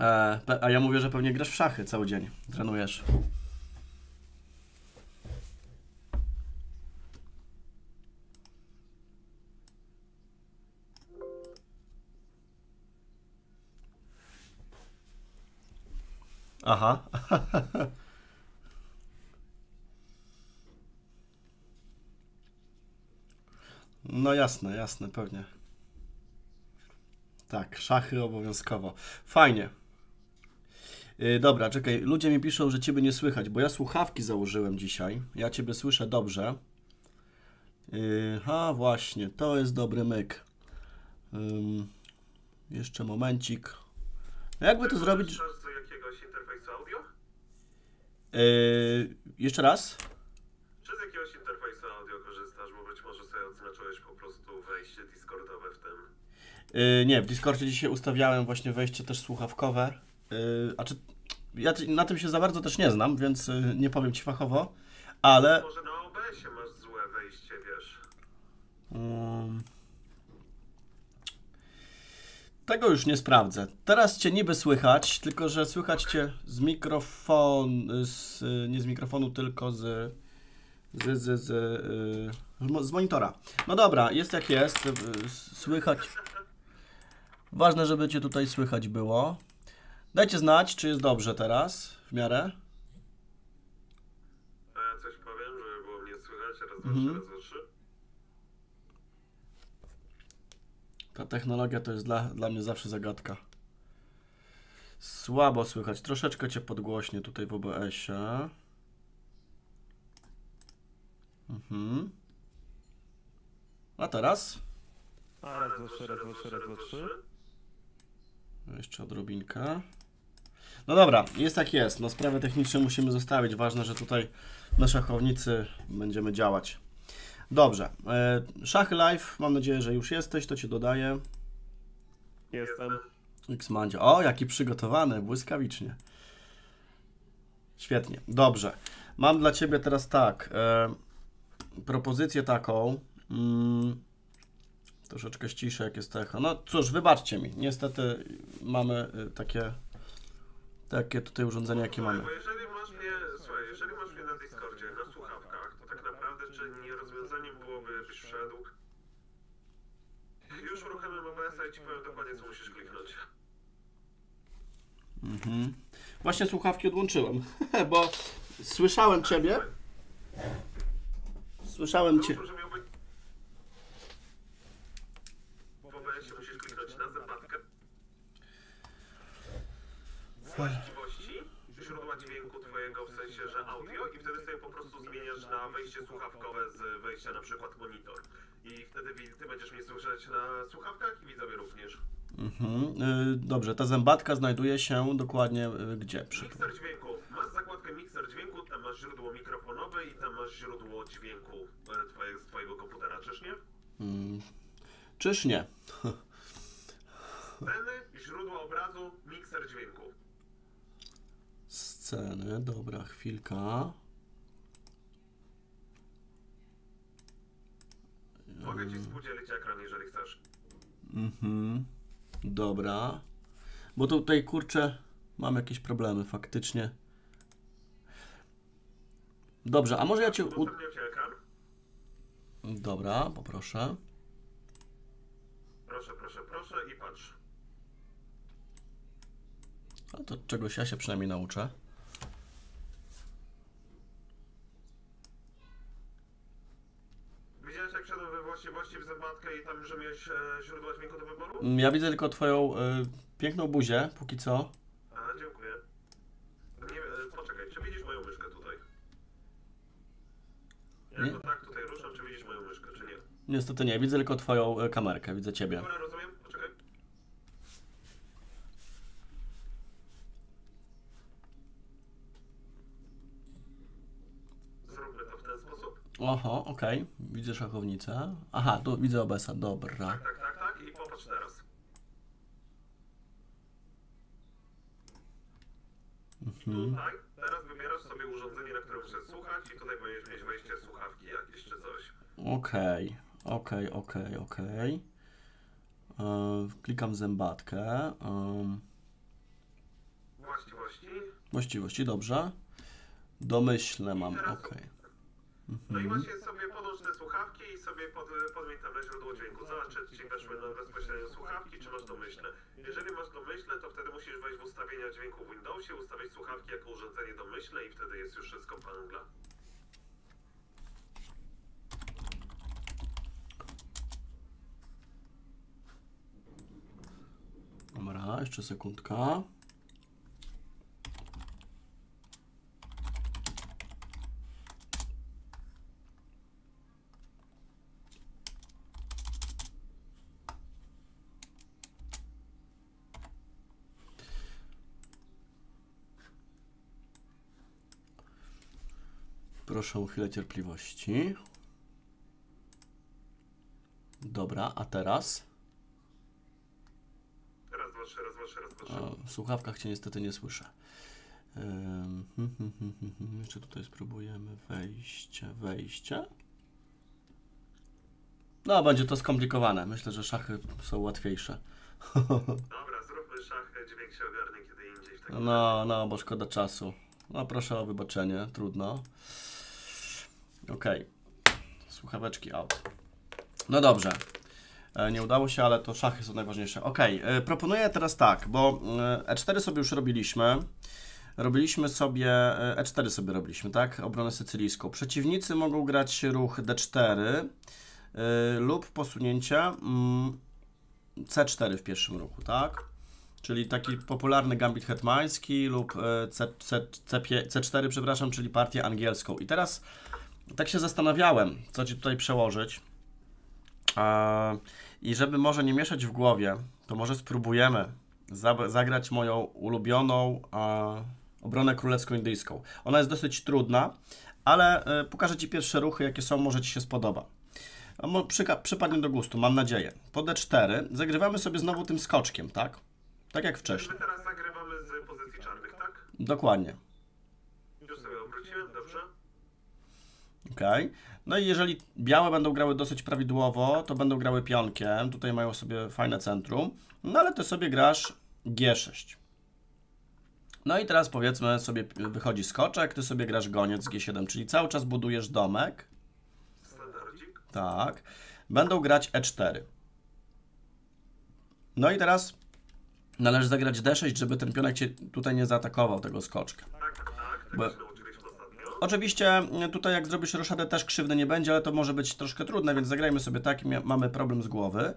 E, a ja mówię, że pewnie grasz w szachy cały dzień. Trenujesz. Aha. No jasne, jasne, pewnie. Tak, szachy obowiązkowo. Fajnie. Yy, dobra, czekaj, ludzie mi piszą, że ciebie nie słychać, bo ja słuchawki założyłem dzisiaj. Ja ciebie słyszę dobrze. Yy, a właśnie, to jest dobry myk. Ym, jeszcze momencik. Jakby to zrobić? Z jakiegoś interfejsu audio? Yy, jeszcze raz? Czy z jakiegoś interfejsu audio korzystasz, bo być może sobie odznaczyłeś po prostu wejście Discordowe w tym. Yy, nie, w Discordzie dzisiaj ustawiałem właśnie wejście też słuchawkowe. Yy, a czy ja na tym się za bardzo też nie znam, więc yy, nie powiem ci fachowo, ale. Może na OBS-ie masz złe wejście, wiesz. Mm. Tego już nie sprawdzę. Teraz cię niby słychać, tylko że słychać cię z mikrofon, z, nie z mikrofonu, tylko z, z, z, z, z monitora. No dobra, jest jak jest. Słychać. Ważne, żeby cię tutaj słychać było. Dajcie znać, czy jest dobrze teraz, w miarę. A ja coś powiem, żeby było mnie słychać. Raz, dwa, Mhm. trzy, raz, dwa, trzy. Ta technologia to jest dla, dla mnie zawsze zagadka. Słabo słychać. Troszeczkę cię podgłośnie tutaj w OBS-ie. Mhm. A teraz? A, raz, dwa, trzy, raz, dwa, trzy, raz, dwa, trzy. Jeszcze odrobinkę. No dobra, jest jak jest. No sprawy techniczne musimy zostawić. Ważne, że tutaj na szachownicy będziemy działać. Dobrze. E, Szachy live. Mam nadzieję, że już jesteś. To cię dodaję. Jestem. Xmandzio. O, jaki przygotowany, błyskawicznie. Świetnie, dobrze. Mam dla Ciebie teraz tak, e, propozycję taką. Mm, troszeczkę ściszę, jak jest echo. No cóż, wybaczcie mi. Niestety mamy y, takie, takie tutaj urządzenia, jakie mamy. bo jeżeli masz mnie, słuchaj, jeżeli masz mnie na Discordzie, na słuchawkach, to tak naprawdę czy nie rozwiązaniem byłoby, byś wszedł. Już uruchamiam OBS-a i ci powiem dokładnie, co musisz kliknąć. Mhm. Właśnie słuchawki odłączyłem, bo słyszałem Ciebie. Słyszałem Cię. Załóżmy, że miałby... W OBS-ie musisz kliknąć na zębatkę. Właściwości źródła dźwięku twojego, w sensie, że audio i wtedy sobie po prostu zmieniasz na wejście słuchawkowe z wejścia na przykład monitor. I wtedy ty będziesz mnie słyszeć na słuchawkach i widzowie również. Mhm. y, Dobrze, ta zębatka znajduje się dokładnie y, gdzie? Mikser dźwięku. Masz zakładkę mikser dźwięku, tam masz źródło mikrofonowe i tam masz źródło dźwięku twoje, z twojego komputera, czyż nie? Mm. Czyż nie? Sceny, źródło obrazu, mikser dźwięku. Sceny, dobra, chwilka. Mogę ci współdzielić ekran, jeżeli chcesz. Mhm. Dobra. Bo tutaj kurczę, mam jakieś problemy faktycznie. Dobrze, a może ja cię. U... Dobra, poproszę. Proszę, proszę, proszę i patrz. A to czegoś ja się przynajmniej nauczę. W zębatkę i tam, że miałeś e, źródła dźwięku do wyboru? Mm, Ja widzę tylko twoją y, piękną buzię, póki co. A, dziękuję. Nie, e, poczekaj, czy widzisz moją myszkę tutaj? Jak Nie. to tak tutaj ruszam, czy widzisz moją myszkę, czy nie? Niestety nie, widzę tylko twoją y, kamerkę, widzę ciebie. Dobra, rozumiem? Poczekaj. Zróbmy to w ten sposób. Oho, okej. Widzę szachownicę. Aha, tu widzę obesa, dobra. Tak, tak, tak, tak. I popatrz teraz. Mhm. Tutaj, teraz wybierasz sobie urządzenie, na którym chcesz słuchać i tutaj powinieneś mieć wejście słuchawki jakieś czy coś. Okej, okej, okej, okej. E, Klikam zębatkę. em, właściwości. Właściwości, dobrze. Domyślne mam, ok. No i Mhm. właśnie sobie podłącz te słuchawki i sobie pod, podmień źródło dźwięku. Zobacz, czy ci weszły na bezpośrednio słuchawki, czy masz domyślne. Jeżeli masz domyślne, to wtedy musisz wejść w ustawienia dźwięku w Windowsie, ustawić słuchawki jako urządzenie domyślne i wtedy jest już wszystko po angla. Dobra, jeszcze sekundka. Proszę o chwilę cierpliwości. Dobra, a teraz? Raz, dwa, trzy, raz, dwa, trzy, raz, dwa, trzy. W słuchawkach Cię niestety nie słyszę. Ym, hmm, hmm, hmm. Jeszcze tutaj spróbujemy wejście, wejście. No, będzie to skomplikowane. Myślę, że szachy są łatwiejsze. Dobra, zróbmy szach, dźwięk się ogarnie kiedy indziej w takim No, no, bo szkoda czasu. No, proszę o wybaczenie, trudno. Okej. Słuchaweczki out. No dobrze. E, Nie udało się, ale to szachy są najważniejsze. Okej, e, proponuję teraz tak, bo e, E4 sobie już robiliśmy. Robiliśmy sobie, e, E4 sobie robiliśmy, tak? Obronę sycylijską. Przeciwnicy mogą grać ruch D4 e, lub posunięcie mm, C4 w pierwszym ruchu, tak? Czyli taki popularny gambit hetmański lub e, C, C, C, C4, przepraszam, czyli partię angielską. I teraz tak się zastanawiałem, co Ci tutaj przełożyć. I żeby może nie mieszać w głowie, to może spróbujemy za, zagrać moją ulubioną obronę królewsko-indyjską. Ona jest dosyć trudna, ale e, pokażę Ci pierwsze ruchy, jakie są, może Ci się spodoba. Przypadnie do gustu, mam nadzieję. Po D4 zagrywamy sobie znowu tym skoczkiem, tak? Tak jak wcześniej. My teraz zagrywamy z pozycji czarnych, tak? Dokładnie. Już sobie obróciłem, dobrze? No i jeżeli białe będą grały dosyć prawidłowo, to będą grały pionkiem. Tutaj mają sobie fajne centrum. No ale ty sobie grasz G6. No i teraz powiedzmy sobie wychodzi skoczek, ty sobie grasz goniec G7, czyli cały czas budujesz domek. Tak. Będą grać E4. No i teraz należy zagrać D6, żeby ten pionek cię tutaj nie zaatakował tego skoczka. Tak, tak, tak. Bo- Tak się nauczyliśmy ostatnio. Oczywiście mm, tutaj jak zrobisz roszadę też krzywdy nie będzie, ale to może być troszkę trudne, więc zagrajmy sobie tak, mamy problem z głowy.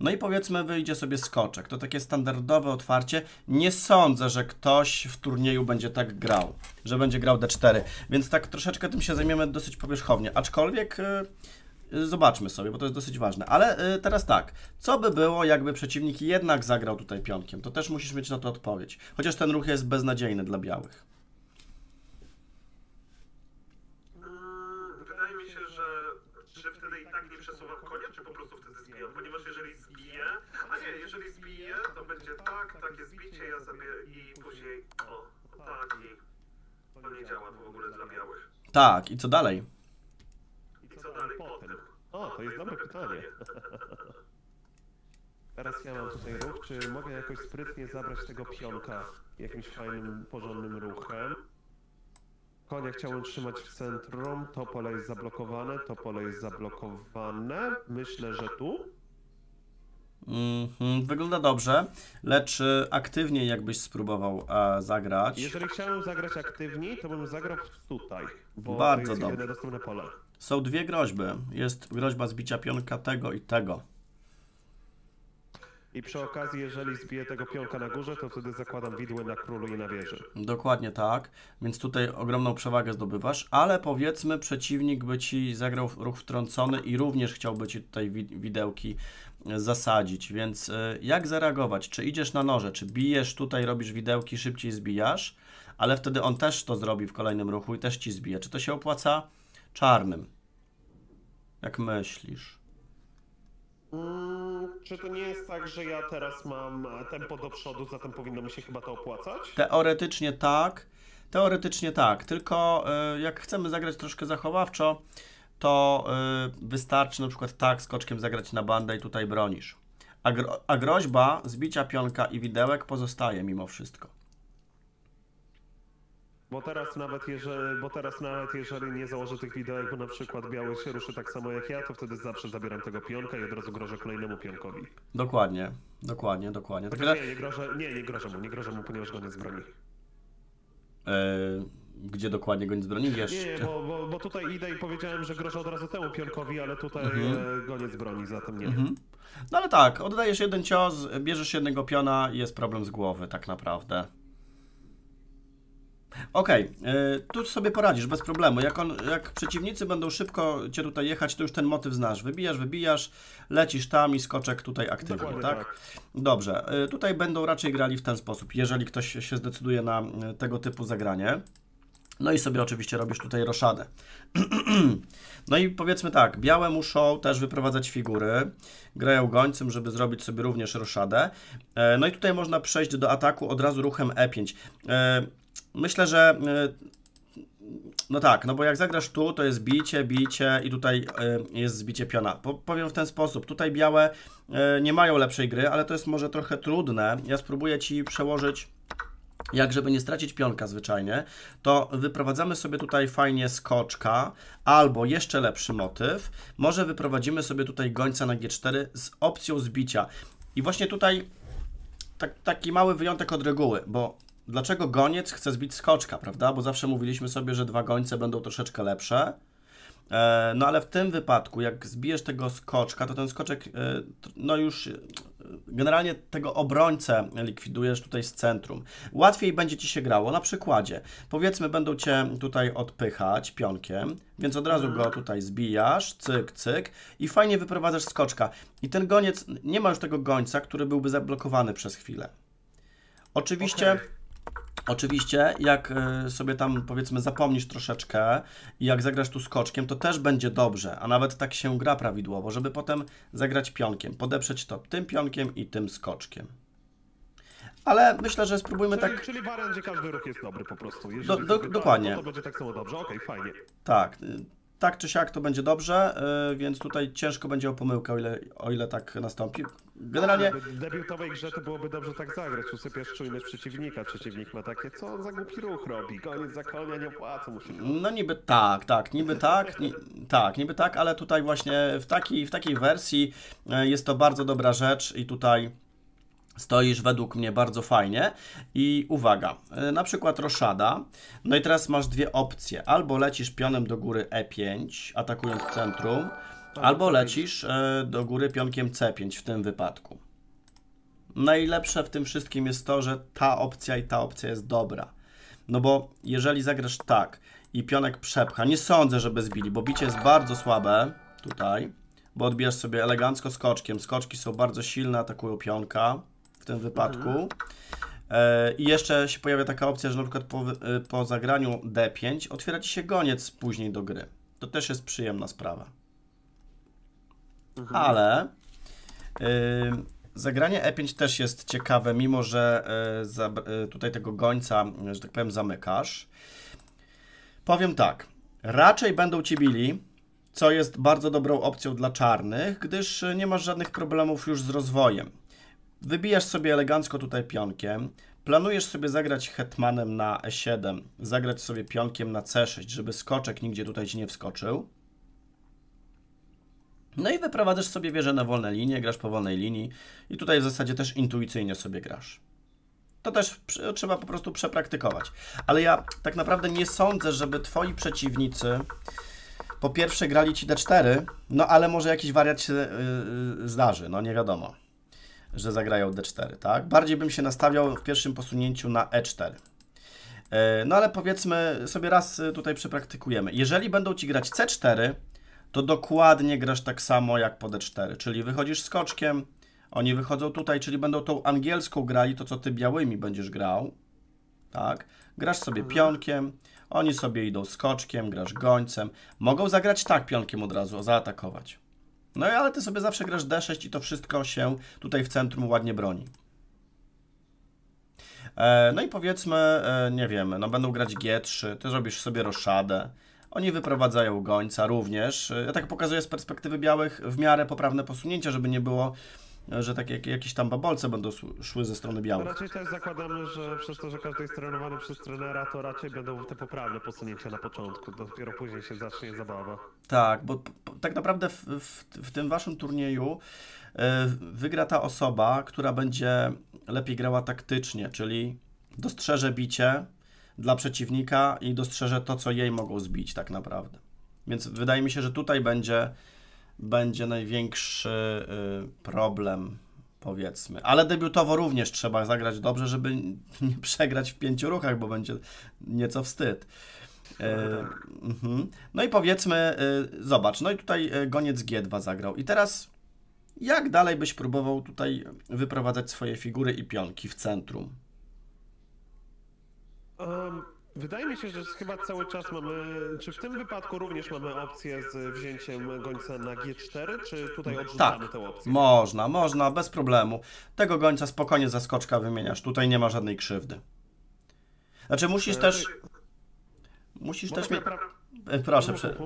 No i powiedzmy wyjdzie sobie skoczek, to takie standardowe otwarcie. Nie sądzę, że ktoś w turnieju będzie tak grał, że będzie grał D4, więc tak troszeczkę tym się zajmiemy dosyć powierzchownie, aczkolwiek... y, y, Zobaczmy sobie, bo to jest dosyć ważne. Ale y, teraz tak, co by było, jakby przeciwnik jednak zagrał tutaj pionkiem? To też musisz mieć na to odpowiedź. Chociaż ten ruch jest beznadziejny dla białych. Mm, Wydaje mi się, że czy wtedy i tak nie przesuwam konia, czy po prostu wtedy zbijam? Ponieważ jeżeli zbiję, a nie, jeżeli zbiję, to będzie tak, takie zbicie, ja sobie i później, o, tak i to nie działa to w ogóle dla białych. Tak, i co dalej? I co dalej potem? O, to jest dobre pytanie. Teraz ja mam tutaj ruch, czy mogę jakoś sprytnie zabrać tego pionka jakimś fajnym, porządnym ruchem? Konia chciałem trzymać w centrum, to pole jest zablokowane, to pole jest zablokowane. Myślę, że tu. Mhm, wygląda dobrze, lecz y, aktywniej jakbyś spróbował e, zagrać. Jeżeli chciałem zagrać aktywniej, to bym zagrał tutaj, Bardzo dobrze. Są dwie groźby. Jest groźba zbicia pionka tego i tego. I przy okazji, jeżeli zbiję tego pionka na górze, to wtedy zakładam widły na królu i na wieży. Dokładnie tak, więc tutaj ogromną przewagę zdobywasz, ale powiedzmy przeciwnik by ci zagrał ruch wtrącony i również chciałby ci tutaj wi- widełki zasadzić, więc e, jak zareagować? Czy idziesz na noże, czy bijesz tutaj, robisz widełki, szybciej zbijasz, ale wtedy on też to zrobi w kolejnym ruchu i też ci zbije. Czy to się opłaca czarnym? Jak myślisz? Mm, czy to nie jest tak, że ja teraz mam tempo do przodu, zatem powinno mi się chyba to opłacać? Teoretycznie tak, teoretycznie tak, tylko y, jak chcemy zagrać troszkę zachowawczo, to y, wystarczy na przykład tak skoczkiem zagrać na bandę i tutaj bronisz. A, gro, a groźba zbicia pionka i widełek pozostaje mimo wszystko. Bo teraz nawet jeżeli, bo teraz nawet jeżeli nie założę tych widełek, bo na przykład biały się ruszy tak samo jak ja, to wtedy zawsze zabieram tego pionka i od razu grożę kolejnemu pionkowi. Dokładnie, dokładnie, dokładnie. Tak nie, nie grożę, nie, nie grożę mu, nie grożę mu, ponieważ go nie zbroni. e, gdzie dokładnie go nie broni? Nie, Jeszcze. nie, bo, bo, bo tutaj idę i powiedziałem, że grożę od razu temu pionkowi, ale tutaj Mhm. e, goniec broni, zatem nie. Mhm. No ale tak, oddajesz jeden cios, bierzesz jednego piona i jest problem z głowy, tak naprawdę. Okej, y, tu sobie poradzisz bez problemu. Jak, on, jak przeciwnicy będą szybko cię tutaj jechać, to już ten motyw znasz. Wybijasz, wybijasz, lecisz tam i skoczek tutaj aktywnie, Dokładnie tak? tak. Dobrze, y, tutaj będą raczej grali w ten sposób, jeżeli ktoś się zdecyduje na tego typu zagranie. No i sobie oczywiście robisz tutaj roszadę. No i powiedzmy tak, białe muszą też wyprowadzać figury, grają gońcem, żeby zrobić sobie również roszadę. E, No i tutaj można przejść do ataku od razu ruchem E5. E, Myślę, że e, no tak, no bo jak zagrasz tu, to jest bicie, bicie i tutaj jest zbicie piona. Po, powiem w ten sposób, tutaj białe nie mają lepszej gry, ale to jest może trochę trudne. Ja spróbuję Ci przełożyć jak żeby nie stracić pionka zwyczajnie, to wyprowadzamy sobie tutaj fajnie skoczka, albo jeszcze lepszy motyw, może wyprowadzimy sobie tutaj gońca na G4 z opcją zbicia. I właśnie tutaj tak, taki mały wyjątek od reguły, bo dlaczego goniec chce zbić skoczka, prawda? Bo zawsze mówiliśmy sobie, że dwa gońce będą troszeczkę lepsze. E, No ale w tym wypadku, jak zbijesz tego skoczka, to ten skoczek, e, no już generalnie tego obrońcę likwidujesz tutaj z centrum. Łatwiej będzie Ci się grało. Na przykładzie, powiedzmy, będą Cię tutaj odpychać pionkiem, więc od razu go tutaj zbijasz, cyk, cyk i fajnie wyprowadzasz skoczka. I ten goniec, nie ma już tego gońca, który byłby zablokowany przez chwilę. Oczywiście... Okej. Oczywiście, jak y, sobie tam powiedzmy zapomnisz troszeczkę i jak zagrasz tu skoczkiem, to też będzie dobrze, a nawet tak się gra prawidłowo, żeby potem zagrać pionkiem, podeprzeć to tym pionkiem i tym skoczkiem. Ale myślę, że spróbujmy Czyli, tak, czyli wariant, gdzie każdy ruch jest dobry po prostu. Do- do- dokładnie. To będzie tak samo dobrze, okej, fajnie. tak, y, tak czy siak to będzie dobrze, y, więc tutaj ciężko będzie o pomyłkę, o ile, o ile tak nastąpi. Generalnie, w debiutowej grze to byłoby dobrze tak zagrać. Usypiasz czujność przeciwnika. Przeciwnik ma takie, co on za głupi ruch robi? Koniec za konia, nie opłaca mu się. No niby tak, tak, niby tak, ni tak, niby tak, ale tutaj właśnie w takiej, w takiej wersji e, jest to bardzo dobra rzecz i tutaj stoisz według mnie bardzo fajnie i uwaga, e, na przykład roszada, no i teraz masz dwie opcje, albo lecisz pionem do góry E5, atakując centrum, albo C5. lecisz e, do góry pionkiem C5 w tym wypadku. Najlepsze w tym wszystkim jest to, że ta opcja i ta opcja jest dobra. No bo jeżeli zagrasz tak i pionek przepcha, nie sądzę, żeby zbili, bo bicie jest bardzo słabe tutaj, bo odbijasz sobie elegancko skoczkiem. Skoczki są bardzo silne, atakują pionka w tym wypadku. E, I jeszcze się pojawia taka opcja, że na przykład po, e, po zagraniu D5 otwiera ci się goniec później do gry. To też jest przyjemna sprawa. Ale y, zagranie E5 też jest ciekawe, mimo że y, zab- y, tutaj tego gońca, że tak powiem, zamykasz. Powiem tak, raczej będą ci bili, co jest bardzo dobrą opcją dla czarnych, gdyż nie masz żadnych problemów już z rozwojem. Wybijasz sobie elegancko tutaj pionkiem, planujesz sobie zagrać hetmanem na E7, zagrać sobie pionkiem na C6, żeby skoczek nigdzie tutaj ci nie wskoczył. No i wyprowadzasz sobie wieżę na wolne linie, grasz po wolnej linii i tutaj w zasadzie też intuicyjnie sobie grasz. To też trzeba po prostu przepraktykować. Ale ja tak naprawdę nie sądzę, żeby twoi przeciwnicy po pierwsze grali ci D4, no ale może jakiś wariat się yy, zdarzy, no nie wiadomo, że zagrają D4, tak? Bardziej bym się nastawiał w pierwszym posunięciu na E4. E, No ale powiedzmy sobie raz y, tutaj przepraktykujemy. Jeżeli będą ci grać C4, to dokładnie grasz tak samo jak po D4, czyli wychodzisz skoczkiem, oni wychodzą tutaj, czyli będą tą angielską grali, to co ty białymi będziesz grał, tak? Grasz sobie pionkiem, oni sobie idą skoczkiem, grasz gońcem, mogą zagrać tak pionkiem od razu, zaatakować. No i ale ty sobie zawsze grasz D6 i to wszystko się tutaj w centrum ładnie broni. E, no i powiedzmy, e, nie wiem, no będą grać G3, ty robisz sobie roszadę. Oni wyprowadzają gońca również. Ja tak pokazuję z perspektywy białych w miarę poprawne posunięcia, żeby nie było że tak jak jakieś tam babolce będą szły- ze strony białych. Raczej też zakładamy, że przez to, że każdy jest trenowany przez trenera, to raczej będą te poprawne posunięcia na początku. Dopiero później się zacznie zabawa. Tak, bo tak naprawdę w, w, w tym waszym turnieju e, wygra ta osoba, która będzie lepiej grała taktycznie, czyli dostrzeże bicie dla przeciwnika i dostrzeże to, co jej mogą zbić tak naprawdę. Więc wydaje mi się, że tutaj będzie, będzie największy y, problem, powiedzmy. Ale debiutowo również trzeba zagrać dobrze, żeby nie przegrać w pięciu ruchach, bo będzie nieco wstyd. E, mhm. No i powiedzmy, y, zobacz, no i tutaj y, goniec G2 zagrał. I teraz jak dalej byś próbował tutaj wyprowadzać swoje figury i pionki w centrum? Um, wydaje mi się, że chyba cały czas mamy, czy w tym wypadku również mamy opcję z wzięciem gońca na G4, czy tutaj odrzucamy Tak, tę opcję? można, można, bez problemu. Tego gońca spokojnie za skoczka wymieniasz. Tutaj nie ma żadnej krzywdy. Znaczy musisz E, też... Musisz Bo też mieć... e, Proszę, prze...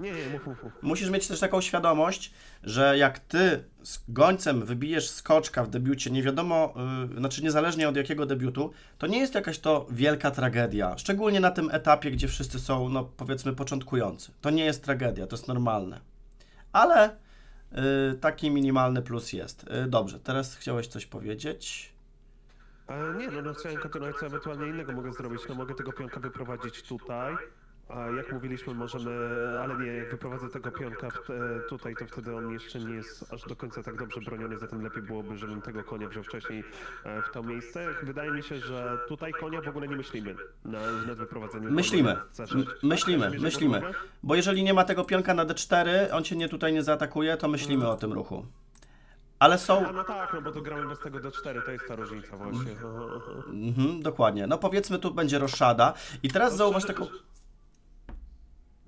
Nie, nie, mów, mów, mów. Musisz mieć też taką świadomość, że jak ty z gońcem wybijesz skoczka w debiucie, nie wiadomo, yy, znaczy niezależnie od jakiego debiutu, to nie jest jakaś to wielka tragedia. Szczególnie na tym etapie, gdzie wszyscy są, no powiedzmy, początkujący. To nie jest tragedia, to jest normalne. Ale yy, taki minimalny plus jest. Yy, dobrze, teraz chciałeś coś powiedzieć. E, nie, no, no chciałem kontynuować, co ewentualnie innego mogę zrobić. No mogę tego pionka wyprowadzić tutaj. A jak mówiliśmy, możemy, ale nie, jak wyprowadzę tego pionka te, tutaj, to wtedy on jeszcze nie jest aż do końca tak dobrze broniony, zatem lepiej byłoby, żebym tego konia wziął wcześniej e, w to miejsce. Wydaje mi się, że tutaj konia w ogóle nie myślimy na, Myślimy. na C6. M- myślimy, myślimy. uwagę? Bo jeżeli nie ma tego pionka na D4, on cię nie tutaj nie zaatakuje, to myślimy o tym ruchu. Ale są... A no tak, no bo to gramy bez tego D4, to jest ta różnica właśnie. Mhm, dokładnie. No powiedzmy tu będzie roszada. I teraz zauważ taką...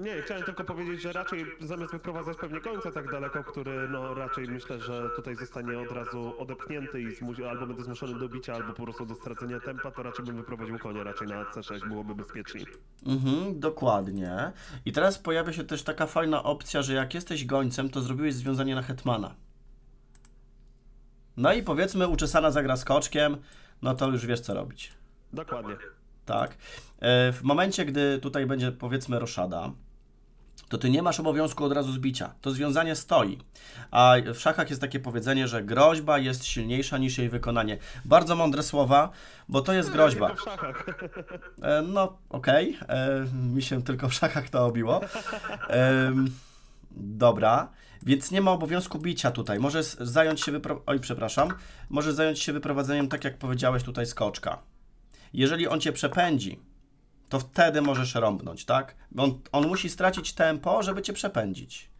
Nie, chciałem tylko powiedzieć, że raczej zamiast wyprowadzać pewnie końca tak daleko, który no raczej myślę, że tutaj zostanie od razu odepchnięty i zmusi, albo będę zmuszony do bicia, albo po prostu do stracenia tempa, to raczej bym wyprowadził konia raczej na C6, byłoby bezpieczniej. Mhm, dokładnie. I teraz pojawia się też taka fajna opcja, że jak jesteś gońcem, to zrobiłeś związanie na hetmana. No i powiedzmy uczesana zagra skoczkiem, no to już wiesz co robić. Dokładnie. Tak. E, W momencie, gdy tutaj będzie powiedzmy roszada, to ty nie masz obowiązku od razu zbicia. To związanie stoi. A w szachach jest takie powiedzenie, że groźba jest silniejsza niż jej wykonanie. Bardzo mądre słowa, bo to jest groźba. Tylko w szachach. E, No, okej. E, Mi się tylko w szachach to obiło. Dobra. Więc nie ma obowiązku bicia tutaj. Możesz zająć się wypro... Oj, przepraszam. Możesz zająć się wyprowadzeniem, tak jak powiedziałeś tutaj, skoczka. Jeżeli on cię przepędzi, to wtedy możesz rąbnąć, tak? On, on musi stracić tempo, żeby cię przepędzić.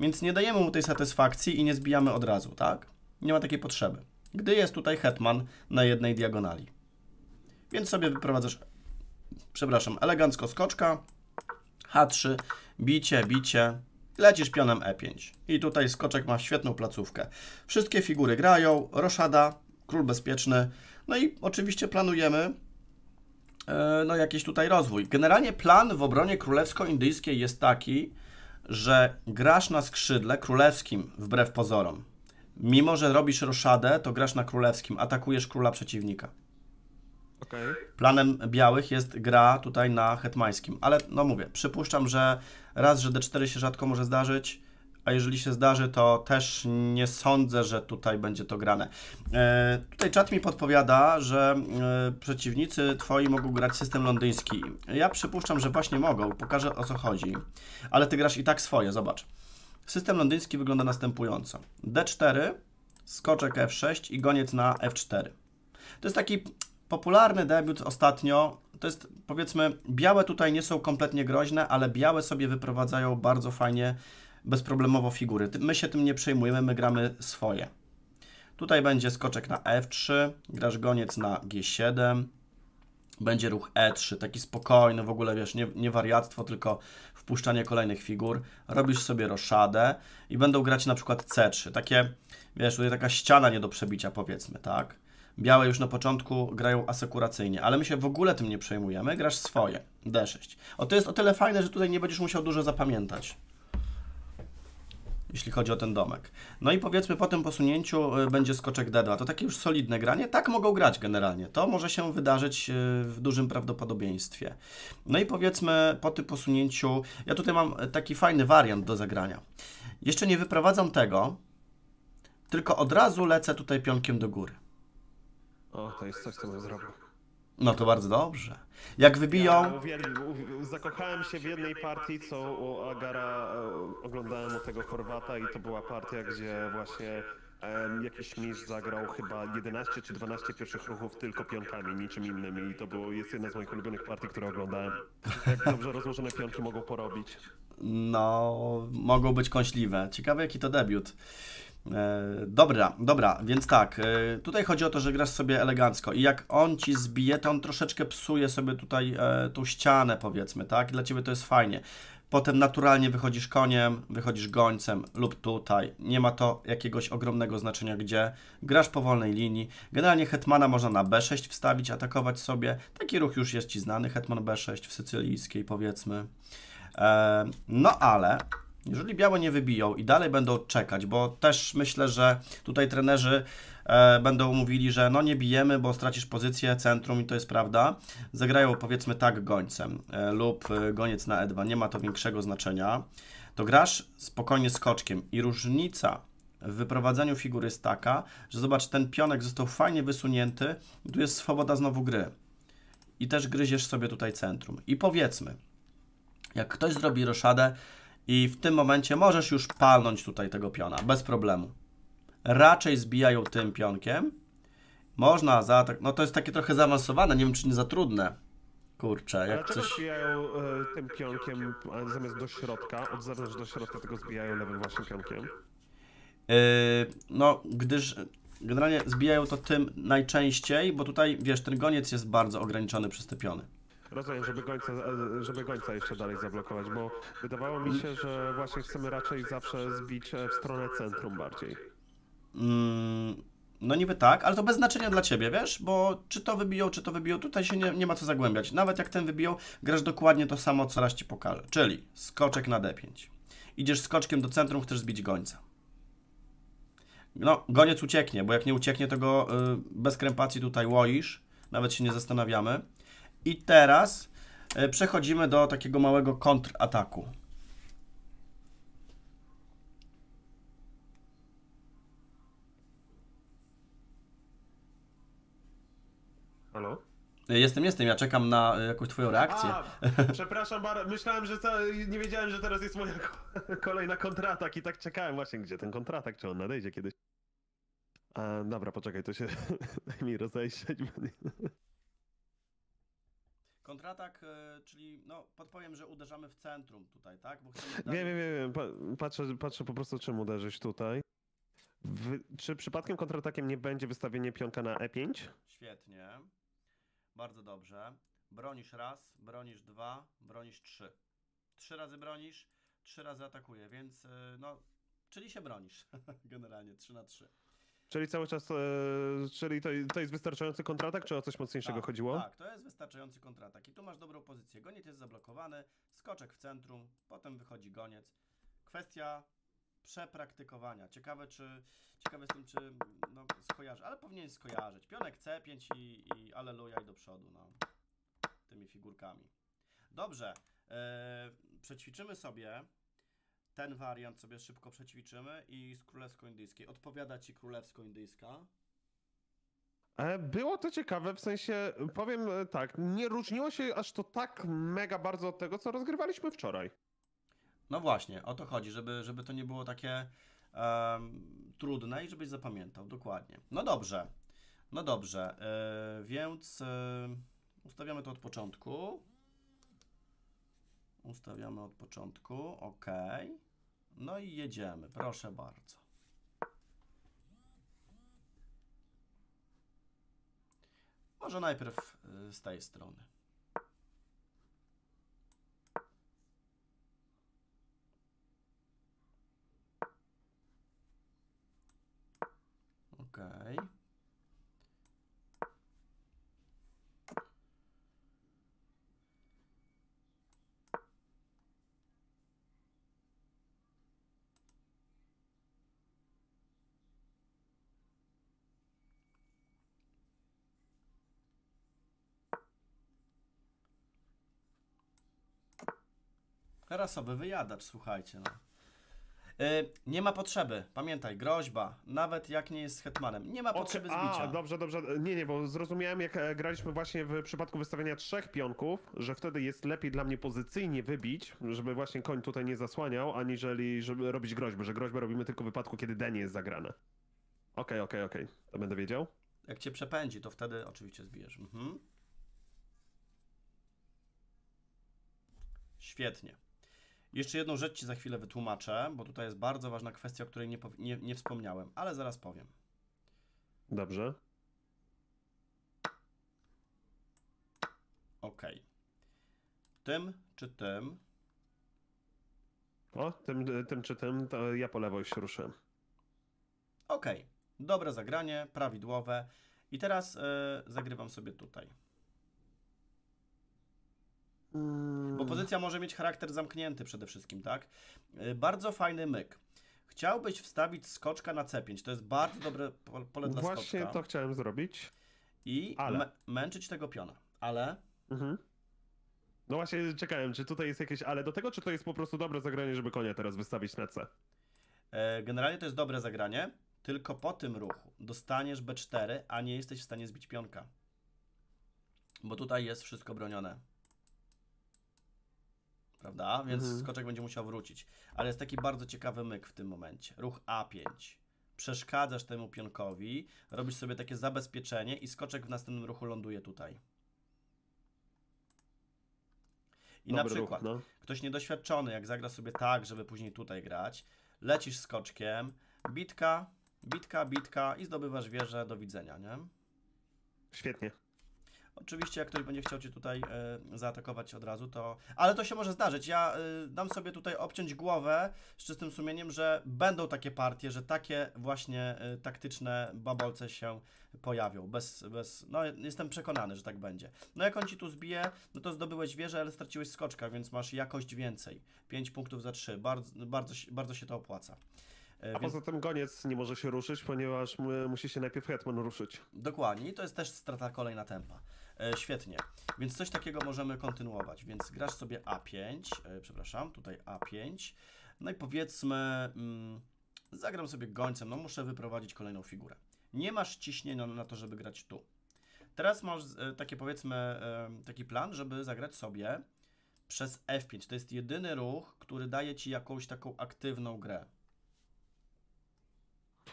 Więc nie dajemy mu tej satysfakcji i nie zbijamy od razu, tak? Nie ma takiej potrzeby. Gdy jest tutaj hetman na jednej diagonali. Więc sobie wyprowadzasz, przepraszam, elegancko skoczka, H3, bicie, bicie, lecisz pionem E5. I tutaj skoczek ma świetną placówkę. Wszystkie figury grają, roszada, król bezpieczny, no i oczywiście planujemy no jakiś tutaj rozwój. Generalnie plan w obronie królewsko-indyjskiej jest taki, że grasz na skrzydle królewskim wbrew pozorom. Mimo, że robisz roszadę, to grasz na królewskim, atakujesz króla przeciwnika. Okej. Planem białych jest gra tutaj na hetmańskim, ale no mówię, przypuszczam, że raz, że D4 się rzadko może zdarzyć, a jeżeli się zdarzy, to też nie sądzę, że tutaj będzie to grane. E, tutaj czat mi podpowiada, że e, przeciwnicy twoi mogą grać system londyński. Ja przypuszczam, że właśnie mogą, pokażę o co chodzi, ale ty grasz i tak swoje, zobacz. System londyński wygląda następująco. D4, skoczek F6 i goniec na F4. To jest taki popularny debiut ostatnio. To jest powiedzmy, białe tutaj nie są kompletnie groźne, ale białe sobie wyprowadzają bardzo fajnie, bezproblemowo figury. My się tym nie przejmujemy, my gramy swoje. Tutaj będzie skoczek na F3, grasz goniec na G7, będzie ruch E3, taki spokojny, w ogóle wiesz, nie, nie wariactwo, tylko wpuszczanie kolejnych figur. Robisz sobie roszadę i będą grać na przykład C3, takie, wiesz, tutaj taka ściana nie do przebicia powiedzmy, tak? Białe już na początku grają asekuracyjnie, ale my się w ogóle tym nie przejmujemy, grasz swoje, D6. O, to jest o tyle fajne, że tutaj nie będziesz musiał dużo zapamiętać. Jeśli chodzi o ten domek. No i powiedzmy po tym posunięciu y, będzie skoczek D2. To takie już solidne granie. Tak mogą grać generalnie. To może się wydarzyć y, w dużym prawdopodobieństwie. No i powiedzmy po tym posunięciu, ja tutaj mam taki fajny wariant do zagrania. Jeszcze nie wyprowadzam tego, tylko od razu lecę tutaj pionkiem do góry. O, to jest coś, co bym zrobił. No to bardzo dobrze. Jak wybiją... Ja uwielbiam, uwi- zakochałem się w jednej partii, co u Agara e, oglądałem u tego Chorwata i to była partia, gdzie właśnie em, jakiś mistrz zagrał chyba 11 czy 12 pierwszych ruchów tylko pionkami, niczym innym i to było, jest jedna z moich ulubionych partii, które oglądałem. Jak dobrze rozłożone pionki mogą porobić. No, mogą być kąśliwe. Ciekawe, jaki to debiut. E, dobra, dobra, więc tak, e, tutaj chodzi o to, że grasz sobie elegancko i jak on ci zbije, to on troszeczkę psuje sobie tutaj e, tą ścianę, powiedzmy, tak? I dla ciebie to jest fajnie. Potem naturalnie wychodzisz koniem, wychodzisz gońcem lub tutaj. Nie ma to jakiegoś ogromnego znaczenia gdzie. Grasz po wolnej linii. Generalnie hetmana można na B6 wstawić, atakować sobie. Taki ruch już jest ci znany, hetman B6 w sycylijskiej powiedzmy. No ale jeżeli białe nie wybiją i dalej będą czekać, bo też myślę, że tutaj trenerzy e, będą mówili, że no nie bijemy, bo stracisz pozycję, centrum i to jest prawda. Zagrają powiedzmy tak gońcem e, lub e, goniec na E2, nie ma to większego znaczenia. To grasz spokojnie skoczkiem i różnica w wyprowadzeniu figury jest taka, że zobacz, ten pionek został fajnie wysunięty i tu jest swoboda znowu gry. I też gryziesz sobie tutaj centrum. I powiedzmy, jak ktoś zrobi roszadę i w tym momencie możesz już palnąć tutaj tego piona, bez problemu. Raczej zbijają tym pionkiem. Można za tak, no to jest takie trochę zaawansowane, nie wiem czy nie za trudne. Kurczę, jak coś... zbijają e, tym pionkiem, a zamiast do środka, od zewnątrz do środka tego zbijają lewym właśnie pionkiem? Yy, no, gdyż generalnie zbijają to tym najczęściej, bo tutaj, wiesz, ten goniec jest bardzo ograniczony przez te piony. Rozumiem, żeby gońca, żeby gońca jeszcze dalej zablokować, bo wydawało mi się, że właśnie chcemy raczej zawsze zbić e, w stronę centrum bardziej. Mm, no niby tak, ale to bez znaczenia dla Ciebie, wiesz? Bo czy to wybiją, czy to wybiją, tutaj się nie, nie ma co zagłębiać. Nawet jak ten wybiją, grasz dokładnie to samo, co raz Ci pokażę. Czyli skoczek na D5. Idziesz skoczkiem do centrum, chcesz zbić gońca. No, goniec ucieknie, bo jak nie ucieknie, to go y, bez krępacji tutaj łoisz. Nawet się nie zastanawiamy. I teraz y, przechodzimy do takiego małego kontrataku. Halo? Y, Jestem, jestem, ja czekam na y, jakąś Twoją reakcję. A, przepraszam bardzo, myślałem, że ca... nie wiedziałem, że teraz jest moja ko- kolejna kontratak i tak czekałem właśnie, gdzie ten kontratak, czy on nadejdzie kiedyś. A, dobra, poczekaj, to się daj mi rozejrzeć. Nie- Kontratak, y, czyli no podpowiem, że uderzamy w centrum tutaj, tak? Bo chcemy Wiem, wiem, wiem, wiem. Pa- Patrzę, patrzę po prostu czym uderzyć tutaj. W... Czy przypadkiem kontratakiem nie będzie wystawienie pionka na E E5? Świetnie. Bardzo dobrze. Bronisz raz, bronisz dwa, bronisz trzy. Trzy razy bronisz, trzy razy atakuje, więc y, no, czyli się bronisz. Generalnie 3 na 3. Czyli cały czas, e, czyli to, to jest wystarczający kontratak, czy o coś mocniejszego chodziło? Tak, to jest wystarczający kontratak. I tu masz dobrą pozycję. Goniec jest zablokowany, skoczek w centrum, potem wychodzi goniec. Kwestia przepraktykowania. Ciekawe, czy. Ciekawe jestem, czy no, skojarzy, ale powinien skojarzyć. Pionek C5 i, i aleluja i do przodu, no. Tymi figurkami. Dobrze. E, przećwiczymy sobie. Ten wariant sobie szybko przećwiczymy i z królewsko-indyjskiej. Odpowiada ci królewsko-indyjska? E, Było to ciekawe, w sensie, powiem e, tak, nie różniło się aż to tak mega bardzo od tego, co rozgrywaliśmy wczoraj. No właśnie, o to chodzi, żeby, żeby to nie było takie em, trudne i żebyś zapamiętał, dokładnie. No dobrze, no dobrze, e, więc e, ustawiamy to od początku. Ustawiamy od początku, ok. No i jedziemy, proszę bardzo. Może najpierw e, z tej strony. Okej. Rasowy wyjadacz, słuchajcie. No. Y, nie ma potrzeby, pamiętaj, groźba, nawet jak nie jest hetmanem, nie ma potrzeby Okej, zbicia. A, dobrze, dobrze. Nie, nie, bo zrozumiałem, jak e, graliśmy właśnie w przypadku wystawienia trzech pionków, że wtedy jest lepiej dla mnie pozycyjnie wybić, żeby właśnie koń tutaj nie zasłaniał, aniżeli żeby robić groźbę, że groźbę robimy tylko w wypadku, kiedy D nie jest zagrane. Okej, okej, okej. To będę wiedział. Jak cię przepędzi, to wtedy oczywiście zbijesz. Mhm. Świetnie. Jeszcze jedną rzecz Ci za chwilę wytłumaczę, bo tutaj jest bardzo ważna kwestia, o której nie, nie, nie wspomniałem, ale zaraz powiem. Dobrze. Ok. Tym czy tym O, tym, tym czy tym, to ja po lewo już ruszę. Ok, dobre zagranie, prawidłowe. I teraz e, zagrywam sobie tutaj. Bo pozycja może mieć charakter zamknięty przede wszystkim, tak? E, bardzo fajny myk. Chciałbyś wstawić skoczka na C5. To jest bardzo dobre po- pole dla Właśnie skoczka. to chciałem zrobić. I Ale. mę- męczyć tego piona. Ale Mhm. No właśnie czekałem, czy tutaj jest jakieś ale do tego, czy to jest po prostu dobre zagranie, żeby konia teraz wystawić na C? e, generalnie to jest dobre zagranie, tylko po tym ruchu dostaniesz B4, a nie jesteś w stanie zbić pionka. Bo tutaj jest wszystko bronione. Prawda? Więc Mhm. skoczek będzie musiał wrócić. Ale jest taki bardzo ciekawy myk w tym momencie. Ruch A5. Przeszkadzasz temu pionkowi, robisz sobie takie zabezpieczenie i skoczek w następnym ruchu ląduje tutaj. I na Dobry ruch, przykład no. ktoś niedoświadczony, jak zagra sobie tak, żeby później tutaj grać, lecisz skoczkiem, bitka, bitka, bitka i zdobywasz wieżę, do widzenia, nie? Świetnie. Oczywiście, jak ktoś będzie chciał Cię tutaj e, zaatakować od razu, to... Ale to się może zdarzyć. Ja e, dam sobie tutaj obciąć głowę z czystym sumieniem, że będą takie partie, że takie właśnie e, taktyczne babolce się pojawią. Bez, bez... No, jestem przekonany, że tak będzie. No, jak on Ci tu zbije, no to zdobyłeś wieżę, ale straciłeś skoczka, więc masz jakość więcej. 5 punktów za 3. Bardzo, bardzo, się- bardzo się to opłaca. A poza tym goniec nie może się ruszyć, ponieważ musi się najpierw hetman ruszyć. Dokładnie, i to jest też strata kolejna tempa. E, świetnie, więc coś takiego możemy kontynuować. Więc grasz sobie A5, e, przepraszam, tutaj A5. No i powiedzmy, mm, zagram sobie gońcem, no muszę wyprowadzić kolejną figurę. Nie masz ciśnienia na to, żeby grać tu. Teraz masz e, takie powiedzmy, taki plan, żeby zagrać sobie przez F5. To jest jedyny ruch, który daje ci jakąś taką aktywną grę. E,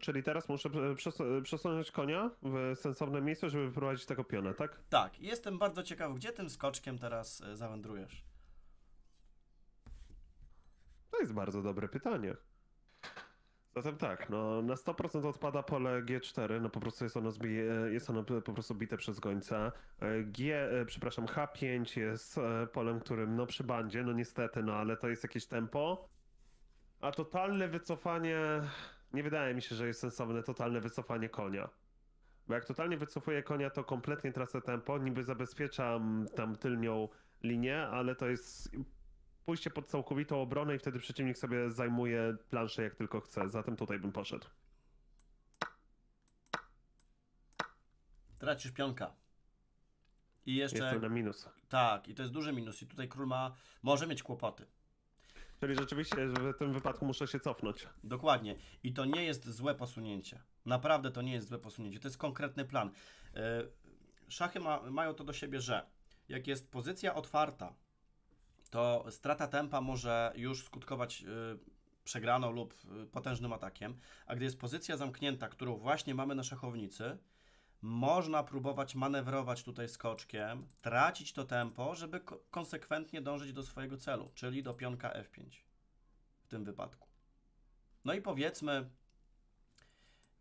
Czyli teraz muszę e, przes- przesunąć konia w sensowne miejsce, żeby wyprowadzić tego piona, tak? Tak, jestem bardzo ciekawy, gdzie tym skoczkiem teraz e, zawędrujesz? To jest bardzo dobre pytanie. Zatem tak, no na 100% odpada pole G4, no po prostu jest ono, zbije, jest ono po prostu bite przez gońca. E, G, e, przepraszam, H5 jest e, polem, którym no przy bandzie, no niestety, no ale to jest jakieś tempo. A totalne wycofanie, nie wydaje mi się, że jest sensowne totalne wycofanie konia. Bo jak totalnie wycofuję konia, to kompletnie tracę tempo, niby zabezpieczam tam tylnią linię, ale to jest pójście pod całkowitą obronę i wtedy przeciwnik sobie zajmuje planszę jak tylko chce. Zatem tutaj bym poszedł. Tracisz pionka. I jeszcze. Jestem na minus. Tak, i to jest duży minus. I tutaj król ma, może mieć kłopoty. Czyli rzeczywiście w tym wypadku muszę się cofnąć. Dokładnie. I to nie jest złe posunięcie. Naprawdę to nie jest złe posunięcie. To jest konkretny plan. Yy, Szachy ma, mają to do siebie, że jak jest pozycja otwarta, to strata tempa może już skutkować yy, przegraną lub yy, potężnym atakiem, a gdy jest pozycja zamknięta, którą właśnie mamy na szachownicy, można próbować manewrować tutaj skoczkiem, tracić to tempo, żeby ko- konsekwentnie dążyć do swojego celu, czyli do pionka F5 w tym wypadku. No i powiedzmy,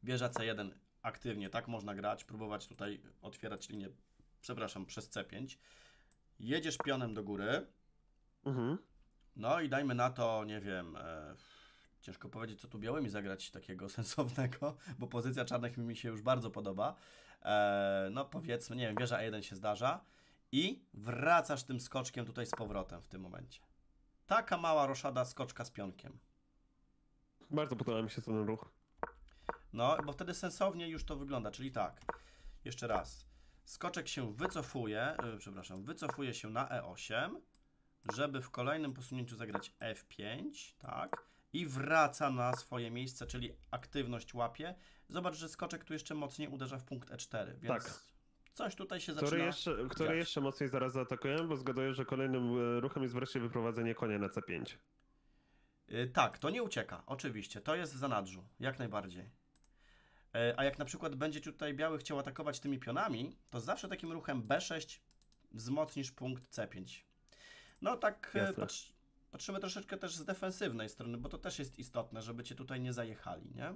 wieża C1 aktywnie, tak można grać, próbować tutaj otwierać linię, przepraszam, przez C5. Jedziesz pionem do góry, Mhm. no i dajmy na to, nie wiem, e, ciężko powiedzieć, co tu białymi zagrać takiego sensownego, bo pozycja czarnych mi się już bardzo podoba. E, no powiedzmy, nie wiem, wieża E1 się zdarza i wracasz tym skoczkiem tutaj z powrotem w tym momencie. Taka mała roszada skoczka z pionkiem. Bardzo podoba mi się ten ruch. No, bo wtedy sensownie już to wygląda, czyli tak. Jeszcze raz. Skoczek się wycofuje, yy, przepraszam, wycofuje się na E8. żeby w kolejnym posunięciu zagrać F5, tak, i wraca na swoje miejsce, czyli aktywność łapie. Zobacz, że skoczek tu jeszcze mocniej uderza w punkt E4, więc Tak. coś tutaj się Który, zaczyna jeszcze, który jeszcze mocniej zaraz zaatakujemy, bo zgaduję, że kolejnym e, ruchem jest wreszcie wyprowadzenie konia na C5. Y, Tak, to nie ucieka, oczywiście. To jest w zanadrzu, jak najbardziej. Y, A jak na przykład będzie tutaj biały chciał atakować tymi pionami, to zawsze takim ruchem B6 wzmocnisz punkt C5. No tak patrz, patrzymy troszeczkę też z defensywnej strony, bo to też jest istotne, żeby cię tutaj nie zajechali, nie?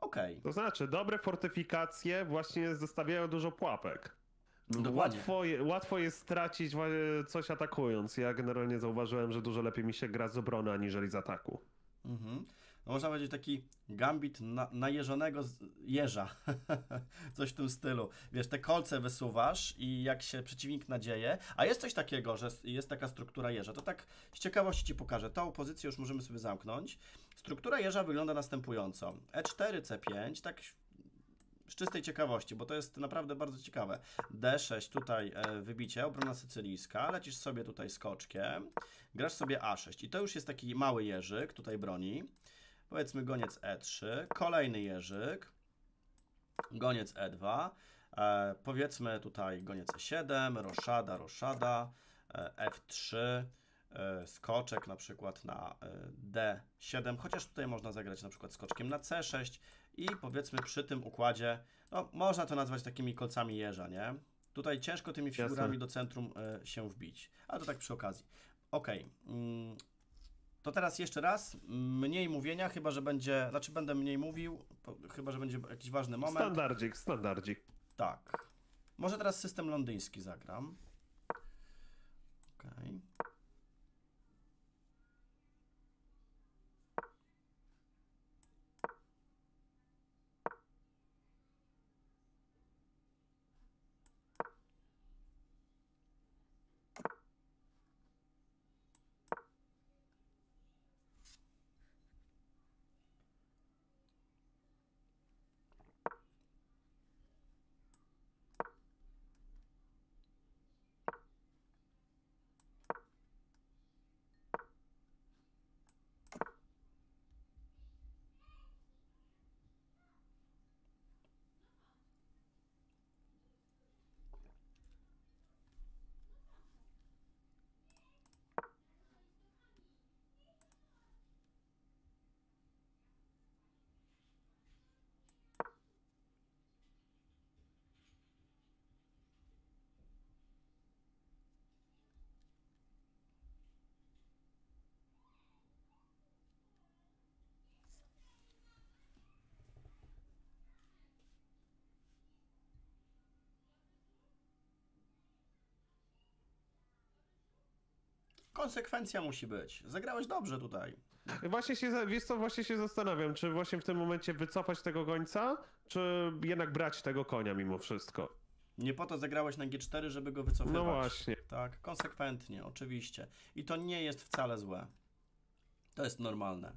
Okej. To znaczy, dobre fortyfikacje właśnie zostawiają dużo pułapek. Dokładnie. Łatwo, łatwo jest stracić coś atakując. Ja generalnie zauważyłem, że dużo lepiej mi się gra z obrony aniżeli z ataku. Mhm. No można powiedzieć taki gambit na, najeżonego jeża. coś w tym stylu. Wiesz, te kolce wysuwasz i jak się przeciwnik nadzieje, a jest coś takiego, że jest taka struktura jeża, to tak z ciekawości Ci pokażę. Tą pozycję już możemy sobie zamknąć. Struktura jeża wygląda następująco. E E4, C5, tak z czystej ciekawości, bo to jest naprawdę bardzo ciekawe. D6 tutaj e, wybicie, obrona sycylijska, lecisz sobie tutaj skoczkiem, grasz sobie A6 i to już jest taki mały jeżyk, tutaj broni. Powiedzmy goniec E3, kolejny jeżyk, goniec E2, e, powiedzmy tutaj goniec E7, roszada, roszada, e, F3, e, skoczek na przykład na e, D7, chociaż tutaj można zagrać na przykład skoczkiem na C6 i powiedzmy przy tym układzie, no można to nazwać takimi kolcami jeża, nie? Tutaj ciężko tymi Jasne. figurami do centrum e, się wbić, ale to tak przy okazji. Okej, mm, to teraz jeszcze raz, mniej mówienia, chyba że będzie, znaczy będę mniej mówił, chyba że będzie jakiś ważny moment. Standardzik, standardzik. Tak. Może teraz system londyński zagram. Okej. Konsekwencja musi być. Zagrałeś dobrze tutaj. Właśnie się, wiesz co, właśnie się zastanawiam, czy właśnie w tym momencie wycofać tego gońca, czy jednak brać tego konia mimo wszystko. Nie po to zagrałeś na G4, żeby go wycofywać. No właśnie. Tak, konsekwentnie, oczywiście. I to nie jest wcale złe. To jest normalne.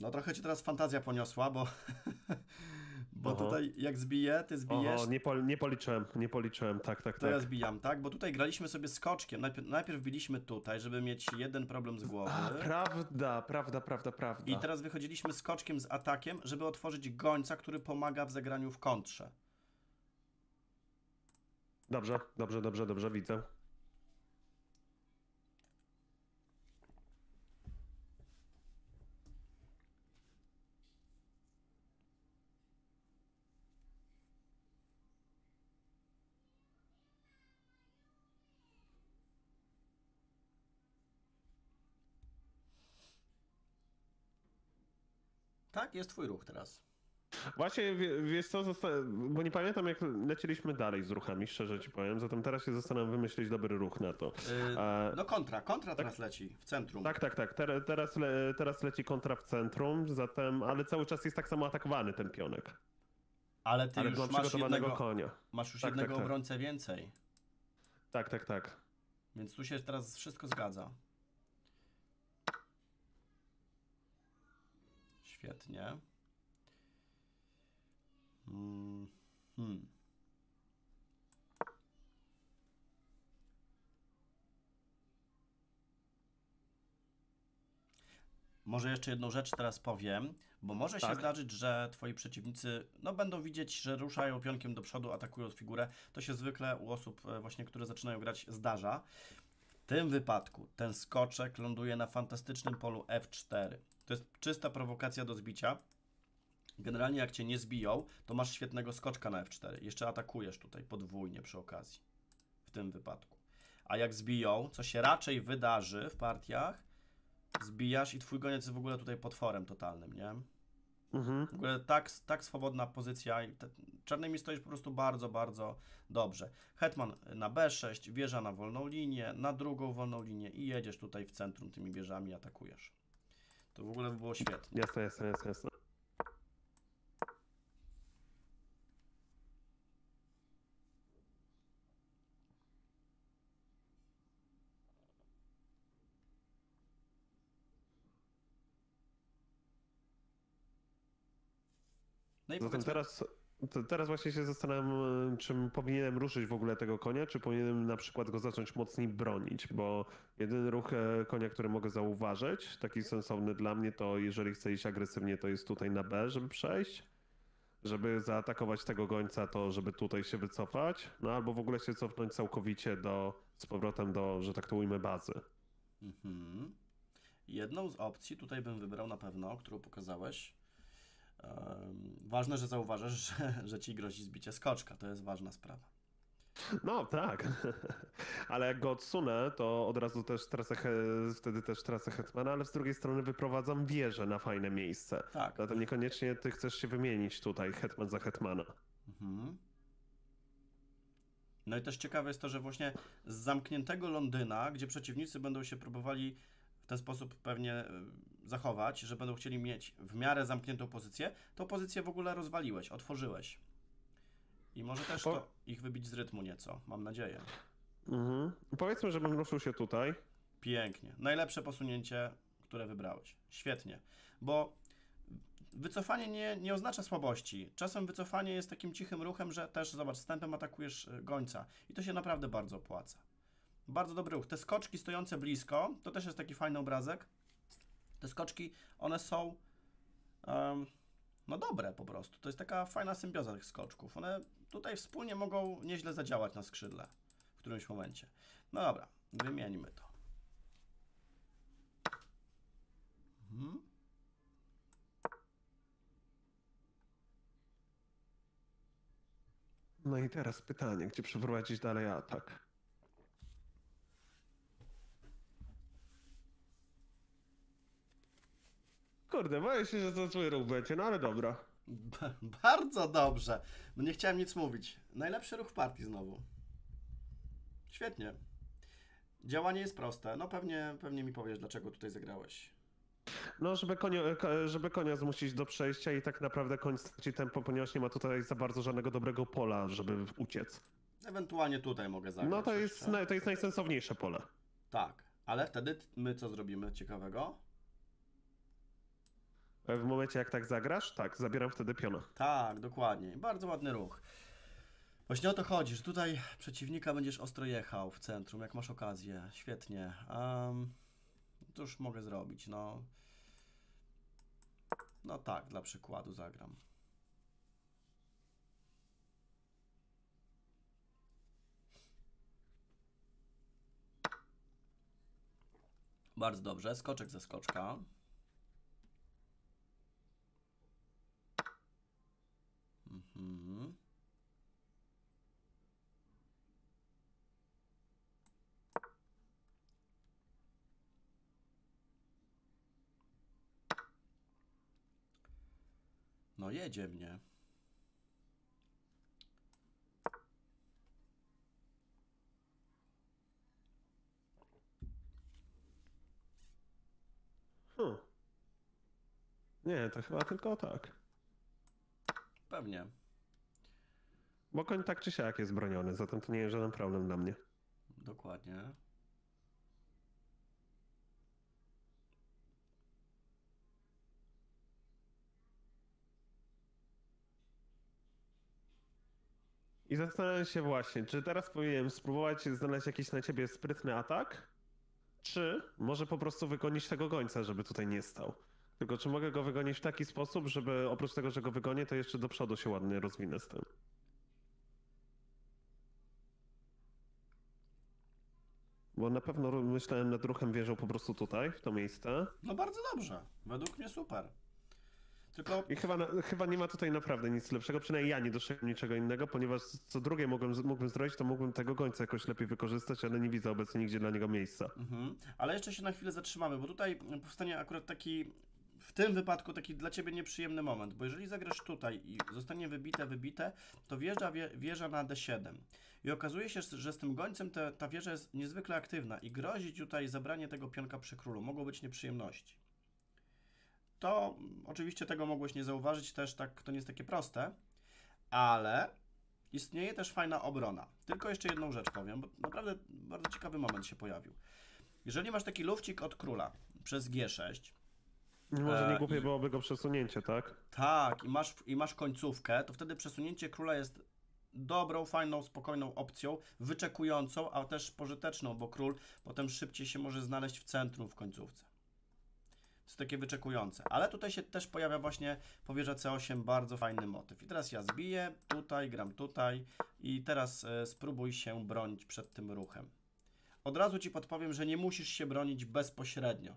No trochę cię teraz fantazja poniosła, bo, bo Oho. tutaj jak zbiję, ty zbijesz, Oho, nie, pol, nie policzyłem, nie policzyłem, tak, tak, to ja tak. zbijam, tak? Bo tutaj graliśmy sobie skoczkiem. Najpierw, najpierw biliśmy tutaj, żeby mieć jeden problem z głowy. A, prawda, prawda, prawda, prawda. I teraz wychodziliśmy skoczkiem z atakiem, żeby otworzyć gońca, który pomaga w zagraniu w kontrze. Dobrze, dobrze, dobrze, dobrze, widzę. Tak, jest twój ruch teraz. Właśnie, wie- wiesz co, bo nie pamiętam jak lecieliśmy dalej z ruchami, szczerze ci powiem, zatem teraz się zastanawiam wymyślić dobry ruch na to. Yy, no kontra, kontra teraz leci w centrum. Tak, tak, tak, Ter- teraz, le- teraz leci kontra w centrum, zatem, ale cały czas jest tak samo atakowany ten pionek. Ale ty Ale już masz jednego, konia. masz już Tak, jednego tak, tak. obrońcę więcej. Tak, tak, tak. Więc tu się teraz wszystko zgadza. Świetnie. Hmm. hmm. Może jeszcze jedną rzecz teraz powiem, bo może tak. się zdarzyć, że twoi przeciwnicy no, będą widzieć, że ruszają pionkiem do przodu, atakując figurę. To się zwykle u osób e, właśnie, które zaczynają grać zdarza. Tym wypadku ten skoczek ląduje na fantastycznym polu F4. To jest czysta prowokacja do zbicia. Generalnie jak cię nie zbiją, to masz świetnego skoczka na F4. Jeszcze atakujesz tutaj podwójnie przy okazji. W tym wypadku. A jak zbiją, co się raczej wydarzy w partiach, zbijasz i twój goniec jest w ogóle tutaj potworem totalnym, nie? Mhm. W ogóle tak, tak swobodna pozycja czarnymi stoisz po prostu bardzo, bardzo dobrze. Hetman na B6, wieża na wolną linię, na drugą wolną linię i jedziesz tutaj w centrum tymi wieżami i atakujesz. To w ogóle by było świetnie. Jasne, jasne, jasne, jasne. No i Zatem powiedzmy, teraz, teraz właśnie się zastanawiam, czym powinienem ruszyć w ogóle tego konia, czy powinienem na przykład go zacząć mocniej bronić, bo jedyny ruch e, konia, który mogę zauważyć, taki sensowny dla mnie, to jeżeli chce iść agresywnie, to jest tutaj na B, żeby przejść. Żeby zaatakować tego gońca, to żeby tutaj się wycofać, no albo w ogóle się cofnąć całkowicie do, z powrotem do, że tak to ujmę, bazy. Mhm. Jedną z opcji tutaj bym wybrał na pewno, którą pokazałeś. Ważne, że zauważasz, że, że ci grozi zbicie skoczka. To jest ważna sprawa. No tak, ale jak go odsunę, to od razu też tracę, wtedy też tracę Hetmana, ale z drugiej strony wyprowadzam wieżę na fajne miejsce. Tak. Zatem niekoniecznie ty chcesz się wymienić tutaj Hetman za Hetmana. Mhm. No i też ciekawe jest to, że właśnie z zamkniętego Londyna, gdzie przeciwnicy będą się próbowali w ten sposób pewnie zachować, że będą chcieli mieć w miarę zamkniętą pozycję, to pozycję w ogóle rozwaliłeś, otworzyłeś. I może też to ich wybić z rytmu nieco, mam nadzieję. Mhm. Powiedzmy, żebym ruszył się tutaj. Pięknie. Najlepsze posunięcie, które wybrałeś. Świetnie. Bo wycofanie nie, nie oznacza słabości. Czasem wycofanie jest takim cichym ruchem, że też, zobacz, stępem atakujesz y, gońca. I to się naprawdę bardzo opłaca. Bardzo dobry ruch. Te skoczki stojące blisko, to też jest taki fajny obrazek. Te skoczki, one są em, no dobre po prostu. To jest taka fajna symbioza tych skoczków. One tutaj wspólnie mogą nieźle zadziałać na skrzydle w którymś momencie. No dobra, wymieńmy to. Mhm. No i teraz pytanie, gdzie przeprowadzić dalej atak? Kurde, boję się, że to zły ruch będzie, no ale dobra. Bardzo dobrze. No nie chciałem nic mówić. Najlepszy ruch partii znowu. Świetnie. Działanie jest proste. No pewnie, pewnie mi powiesz, dlaczego tutaj zagrałeś. No, żeby konia, ko- żeby konia zmusić do przejścia i tak naprawdę koń straci tempo, ponieważ nie ma tutaj za bardzo żadnego dobrego pola, żeby uciec. Ewentualnie tutaj mogę zagrać. No to jest, jeszcze. to jest najsensowniejsze pole. Tak, ale wtedy my co zrobimy ciekawego? W momencie jak tak zagrasz, tak, zabieram wtedy piona. Tak, dokładnie. Bardzo ładny ruch. Właśnie o to chodzi, że tutaj przeciwnika będziesz ostro jechał w centrum, jak masz okazję. Świetnie. Um, cóż mogę zrobić? No, no tak, dla przykładu zagram. Bardzo dobrze. Skoczek ze skoczka. Mhm. No jedzie mnie. Hmm. Nie, to chyba tylko tak. Pewnie. Bo koń tak czy siak jest broniony, zatem to nie jest żaden problem dla mnie. Dokładnie. I zastanawiam się właśnie, czy teraz powinienem spróbować znaleźć jakiś na ciebie sprytny atak, Czy może po prostu wygonić tego gońca, żeby tutaj nie stał? Tylko czy mogę go wygonić w taki sposób, żeby oprócz tego, że go wygonię, to jeszcze do przodu się ładnie rozwinę z tym? Bo na pewno myślałem nad ruchem wieżą po prostu tutaj, w to miejsce. No bardzo dobrze. Według mnie super. Tylko I chyba, chyba nie ma tutaj naprawdę nic lepszego, przynajmniej ja nie dostrzegam niczego innego, ponieważ co drugie mogłem, mógłbym zrobić, to mógłbym tego gońca jakoś lepiej wykorzystać, ale nie widzę obecnie nigdzie dla niego miejsca. Mhm. Ale jeszcze się na chwilę zatrzymamy, bo tutaj powstanie akurat taki, w tym wypadku taki dla ciebie nieprzyjemny moment, bo jeżeli zagrasz tutaj i zostanie wybite, wybite, to wjeżdża wie, wieża na D7. I okazuje się, że z tym gońcem te, ta wieża jest niezwykle aktywna i grozi tutaj zabranie tego pionka przy królu. Mogą być nieprzyjemności. To oczywiście tego mogłeś nie zauważyć, też tak to nie jest takie proste, ale istnieje też fajna obrona. Tylko jeszcze jedną rzecz powiem, bo naprawdę bardzo ciekawy moment się pojawił. Jeżeli masz taki lufcik od króla przez G6, Może E, nie głupie i- byłoby go przesunięcie, tak? tak, i masz, i masz końcówkę, to wtedy przesunięcie króla jest dobrą, fajną, spokojną opcją, wyczekującą, a też pożyteczną, bo król potem szybciej się może znaleźć w centrum w końcówce. Jest takie wyczekujące. Ale tutaj się też pojawia właśnie po wieży C8 bardzo fajny motyw. I teraz ja zbiję tutaj, gram tutaj i teraz e, spróbuj się bronić przed tym ruchem. Od razu Ci podpowiem, że nie musisz się bronić bezpośrednio.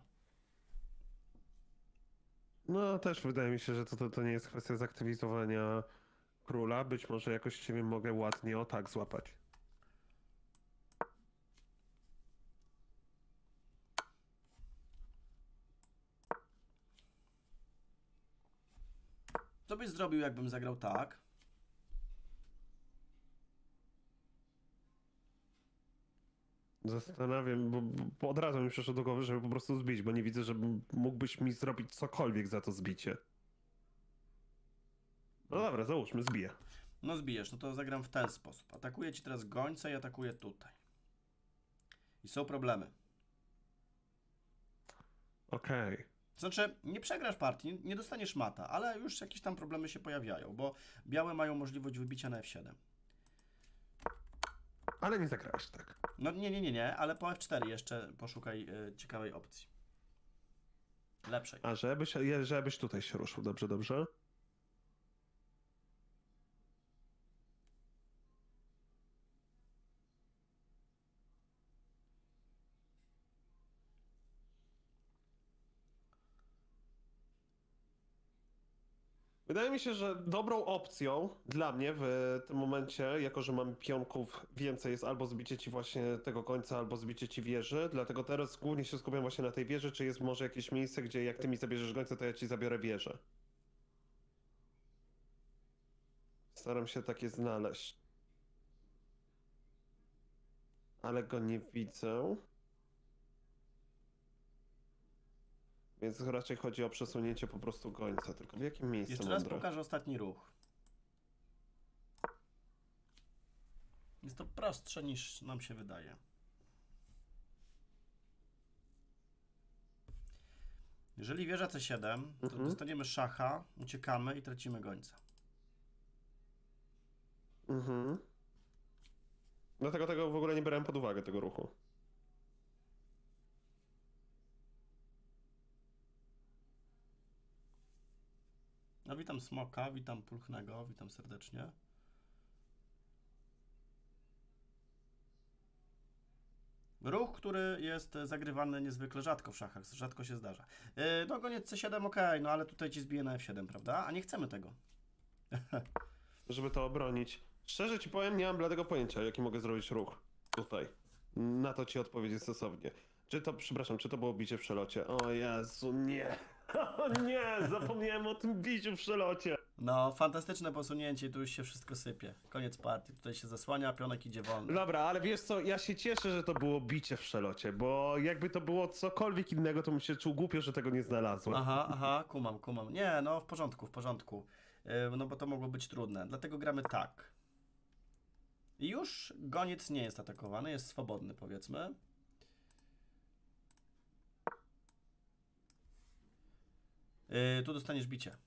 No też wydaje mi się, że to, to, to nie jest kwestia zaktywizowania króla. Być może jakoś ciebie mogę ładnie o tak złapać. Co byś zrobił, jakbym zagrał tak? Zastanawiam, bo, bo od razu mi przyszło do głowy, żeby po prostu zbić, bo nie widzę, że mógłbyś mi zrobić cokolwiek za to zbicie. No dobra, załóżmy, zbiję. No zbijesz, no to zagram w ten sposób. Atakuję ci teraz gońca i atakuję tutaj. I są problemy. Okej. Znaczy, nie przegrasz partii, nie dostaniesz mata, ale już jakieś tam problemy się pojawiają, bo białe mają możliwość wybicia na F7. Ale nie zagrałeś tak. No nie, nie, nie, nie, ale po F4 jeszcze poszukaj y, ciekawej opcji. Lepszej. A żebyś, żebyś tutaj się ruszył, dobrze, dobrze. Wydaje mi się, że dobrą opcją dla mnie w tym momencie, jako że mamy pionków więcej, jest albo zbicie ci właśnie tego końca, albo zbicie ci wieży. Dlatego teraz głównie się skupiam właśnie na tej wieży. Czy jest może jakieś miejsce, gdzie jak ty mi zabierzesz końca, to ja ci zabiorę wieżę. Staram się takie znaleźć. Ale go nie widzę. Więc raczej chodzi o przesunięcie po prostu gońca. Tylko w jakim miejscu Jeszcze raz pokażę ostatni ruch. Jest to prostsze niż nam się wydaje. Jeżeli wieża C7, to Mhm. dostaniemy szacha, uciekamy i tracimy gońca. Mhm. Dlatego tego w ogóle nie brałem pod uwagę, tego ruchu. Witam Smoka, witam Pulchnego, witam serdecznie. Ruch, który jest zagrywany niezwykle rzadko w szachach, rzadko się zdarza. Yy, no goniec C7, ok, no ale tutaj ci zbije na F7, prawda? A nie chcemy tego. Żeby to obronić. Szczerze ci powiem, nie mam bladego pojęcia, jaki mogę zrobić ruch tutaj. Na to ci odpowiedzieć stosownie. Czy to, przepraszam, czy to było bicie w przelocie? O Jezu, nie. O nie, zapomniałem o tym biciu w przelocie. No, fantastyczne posunięcie, tu już się wszystko sypie. Koniec partii, tutaj się zasłania, pionek idzie wolny. Dobra, ale wiesz co, ja się cieszę, że to było bicie w przelocie, bo jakby to było cokolwiek innego, to bym się czuł głupio, że tego nie znalazłem. Aha, aha, kumam, kumam. Nie, no w porządku, w porządku. Yy, no bo to mogło być trudne. Dlatego gramy tak. Już goniec nie jest atakowany, jest swobodny powiedzmy. Yy, tu dostaniesz bicie.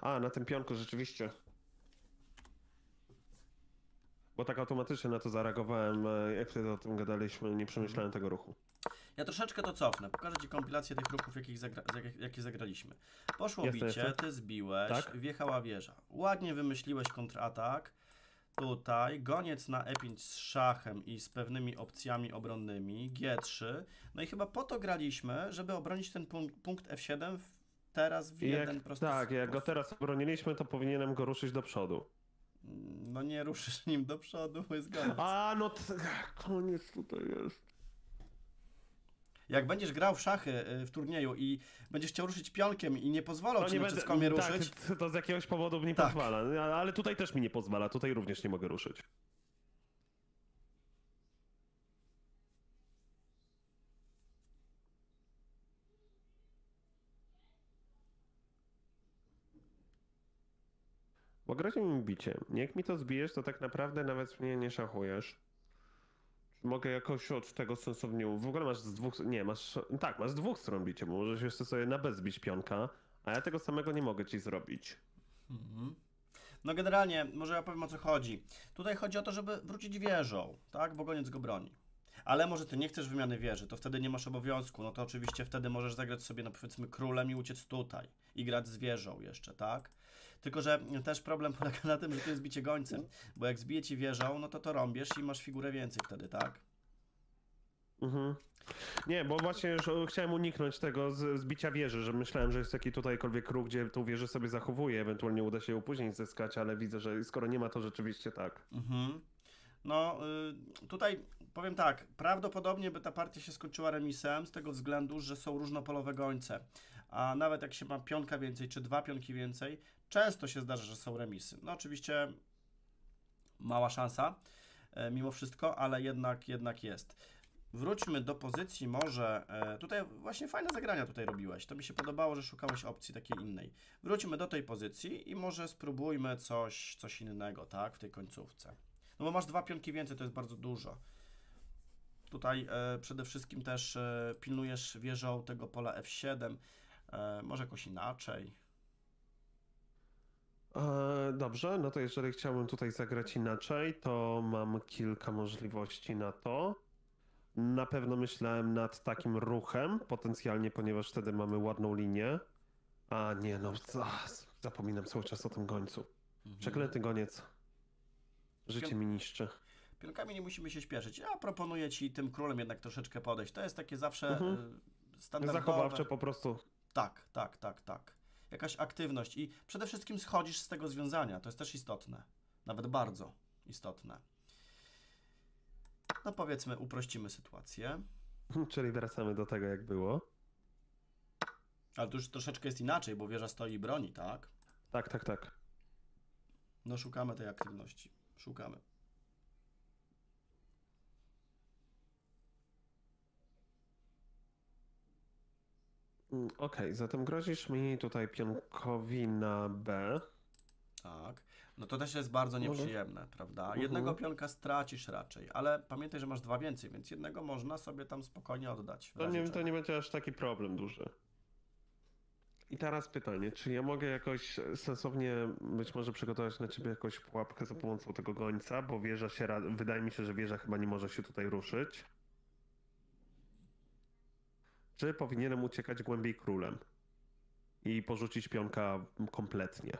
A, na tym pionku rzeczywiście. Bo tak automatycznie na to zareagowałem, e, jak wtedy o tym gadaliśmy, nie przemyślałem tego ruchu. Ja troszeczkę to cofnę. Pokażę Ci kompilację tych ruchów, jakich zagra jak, jakie zagraliśmy. Poszło Jasne, bicie, jasne. Ty zbiłeś, Tak. wjechała wieża. Ładnie wymyśliłeś kontratak. Tutaj goniec na E5 z szachem i z pewnymi opcjami obronnymi, G3. No i chyba po to graliśmy, żeby obronić ten punkt, punkt F7 w, teraz w I jeden jak, prosty tak, jak go sposób. teraz obroniliśmy, to powinienem go ruszyć do przodu. No nie ruszysz nim do przodu, bo jest goniec. A, no koniec tutaj jest. Jak będziesz grał w szachy y, w turnieju i będziesz chciał ruszyć pionkiem i nie pozwolą No ci na wszystko mnie tak, ruszyć, t- to z jakiegoś powodu mi nie Tak. pozwala, ale- ale tutaj też mi nie pozwala, tutaj również nie mogę ruszyć. Bo grozi mi bicie. Jak mi to zbijesz, to tak naprawdę nawet mnie nie szachujesz. Mogę jakoś od tego sensownie... W ogóle masz z dwóch... Nie, masz... Tak, masz z dwóch stron bicie, bo możesz jeszcze sobie na bez zbić pionka, a ja tego samego nie mogę ci zrobić. No generalnie, może ja powiem o co chodzi. Tutaj chodzi o to, żeby wrócić wieżą, tak? Bo goniec go broni. Ale może ty nie chcesz wymiany wieży, to wtedy nie masz obowiązku. No to oczywiście wtedy możesz zagrać sobie, no powiedzmy, królem i uciec tutaj. I grać z wieżą jeszcze, tak? Tylko, że też problem polega na tym, że to jest bicie gońcem. Bo jak zbije ci wieżą, no to to rąbiesz i masz figurę więcej wtedy, tak? Mhm. Nie, bo właśnie już chciałem uniknąć tego zbicia wieży, że myślałem, że jest taki tutajkolwiek ruch, gdzie tą wieżę sobie zachowuje, ewentualnie uda się ją później zyskać, ale widzę, że skoro nie ma, to rzeczywiście tak. Mhm. No, y, tutaj powiem tak, prawdopodobnie by ta partia się skończyła remisem z tego względu, że są różnopolowe gońce. A nawet jak się ma pionka więcej, czy dwa pionki więcej, często się zdarza, że są remisy. No oczywiście mała szansa e, mimo wszystko, ale jednak, jednak jest. Wróćmy do pozycji może, e, tutaj właśnie fajne zagrania tutaj robiłeś, to mi się podobało, że szukałeś opcji takiej innej. Wróćmy do tej pozycji i może spróbujmy coś, coś innego, tak, w tej końcówce. No bo masz dwa pionki więcej, to jest bardzo dużo. Tutaj e, przede wszystkim też e, pilnujesz wieżą tego pola F7, e, może jakoś inaczej. E, dobrze, no to jeżeli chciałbym tutaj zagrać inaczej, to mam kilka możliwości na to. Na pewno myślałem nad takim ruchem, potencjalnie, ponieważ wtedy mamy ładną linię. A nie, no, za, zapominam cały czas o tym gońcu. Przeklęty goniec. Życie mi niszczy. Pionkami nie musimy się śpieszyć. Ja proponuję Ci tym królem jednak troszeczkę podejść. To jest takie zawsze Mhm. e, standardowe. Zachowawcze po prostu. Tak, tak, tak, tak. Jakaś aktywność i przede wszystkim schodzisz z tego związania. To jest też istotne. Nawet bardzo istotne. No powiedzmy, uprościmy sytuację. Czyli wracamy do tego, jak było. Ale to już troszeczkę jest inaczej, bo wieża stoi i broni, tak? Tak, tak, tak. No szukamy tej aktywności. Szukamy. Mm, Okej, zatem grozisz mi tutaj pionkowi na B. Tak. No to też jest bardzo Mhm. nieprzyjemne, prawda? Jednego pionka stracisz raczej, ale pamiętaj, że masz dwa więcej, więc jednego można sobie tam spokojnie oddać. To nie, to nie będzie aż taki problem duży. I teraz pytanie, czy ja mogę jakoś sensownie być może przygotować na ciebie jakąś pułapkę za pomocą tego gońca, bo wieża się, wydaje mi się, że wieża chyba nie może się tutaj ruszyć. Czy powinienem uciekać głębiej królem i porzucić pionka kompletnie?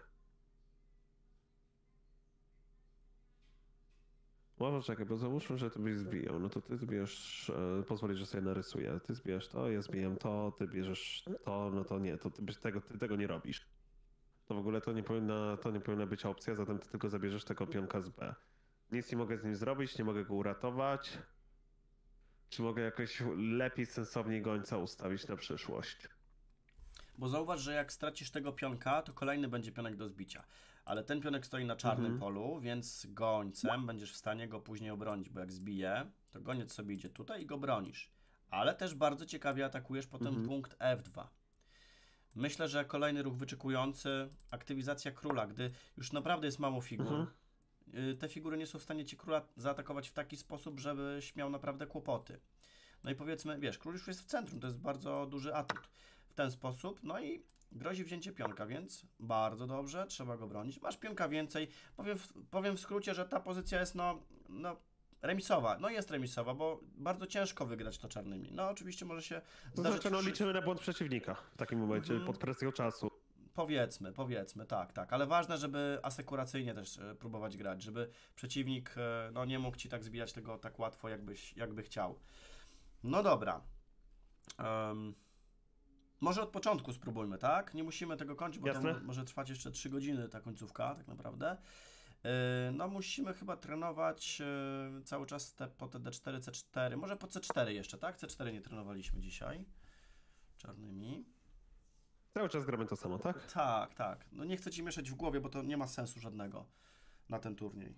Może czekaj, bo załóżmy, że ty byś zbijał, no to ty zbijesz, e, pozwolisz, że sobie narysuję, ty zbijasz to, ja zbijam to, ty bierzesz to, no to nie, to ty, byś tego, ty tego nie robisz. To w ogóle to nie, powinna, to nie powinna być opcja, zatem ty tylko zabierzesz tego pionka z B. Nic nie mogę z nim zrobić, nie mogę go uratować. Czy mogę jakoś lepiej, sensowniej gońca ustawić na przyszłość? Bo zauważ, że jak stracisz tego pionka, to kolejny będzie pionek do zbicia. Ale ten pionek stoi na czarnym Mhm. polu, więc gońcem będziesz w stanie go później obronić, bo jak zbije, to goniec sobie idzie tutaj i go bronisz. Ale też bardzo ciekawie atakujesz potem Mhm. punkt F2. Myślę, że kolejny ruch wyczekujący, aktywizacja króla, gdy już naprawdę jest mało figur. Mhm. Y, Te figury nie są w stanie ci króla zaatakować w taki sposób, żebyś miał naprawdę kłopoty. No i powiedzmy, wiesz, król już jest w centrum, to jest bardzo duży atut w ten sposób. No i grozi wzięcie pionka, więc bardzo dobrze, trzeba go bronić. Masz pionka więcej. Powiem w, powiem w skrócie, że ta pozycja jest no, no remisowa. No jest remisowa, bo bardzo ciężko wygrać to czarnymi. No oczywiście może się To zdarzyć znaczy, no liczymy na błąd przeciwnika w takim momencie, Mhm. pod presją czasu. Powiedzmy, powiedzmy, tak, tak, ale ważne, żeby asekuracyjnie też e, próbować grać, żeby przeciwnik e, no, nie mógł ci tak zbijać tego tak łatwo, jakbyś, jakby chciał. No dobra. Em, może od początku spróbujmy, tak? Nie musimy tego kończyć, bo Jasne. może trwać jeszcze 3 godziny ta końcówka, tak naprawdę. E, No musimy chyba trenować cały czas te, po te D4, C4, może po C4 jeszcze, tak? C4 nie trenowaliśmy dzisiaj czarnymi. Cały czas gramy to samo, tak? Tak, tak. No nie chcę ci mieszać w głowie, bo to nie ma sensu żadnego na ten turniej.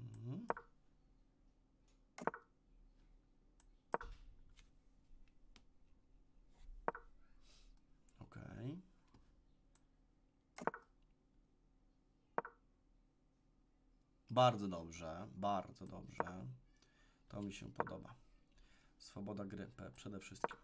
Mhm. Okej. Bardzo dobrze, bardzo dobrze. To mi się podoba. Swoboda gry przede wszystkim.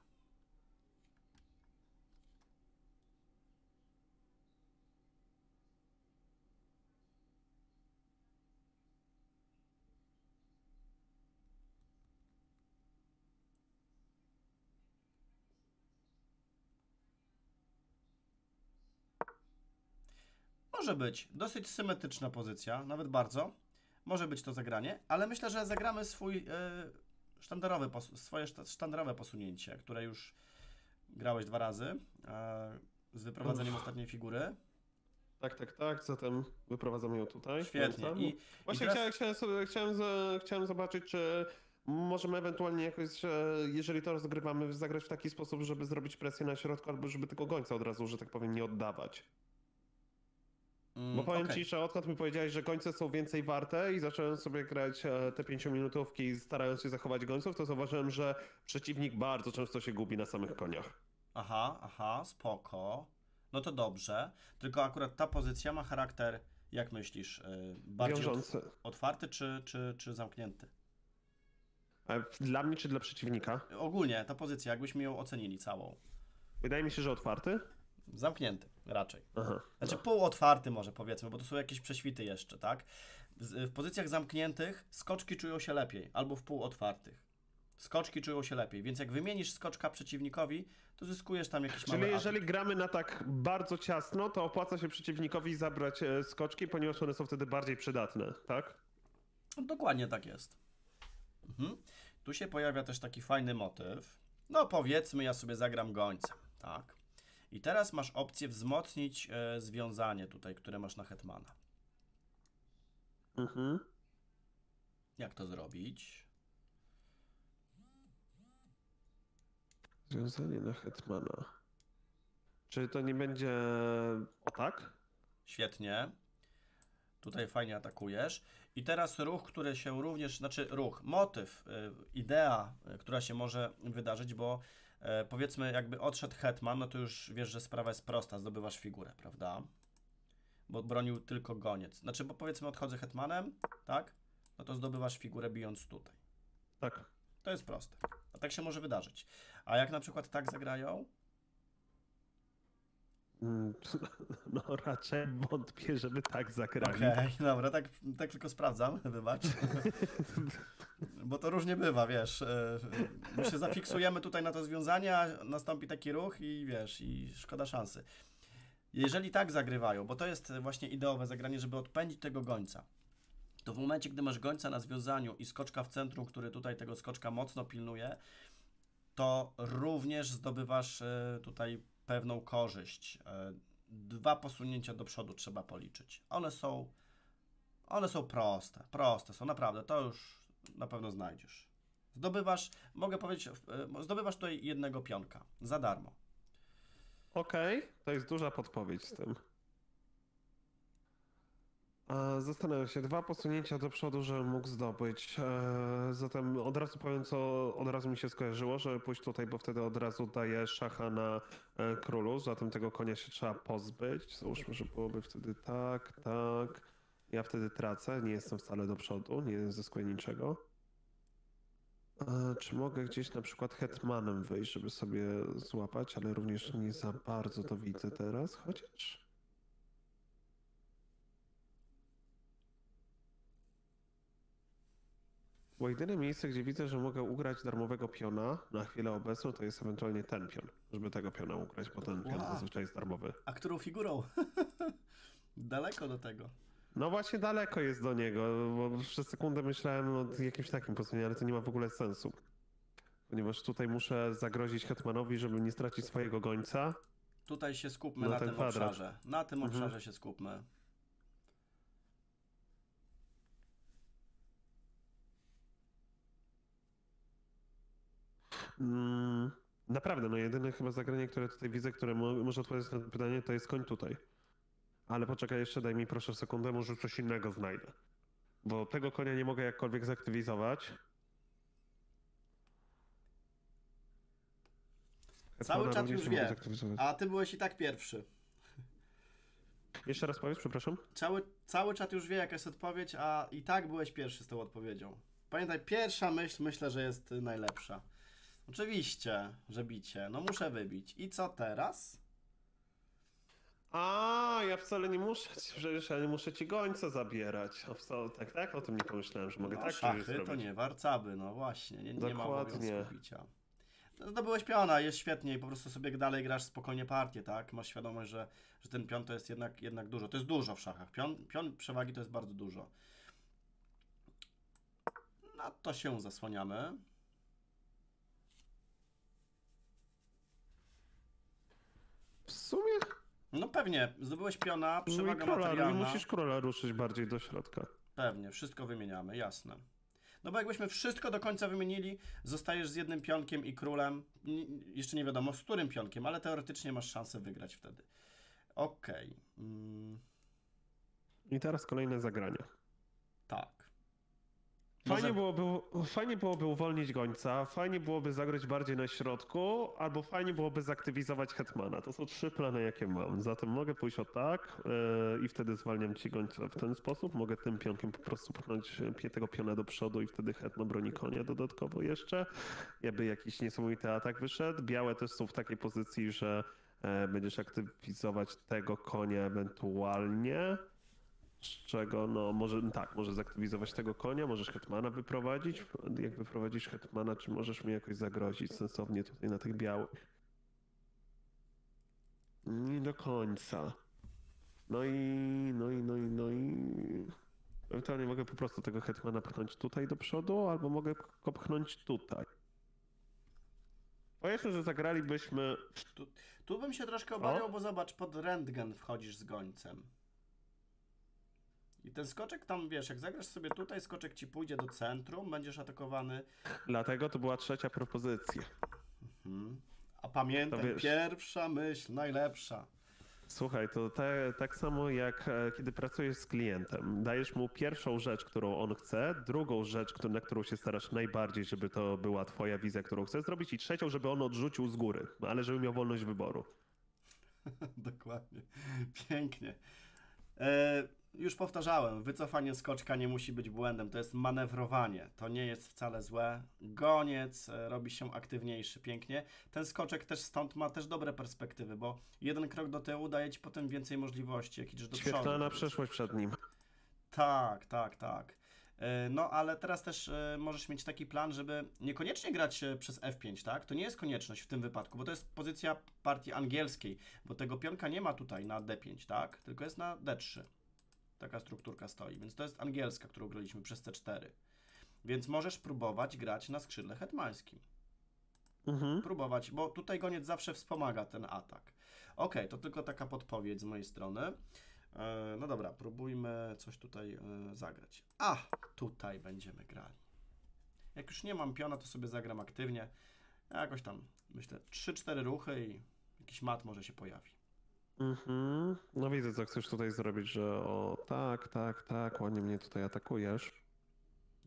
Może być dosyć symetryczna pozycja, nawet bardzo. Może być to zagranie, ale myślę, że zagramy swój e, sztandarowy, swoje szta- sztandarowe posunięcie, które już grałeś dwa razy e, z wyprowadzeniem Uff. ostatniej figury. Tak, tak, tak, zatem wyprowadzamy ją tutaj. Świetnie. I, Właśnie i teraz- chciałem, chciałem, chciałem, zobaczyć, czy możemy ewentualnie jakoś, e, jeżeli to rozgrywamy, zagrać w taki sposób, żeby zrobić presję na środku, albo żeby tylko gońca od razu, że tak powiem, nie oddawać. Mm, Bo powiem okej. ci, że odkąd mi powiedziałeś, że gońce są więcej warte i zacząłem sobie grać e, te pięciominutówki starając się zachować gońców, to zauważyłem, że przeciwnik bardzo często się gubi na samych koniach. Aha, aha, spoko. No to dobrze. Tylko akurat ta pozycja ma charakter, jak myślisz, e, bardziej Wiążący. otwarty czy, czy, czy zamknięty? A dla mnie czy dla przeciwnika? Ogólnie ta pozycja, jakbyśmy ją ocenili całą. Wydaje mi się, że otwarty. Zamknięty raczej. Aha. Znaczy półotwarty może powiedzmy, bo to są jakieś prześwity jeszcze, tak? W pozycjach zamkniętych skoczki czują się lepiej, albo w półotwartych. Skoczki czują się lepiej, więc jak wymienisz skoczka przeciwnikowi, to zyskujesz tam jakiś mały Czyli atut. jeżeli gramy na tak bardzo ciasno, to opłaca się przeciwnikowi zabrać e, skoczki, ponieważ one są wtedy bardziej przydatne, tak? No, Dokładnie tak jest. Mhm. Tu się pojawia też taki fajny motyw. No powiedzmy, ja sobie zagram gońcem, tak? I teraz masz opcję wzmocnić e, związanie tutaj, które masz na hetmana. Mhm. Jak to zrobić? Związanie na Hetmana. Czy to nie będzie o tak? Świetnie. Tutaj fajnie atakujesz. I teraz ruch, który się również, znaczy ruch, motyw, y, idea, y, która się może wydarzyć, bo e, powiedzmy jakby odszedł hetman, no to już wiesz, że sprawa jest prosta, zdobywasz figurę, prawda? Bo bronił tylko goniec. Znaczy, bo powiedzmy odchodzę hetmanem, tak? No to zdobywasz figurę bijąc tutaj. Tak. To jest proste. A tak się może wydarzyć. A jak na przykład tak zagrają, No raczej wątpię, żeby tak zagrali. Okej, dobra, tak, tak tylko sprawdzam, wybacz. Bo to różnie bywa, wiesz. e, My się zafiksujemy tutaj na to związanie, a nastąpi taki ruch i wiesz, i szkoda szansy. Jeżeli tak zagrywają, bo to jest właśnie ideowe zagranie, żeby odpędzić tego gońca, to w momencie, gdy masz gońca na związaniu i skoczka w centrum, który tutaj tego skoczka mocno pilnuje, to również zdobywasz e, tutaj pewną korzyść. E, Dwa posunięcia do przodu trzeba policzyć. One są, one są proste, proste są naprawdę, to już na pewno znajdziesz. Zdobywasz, mogę powiedzieć, e, zdobywasz tutaj jednego pionka za darmo. Okej, to jest duża podpowiedź z tym. E, Zastanawiam się, dwa posunięcia do przodu, żebym mógł zdobyć. E, Zatem od razu powiem, co od razu mi się skojarzyło, żeby pójść tutaj, bo wtedy od razu daję szacha na e, królu, zatem tego konia się trzeba pozbyć. Załóżmy, że byłoby wtedy tak, tak. Ja wtedy tracę, nie jestem wcale do przodu, nie zyskuję niczego. Czy mogę gdzieś na przykład hetmanem wyjść, żeby sobie złapać, ale również nie za bardzo to widzę teraz, chociaż... Bo jedyne miejsce, gdzie widzę, że mogę ugrać darmowego piona na chwilę obecną, to jest ewentualnie ten pion, żeby tego piona ugrać, bo ten pion Wow. zazwyczaj jest darmowy. A którą figurą? Daleko do tego. No właśnie daleko jest do niego, bo przez sekundę myślałem o jakimś takim posunięciu, ale to nie ma w ogóle sensu. Ponieważ tutaj muszę zagrozić Hetmanowi, żeby nie stracić swojego gońca. Tutaj się skupmy na ten tym kwadrat. obszarze. Na tym Mhm. obszarze się skupmy. Mm, naprawdę, no jedyne chyba zagranie, które tutaj widzę, które mo może odpowiedzieć na to pytanie, to jest koń tutaj. Ale poczekaj jeszcze, daj mi proszę sekundę, może coś innego znajdę. Bo tego konia nie mogę jakkolwiek zaktywizować. Cały czat już wie. A ty byłeś i tak pierwszy. Jeszcze raz powiedz, przepraszam. Cały, cały czat już wie, jaka jest odpowiedź, a i tak byłeś pierwszy z tą odpowiedzią. Pamiętaj, pierwsza myśl myślę, że jest najlepsza. Oczywiście, że bicie. No muszę wybić. I co teraz? A, ja wcale nie muszę, ci- przecież ja nie muszę ci gońca zabierać. A wcale, tak, tak, o tym nie pomyślałem, że mogę No, tak szachy to zrobić. nie, warcaby, no właśnie, nie, nie ma obowiązku bicia. No, Zdobyłeś piona, jest świetnie i po prostu sobie dalej grasz spokojnie partię, tak? Masz świadomość, że, że ten pion to jest jednak, jednak dużo. To jest dużo w szachach. Pion, pion przewagi to jest bardzo dużo. Na to się zasłaniamy. W sumie No pewnie, zdobyłeś piona, no i przewaga króla, materialna. musisz króla ruszyć bardziej do środka. Pewnie, wszystko wymieniamy, jasne. No bo jakbyśmy wszystko do końca wymienili, zostajesz z jednym pionkiem i królem. Jeszcze nie wiadomo z którym pionkiem, ale teoretycznie masz szansę wygrać wtedy. Okej. Mm, I teraz kolejne zagrania. tak. Fajnie, byłoby, fajnie byłoby uwolnić gońca, fajnie byłoby zagrać bardziej na środku, albo fajnie byłoby zaktywizować Hetmana. To są trzy plany, jakie mam. Zatem mogę pójść o tak yy, i wtedy zwalniam ci gońca w ten sposób. Mogę tym pionkiem po prostu pchnąć e, tego piona do przodu i wtedy Hetman broni konia dodatkowo jeszcze. Jakby jakiś niesamowity atak wyszedł. Białe też są w takiej pozycji, że e, będziesz aktywizować tego konia ewentualnie. Z czego, no, może tak, możesz zaktywizować tego konia, możesz hetmana wyprowadzić. Jak wyprowadzisz hetmana, czy możesz mi jakoś zagrozić sensownie tutaj na tych białych? Nie do końca. No i, no i, no i, no i. Ewentualnie mogę po prostu tego hetmana pchnąć tutaj do przodu, albo mogę go pchnąć tutaj. Powiedzmy, że zagralibyśmy. Tu, tu bym się troszkę obawiał, bo zobacz, pod rentgen wchodzisz z gońcem. I ten skoczek tam, wiesz, jak zagrasz sobie tutaj, skoczek ci pójdzie do centrum, będziesz atakowany. Dlatego to była trzecia propozycja. Hmm. A pamiętaj, pierwsza myśl, najlepsza. Słuchaj, to te, tak samo jak e, kiedy pracujesz z klientem. Dajesz mu pierwszą rzecz, którą on chce, drugą rzecz, na którą się starasz najbardziej, żeby to była twoja wizja, którą chcesz zrobić i trzecią, żeby on odrzucił z góry, ale żeby miał wolność wyboru. Dokładnie. Pięknie. E, już powtarzałem, wycofanie skoczka nie musi być błędem, to jest manewrowanie. To nie jest wcale złe. Goniec e, robi się aktywniejszy, pięknie. Ten skoczek też stąd ma też dobre perspektywy, bo jeden krok do tyłu daje ci potem więcej możliwości, jak idziesz do przodu. Świetlana przyszłość przed nim. Tak, tak, tak. E, No, ale teraz też e, możesz mieć taki plan, żeby niekoniecznie grać e, przez F5, tak? To nie jest konieczność w tym wypadku, bo to jest pozycja partii angielskiej, bo tego pionka nie ma tutaj na D5, tak? Tylko jest na D3. Taka strukturka stoi, więc to jest angielska, którą graliśmy przez C4. Więc możesz próbować grać na skrzydle hetmańskim Mhm. próbować, bo tutaj goniec zawsze wspomaga ten atak. Ok, to tylko taka podpowiedź z mojej strony. E, No dobra, próbujmy coś tutaj e, zagrać. A, tutaj będziemy grali. Jak już nie mam piona, to sobie zagram aktywnie. Jakoś tam, myślę, 3-4 ruchy i jakiś mat może się pojawi. Mhm. No widzę, co chcesz tutaj zrobić, że o tak, tak, tak, ładnie mnie tutaj atakujesz.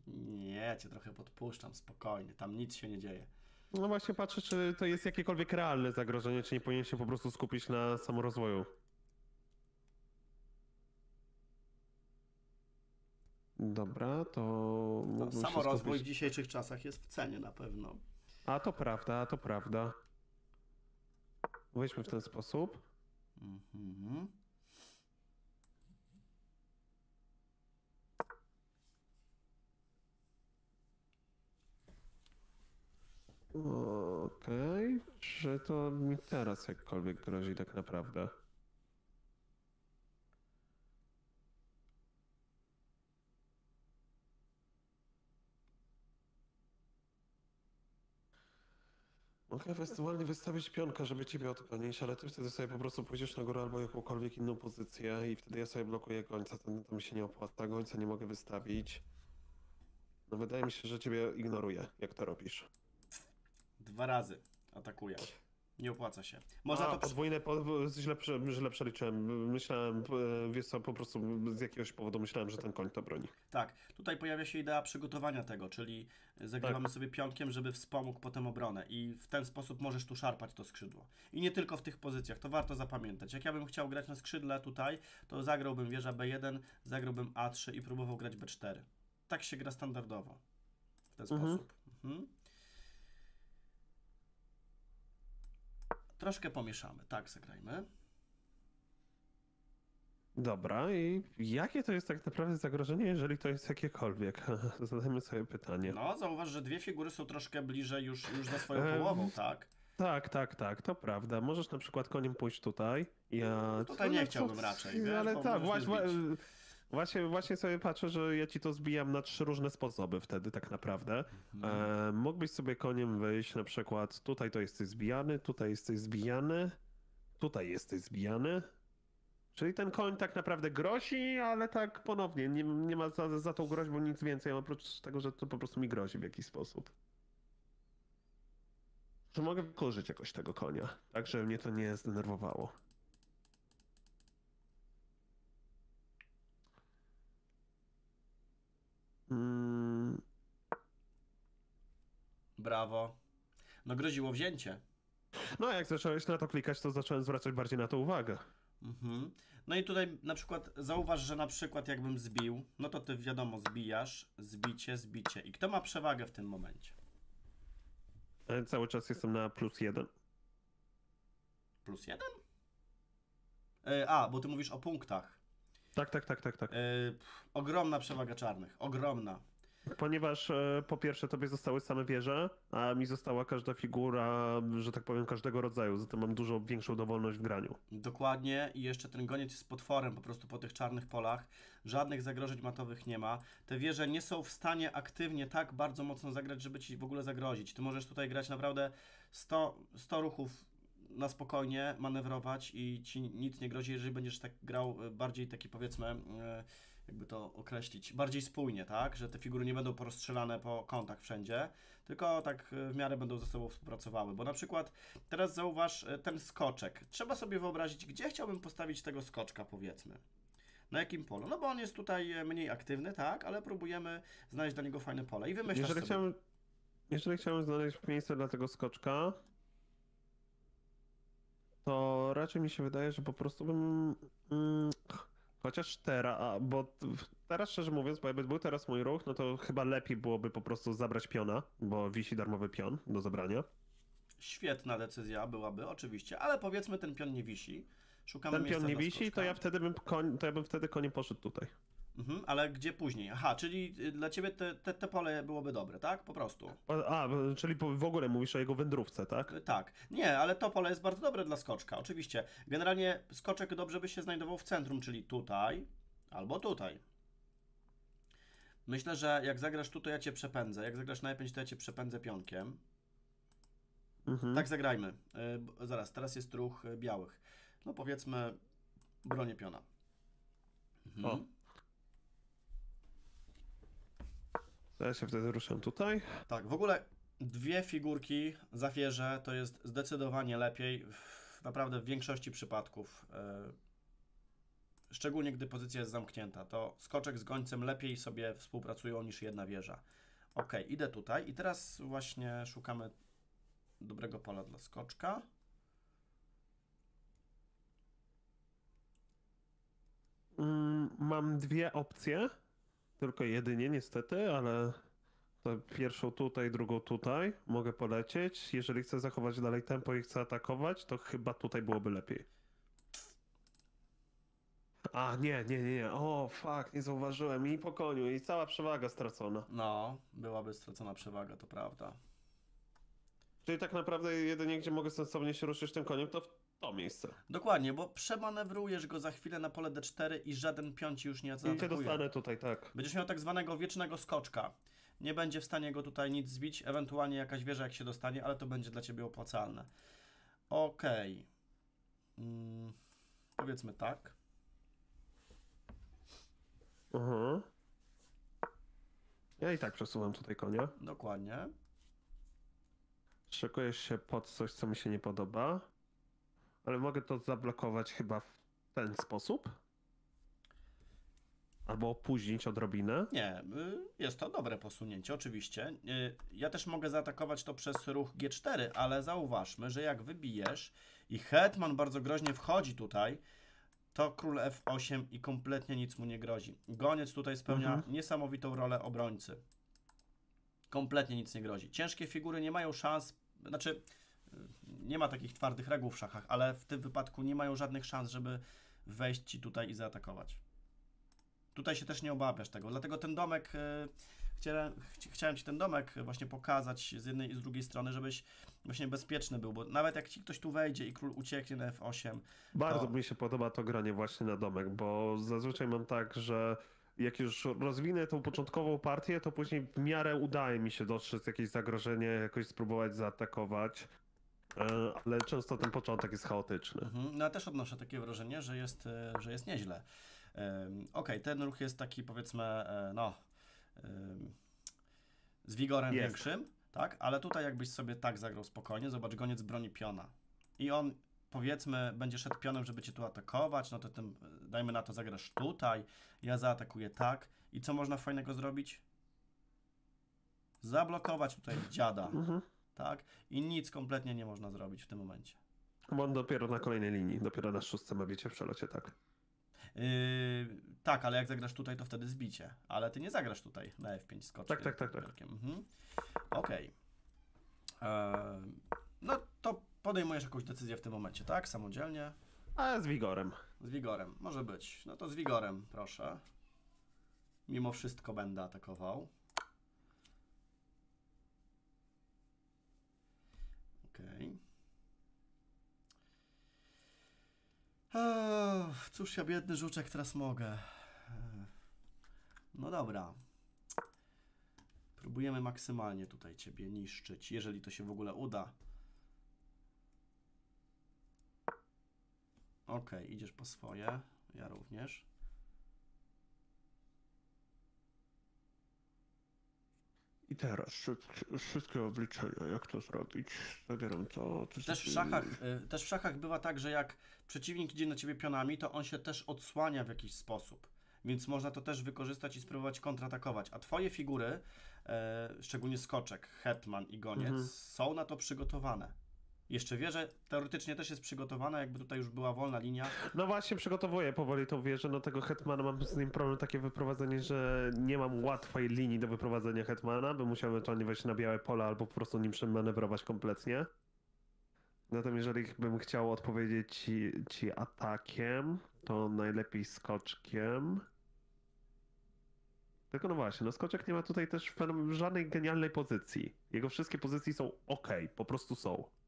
Nie, cię trochę podpuszczam, spokojnie, tam nic się nie dzieje. No właśnie patrzę, czy to jest jakiekolwiek realne zagrożenie, czy nie powinien się po prostu skupić na samorozwoju. Dobra, to No, mógłbym się samorozwój w skupić... dzisiejszych czasach jest w cenie na pewno. A to prawda, to prawda. Wejdźmy w ten sposób. Mhm. Okej, czy to mi teraz jakkolwiek grozi tak naprawdę? Mogę ewentualnie wystawić pionka, żeby ciebie odgonić, ale ty wtedy sobie po prostu pójdziesz na górę albo jakąkolwiek inną pozycję i wtedy ja sobie blokuję gońca, to, to mi się nie opłaca, gońca nie mogę wystawić. No wydaje mi się, że ciebie ignoruję, jak to robisz. Dwa razy atakuje. Nie opłaca się. Można A, to podwójne, po, źle, źle przeliczyłem. Myślałem, e, wiesz co, po prostu z jakiegoś powodu myślałem, że ten koń to broni. Tak, tutaj pojawia się idea przygotowania tego, czyli zagrywamy Tak. sobie pionkiem, żeby wspomógł potem obronę i w ten sposób możesz tu szarpać to skrzydło. I nie tylko w tych pozycjach, to warto zapamiętać. Jak ja bym chciał grać na skrzydle tutaj, to zagrałbym wieża B1, zagrałbym A3 i próbował grać B4. Tak się gra standardowo. W ten Mhm. sposób. Mhm. Troszkę pomieszamy. Tak, zagrajmy. Dobra, i jakie to jest tak naprawdę zagrożenie, jeżeli to jest jakiekolwiek? Zadajmy sobie pytanie. No, zauważ, że dwie figury są troszkę bliżej już, już za swoją połową, tak? Tak, tak, tak, to prawda. Możesz na przykład koniem pójść tutaj. Ja... Tutaj nie chciałbym raczej, wiesz, Ale tak, właśnie. Właśnie, właśnie sobie patrzę, że ja ci to zbijam na trzy różne sposoby wtedy tak naprawdę. Mhm. E, mógłbyś sobie koniem wyjść na przykład tutaj to jesteś zbijany, tutaj jesteś zbijany, tutaj jesteś zbijany. Czyli ten koń tak naprawdę grozi, ale tak ponownie, nie, nie ma za, za tą groźbą nic więcej, oprócz tego, że to po prostu mi grozi w jakiś sposób. Że mogę wykurzyć jakoś tego konia, tak żeby mnie to nie zdenerwowało. Mm, Brawo. No groziło wzięcie. no jak zacząłeś na to klikać, to zacząłem zwracać bardziej na to uwagę. Mhm. No i tutaj na przykład zauważ, że na przykład jakbym zbił, no to ty wiadomo zbijasz, zbicie, zbicie. I kto ma przewagę w tym momencie? E, Cały czas jestem na plus jeden. Plus jeden? E, a, bo ty mówisz o punktach. Tak, tak, tak, tak, tak. E, ogromna przewaga czarnych. Ogromna. Ponieważ e, po pierwsze tobie zostały same wieże, a mi została każda figura, że tak powiem, każdego rodzaju, zatem mam dużo większą dowolność w graniu. Dokładnie i jeszcze ten goniec jest potworem po prostu po tych czarnych polach. Żadnych zagrożeń matowych nie ma. Te wieże nie są w stanie aktywnie tak bardzo mocno zagrać, żeby ci w ogóle zagrozić. Ty możesz tutaj grać naprawdę 100, 100 ruchów na spokojnie, manewrować i ci nic nie grozi, jeżeli będziesz tak grał e, bardziej taki powiedzmy, e, jakby to określić, bardziej spójnie, tak? Że te figury nie będą porozstrzelane po kątach wszędzie, tylko tak e, w miarę będą ze sobą współpracowały. Bo na przykład teraz zauważ ten skoczek. Trzeba sobie wyobrazić, gdzie chciałbym postawić tego skoczka, powiedzmy. Na jakim polu? No bo on jest tutaj mniej aktywny, tak? Ale próbujemy znaleźć dla niego fajne pole i wymyślasz Jeżeli sobie. chciałem, jeżeli chciałem znaleźć miejsce dla tego skoczka, to raczej mi się wydaje, że po prostu bym... Mm, chociaż teraz, bo teraz szczerze mówiąc, bo jakby był teraz mój ruch, no to chyba lepiej byłoby po prostu zabrać piona, bo wisi darmowy pion do zabrania. Świetna decyzja byłaby, oczywiście, ale powiedzmy ten pion nie wisi. Szukamy Ten pion nie wisi, to ja wtedy bym, koń, to ja bym wtedy koniem poszedł tutaj. Mhm, ale gdzie później? Aha, czyli y, dla ciebie te, te, te pole byłoby dobre, tak? Po prostu. A, czyli w ogóle mówisz o jego wędrówce, tak? Y, Tak. Nie, ale to pole jest bardzo dobre dla skoczka, oczywiście. Generalnie skoczek dobrze by się znajdował w centrum, czyli tutaj albo tutaj. Myślę, że jak zagrasz tu, to ja cię przepędzę. Jak zagrasz na E5, to ja cię przepędzę pionkiem. Mhm. Tak zagrajmy. Y, zaraz, teraz jest ruch białych. No powiedzmy bronię piona. Mhm. O. To ja się wtedy ruszę tutaj. Tak, w ogóle dwie figurki za wieżę to jest zdecydowanie lepiej w naprawdę w większości przypadków, e, szczególnie gdy pozycja jest zamknięta, to skoczek z gońcem lepiej sobie współpracują niż jedna wieża. Ok, idę tutaj i teraz właśnie szukamy dobrego pola dla skoczka. Mm, mam dwie opcje. Tylko jedynie niestety, ale pierwszą tutaj, drugą tutaj. Mogę polecieć. Jeżeli chcę zachować dalej tempo i chcę atakować, to chyba tutaj byłoby lepiej. A, nie, nie, nie, nie. O, fuck, nie zauważyłem. I po koniu, i cała przewaga stracona. No, byłaby stracona przewaga, to prawda. Czyli tak naprawdę jedynie gdzie mogę sensownie się ruszyć tym koniem, to w to miejsce. Dokładnie, bo przemanewrujesz go za chwilę na pole D4 i żaden pion ci już nie I cię zaatakuje. dostanę tutaj, tak. Będziesz miał tak zwanego wiecznego skoczka. Nie będzie w stanie go tutaj nic zbić, ewentualnie jakaś wieża jak się dostanie, ale to będzie dla Ciebie opłacalne. Okej. Mm, powiedzmy tak. Mhm. Ja i tak przesuwam tutaj konia. Dokładnie. Szykujesz się pod coś, co mi się nie podoba. Ale mogę to zablokować chyba w ten sposób. Albo opóźnić odrobinę. Nie, y, jest to dobre posunięcie, oczywiście. Y, Ja też mogę zaatakować to przez ruch G4, ale zauważmy, że jak wybijesz i Hetman bardzo groźnie wchodzi tutaj, to król F8 i kompletnie nic mu nie grozi. Goniec tutaj spełnia Mhm. niesamowitą rolę obrońcy. Kompletnie nic nie grozi. Ciężkie figury nie mają szans, znaczy nie ma takich twardych reguł w szachach, ale w tym wypadku nie mają żadnych szans, żeby wejść ci tutaj i zaatakować. Tutaj się też nie obawiasz tego, dlatego ten domek, e, chciałem, chci- chciałem Ci ten domek właśnie pokazać z jednej i z drugiej strony, żebyś właśnie bezpieczny był, bo nawet jak Ci ktoś tu wejdzie i król ucieknie na F8, Bardzo To- mi się podoba to granie właśnie na domek, bo zazwyczaj mam tak, że jak już rozwinę tą początkową partię, to później w miarę udaje mi się dostrzec jakieś zagrożenie, jakoś spróbować zaatakować. E, Ale często ten początek jest chaotyczny. mhm. no ja też odnoszę takie wrażenie, że jest, e, że jest nieźle. Okej, ten ruch jest taki powiedzmy, e, no, z wigorem Jest. większym, tak, ale tutaj jakbyś sobie tak zagrał spokojnie, zobacz, goniec broni piona i on powiedzmy będzie szedł pionem, żeby cię tu atakować, no to tym, dajmy na to, zagrasz tutaj, ja zaatakuję tak i co można fajnego zrobić? Zablokować tutaj dziada, Mhm. Tak, i nic kompletnie nie można zrobić w tym momencie. Bo on dopiero na kolejnej linii, dopiero na szóstce ma bicie w przelocie, tak. Yy, tak, ale jak zagrasz tutaj, to wtedy zbicie. Ale ty nie zagrasz tutaj na F5 skoczkiem. Tak, tak, tak, tak. Mhm. Okej. Eee, No to podejmujesz jakąś decyzję w tym momencie, tak? Samodzielnie? A z wigorem. Z wigorem. Może być. No to z wigorem, proszę. Mimo wszystko będę atakował. Okej. Eee, Cóż ja biedny żuczek teraz mogę. No dobra. Próbujemy maksymalnie tutaj Ciebie niszczyć, jeżeli to się w ogóle uda. Okej, idziesz po swoje. Ja również. I teraz wszystkie, obliczenia, jak to zrobić? Zabieram to. to Też w, szachach, y, też w szachach bywa tak, że jak przeciwnik idzie na ciebie pionami, to on się też odsłania w jakiś sposób. Więc można to też wykorzystać i spróbować kontratakować. A twoje figury, e, szczególnie skoczek, hetman i goniec, Mhm. są na to przygotowane. Jeszcze wieżę teoretycznie też jest przygotowana, jakby tutaj już była wolna linia. No właśnie, przygotowuję powoli tą wieżę. No tego Hetmana mam z nim problem takie wyprowadzenie, że nie mam łatwej linii do wyprowadzenia Hetmana, bym musiał ewentualnie wejść na białe pole albo po prostu nim przemanewrować kompletnie. Zatem jeżeli bym chciał odpowiedzieć ci, ci atakiem, to najlepiej skoczkiem. Tylko no właśnie, no skoczek nie ma tutaj też żadnej genialnej pozycji. Jego wszystkie pozycje są ok, po prostu są.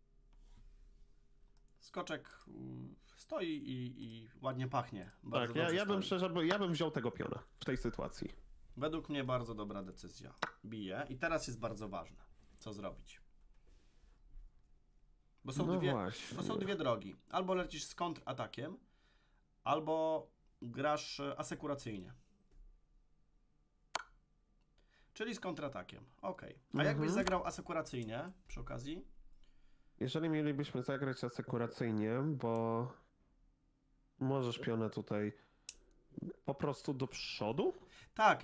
Skoczek mm, stoi i, i ładnie pachnie. Bardzo tak, ja, ja bym szczerze, ja bym wziął tego piona w tej sytuacji. Według mnie bardzo dobra decyzja. Bije. I teraz jest bardzo ważne, co zrobić. Bo są, No dwie, właśnie. bo są dwie drogi. Albo lecisz z kontratakiem, albo grasz e, asekuracyjnie. Czyli z kontratakiem. Ok. A Mhm. jakbyś zagrał asekuracyjnie przy okazji? Jeżeli mielibyśmy zagrać asekuracyjnie, bo możesz pionę tutaj po prostu do przodu? Tak,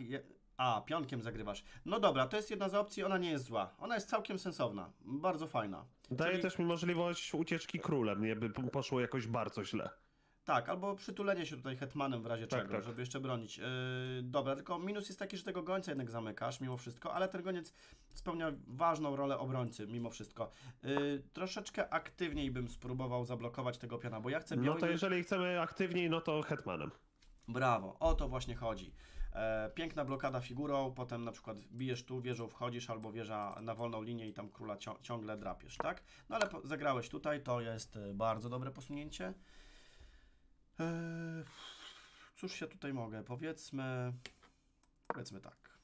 a, pionkiem zagrywasz. No dobra, to jest jedna z opcji, ona nie jest zła. Ona jest całkiem sensowna, bardzo fajna. Daje Czyli- też mi możliwość ucieczki królem, nie by poszło jakoś bardzo źle. Tak, albo przytulenie się tutaj hetmanem w razie Tak, czego, tak. żeby jeszcze bronić. Yy, dobra, tylko minus jest taki, że tego gońca jednak zamykasz mimo wszystko, ale ten goniec spełnia ważną rolę obrońcy mimo wszystko. Yy, troszeczkę aktywniej bym spróbował zablokować tego piona, bo ja chcę No to jeżeli chcemy aktywniej, no to hetmanem. Brawo, o to właśnie chodzi. E, piękna blokada figurą, potem na przykład bijesz tu, wieżą wchodzisz, albo wieża na wolną linię i tam króla cią- ciągle drapiesz, tak? No ale zagrałeś tutaj, to jest e, bardzo dobre posunięcie. E, cóż się tutaj mogę? Powiedzmy, powiedzmy tak.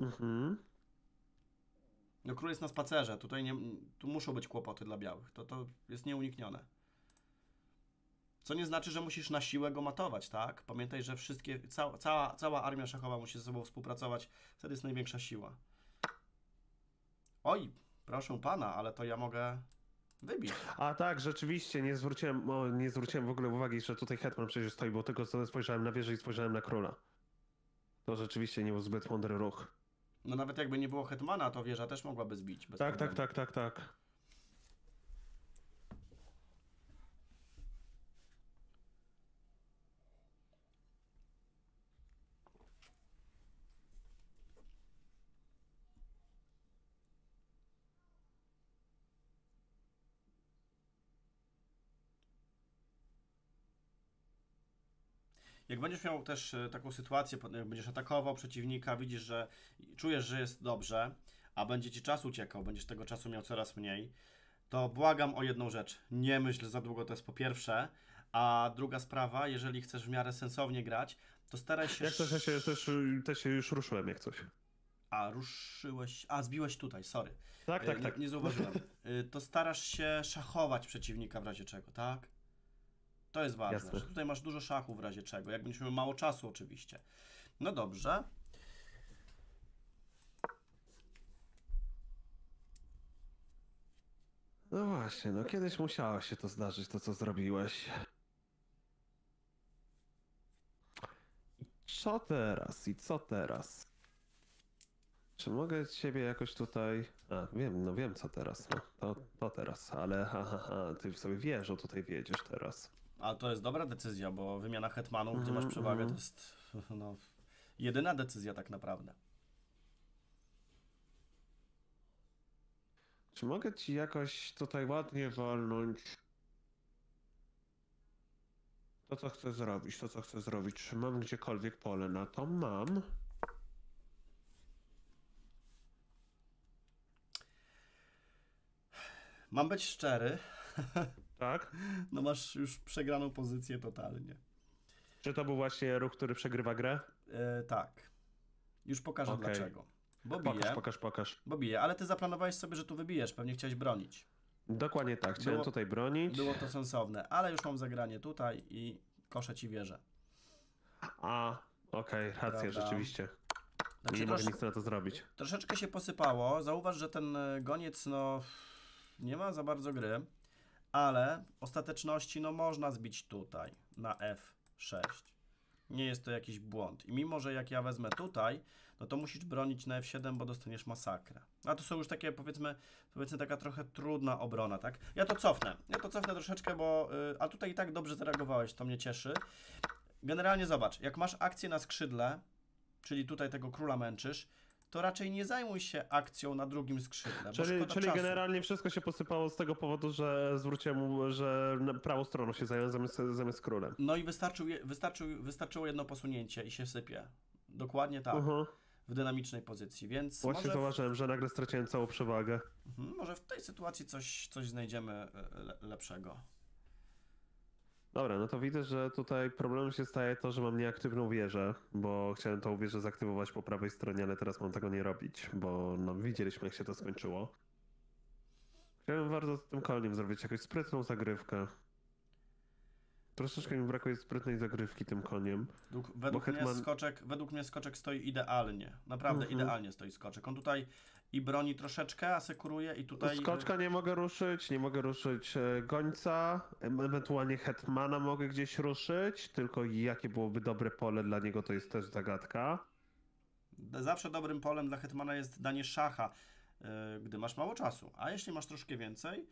Mhm. No król jest na spacerze, tutaj nie, tu muszą być kłopoty dla białych, to, to jest nieuniknione. Co nie znaczy, że musisz na siłę go matować, tak? Pamiętaj, że wszystkie, cała, cała, cała armia szachowa musi ze sobą współpracować, wtedy jest największa siła. Oj, proszę pana, ale to ja mogę wybić. A tak, rzeczywiście, nie zwróciłem, o, nie zwróciłem w ogóle uwagi, że tutaj hetman przecież stoi, bo tylko co spojrzałem na wieżę i spojrzałem na króla. To rzeczywiście nie był zbyt mądry ruch. No nawet jakby nie było hetmana, to wieża też mogłaby zbić. Bez Tak, tak, problemu. tak, tak, tak. Będziesz miał też e, taką sytuację, będziesz atakował przeciwnika, widzisz, że czujesz, że jest dobrze, a będzie ci czas uciekał, będziesz tego czasu miał coraz mniej, to błagam o jedną rzecz. Nie myśl za długo, to jest po pierwsze. A druga sprawa, jeżeli chcesz w miarę sensownie grać, to staraj się. Jak coś, ja się też, też już ruszyłem, jak coś. A, ruszyłeś. A, zbiłeś tutaj, sorry. Tak, tak, E, tak. Nie, nie zauważyłem. Y, To starasz się szachować przeciwnika w razie czego, tak? To jest ważne, Jasne. że tutaj masz dużo szachu w razie czego, jak będziesz miał mało czasu oczywiście. No dobrze. No właśnie, no kiedyś musiało się to zdarzyć, to co zrobiłeś. I Co teraz? I co teraz? Czy mogę ciebie jakoś tutaj... A, wiem, no wiem co teraz, no. To, to teraz, ale ha, ha, ha, ty sobie wieżą tutaj wiedziesz teraz. A to jest dobra decyzja, bo wymiana hetmanów, gdzie Mhm, masz przewagę, to mhm. jest no, jedyna decyzja tak naprawdę. Czy mogę ci jakoś tutaj ładnie walnąć? To co chcę zrobić, to co chcę zrobić. Czy mam gdziekolwiek pole na to? Mam. Mam być szczery, Tak? no masz już przegraną pozycję totalnie. Czy to był właśnie ruch, który przegrywa grę? E, tak. Już pokażę Okej. dlaczego. Bo Pokaż, bije, pokaż, pokaż. bo bije, ale ty zaplanowałeś sobie, że tu wybijesz, pewnie chciałeś bronić. Dokładnie tak, chciałem Było- tutaj bronić. Było to sensowne, ale już mam zagranie tutaj i koszę ci wieżę. A, okej, racja, Prawda. rzeczywiście. Znaczy, Nie mogę nic na to zrobić. troszeczkę się posypało. Zauważ, że ten e, goniec, no, nie ma za bardzo gry, ale w ostateczności, no, można zbić tutaj, na F6. Nie jest to jakiś błąd. I mimo, że jak ja wezmę tutaj, no to musisz bronić na F7, bo dostaniesz masakrę. A to są już takie, powiedzmy, powiedzmy taka trochę trudna obrona, tak? Ja to cofnę. Ja to cofnę troszeczkę, bo... y, a tutaj i tak dobrze zareagowałeś, to mnie cieszy. Generalnie zobacz, jak masz akcję na skrzydle, czyli tutaj tego króla męczysz, to raczej nie zajmuj się akcją na drugim skrzydle, Czyli, czyli generalnie wszystko się posypało z tego powodu, że zwróciłem mu, że prawą stroną się zająłem zamiast, zamiast królem. No i wystarczył, wystarczył, wystarczyło jedno posunięcie i się sypie. Dokładnie tak, Mhm. w dynamicznej pozycji, więc Właśnie może, zauważyłem, że nagle straciłem całą przewagę. Mhm, może w tej sytuacji coś, coś znajdziemy e, le, lepszego. Dobra, no to widzę, że tutaj problemem się staje to, że mam nieaktywną wieżę, bo chciałem tą wieżę zaktywować po prawej stronie, ale teraz mam tego nie robić, bo no, widzieliśmy jak się to skończyło. Chciałem bardzo z tym kolniem zrobić jakąś sprytną zagrywkę. Troszeczkę mi brakuje sprytnej zagrywki tym koniem. Według, według, mnie Hetman- skoczek, według mnie skoczek stoi idealnie. Naprawdę Mhm. idealnie stoi skoczek. On tutaj i broni troszeczkę, asekuruje i tutaj... Skoczka nie mogę ruszyć, nie mogę ruszyć e, gońca, ewentualnie hetmana mogę gdzieś ruszyć, tylko jakie byłoby dobre pole dla niego to jest też zagadka. Zawsze dobrym polem dla hetmana jest danie szacha, yy, gdy masz mało czasu. A jeśli masz troszkę więcej...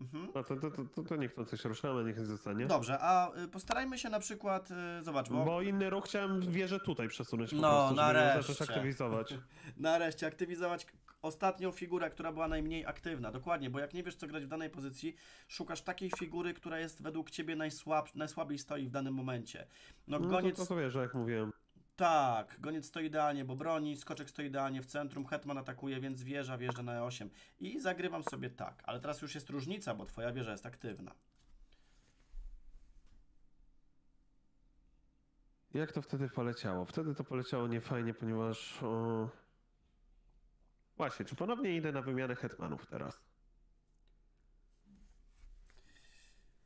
Mhm. No to, to, to, to, to niech to coś ruszamy, niech zostanie. Dobrze, a y, postarajmy się na przykład, y, zobacz, bo, Bo inny ruch chciałem wieżę tutaj przesunąć po No, prostu, żeby ją nareszcie. zacząć aktywizować. nareszcie aktywizować k- ostatnią figurę, która była najmniej aktywna. Dokładnie, bo jak nie wiesz co grać w danej pozycji, szukasz takiej figury, która jest według ciebie najsłab, najsłabiej stoi w danym momencie. No No goniec, to, to, to wieżę, jak mówiłem. Tak, goniec stoi idealnie, bo broni, skoczek stoi idealnie w centrum, hetman atakuje, więc wieża wjeżdża na E8 i zagrywam sobie tak, ale teraz już jest różnica, bo twoja wieża jest aktywna. Jak to wtedy poleciało? Wtedy to poleciało niefajnie, ponieważ... O... Właśnie, czy ponownie idę na wymianę hetmanów teraz?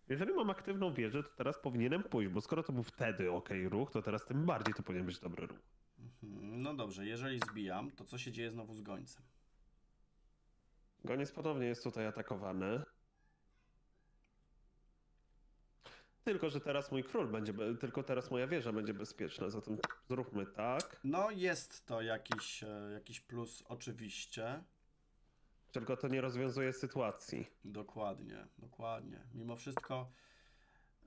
Jeżeli mam aktywną wieżę, to teraz powinienem pójść, bo skoro to był wtedy ok ruch, to teraz tym bardziej to powinien być dobry ruch. Hmm, No dobrze, jeżeli zbijam, to co się dzieje znowu z gońcem? Goniec ponownie jest tutaj atakowany. Tylko, że teraz mój król będzie, tylko teraz moja wieża będzie bezpieczna, zatem zróbmy tak. No jest to jakiś, e, jakiś plus oczywiście. Tylko to nie rozwiązuje sytuacji. Dokładnie, dokładnie. Mimo wszystko,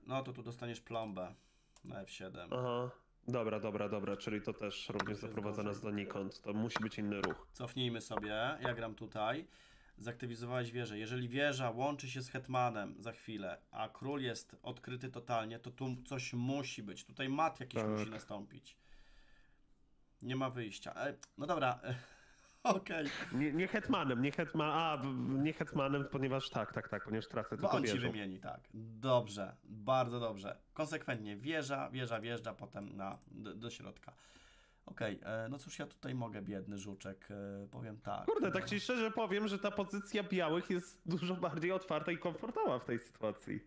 no to tu dostaniesz plombę na F7. Aha. Dobra, dobra, dobra, czyli to też również zaprowadza nas donikąd. To musi być inny ruch. Cofnijmy sobie, ja gram tutaj. Zaktywizowałeś wieżę. Jeżeli wieża łączy się z hetmanem za chwilę, a król jest odkryty totalnie, to tu coś musi być. Tutaj mat jakiś Tak. musi nastąpić. Nie ma wyjścia. E, no dobra, okej. Nie, nie hetmanem, nie hetman, a, nie hetmanem, ponieważ tak, tak, tak, ponieważ tracę Bo tylko on ci wymieni, tak. Dobrze, bardzo dobrze. Konsekwentnie wieża, wieża, wjeżdża potem na, do, do środka. Okej, e, no cóż ja tutaj mogę, biedny żuczek, e, powiem tak. Kurde, tak ci szczerze powiem, że ta pozycja białych jest dużo bardziej otwarta i komfortowa w tej sytuacji.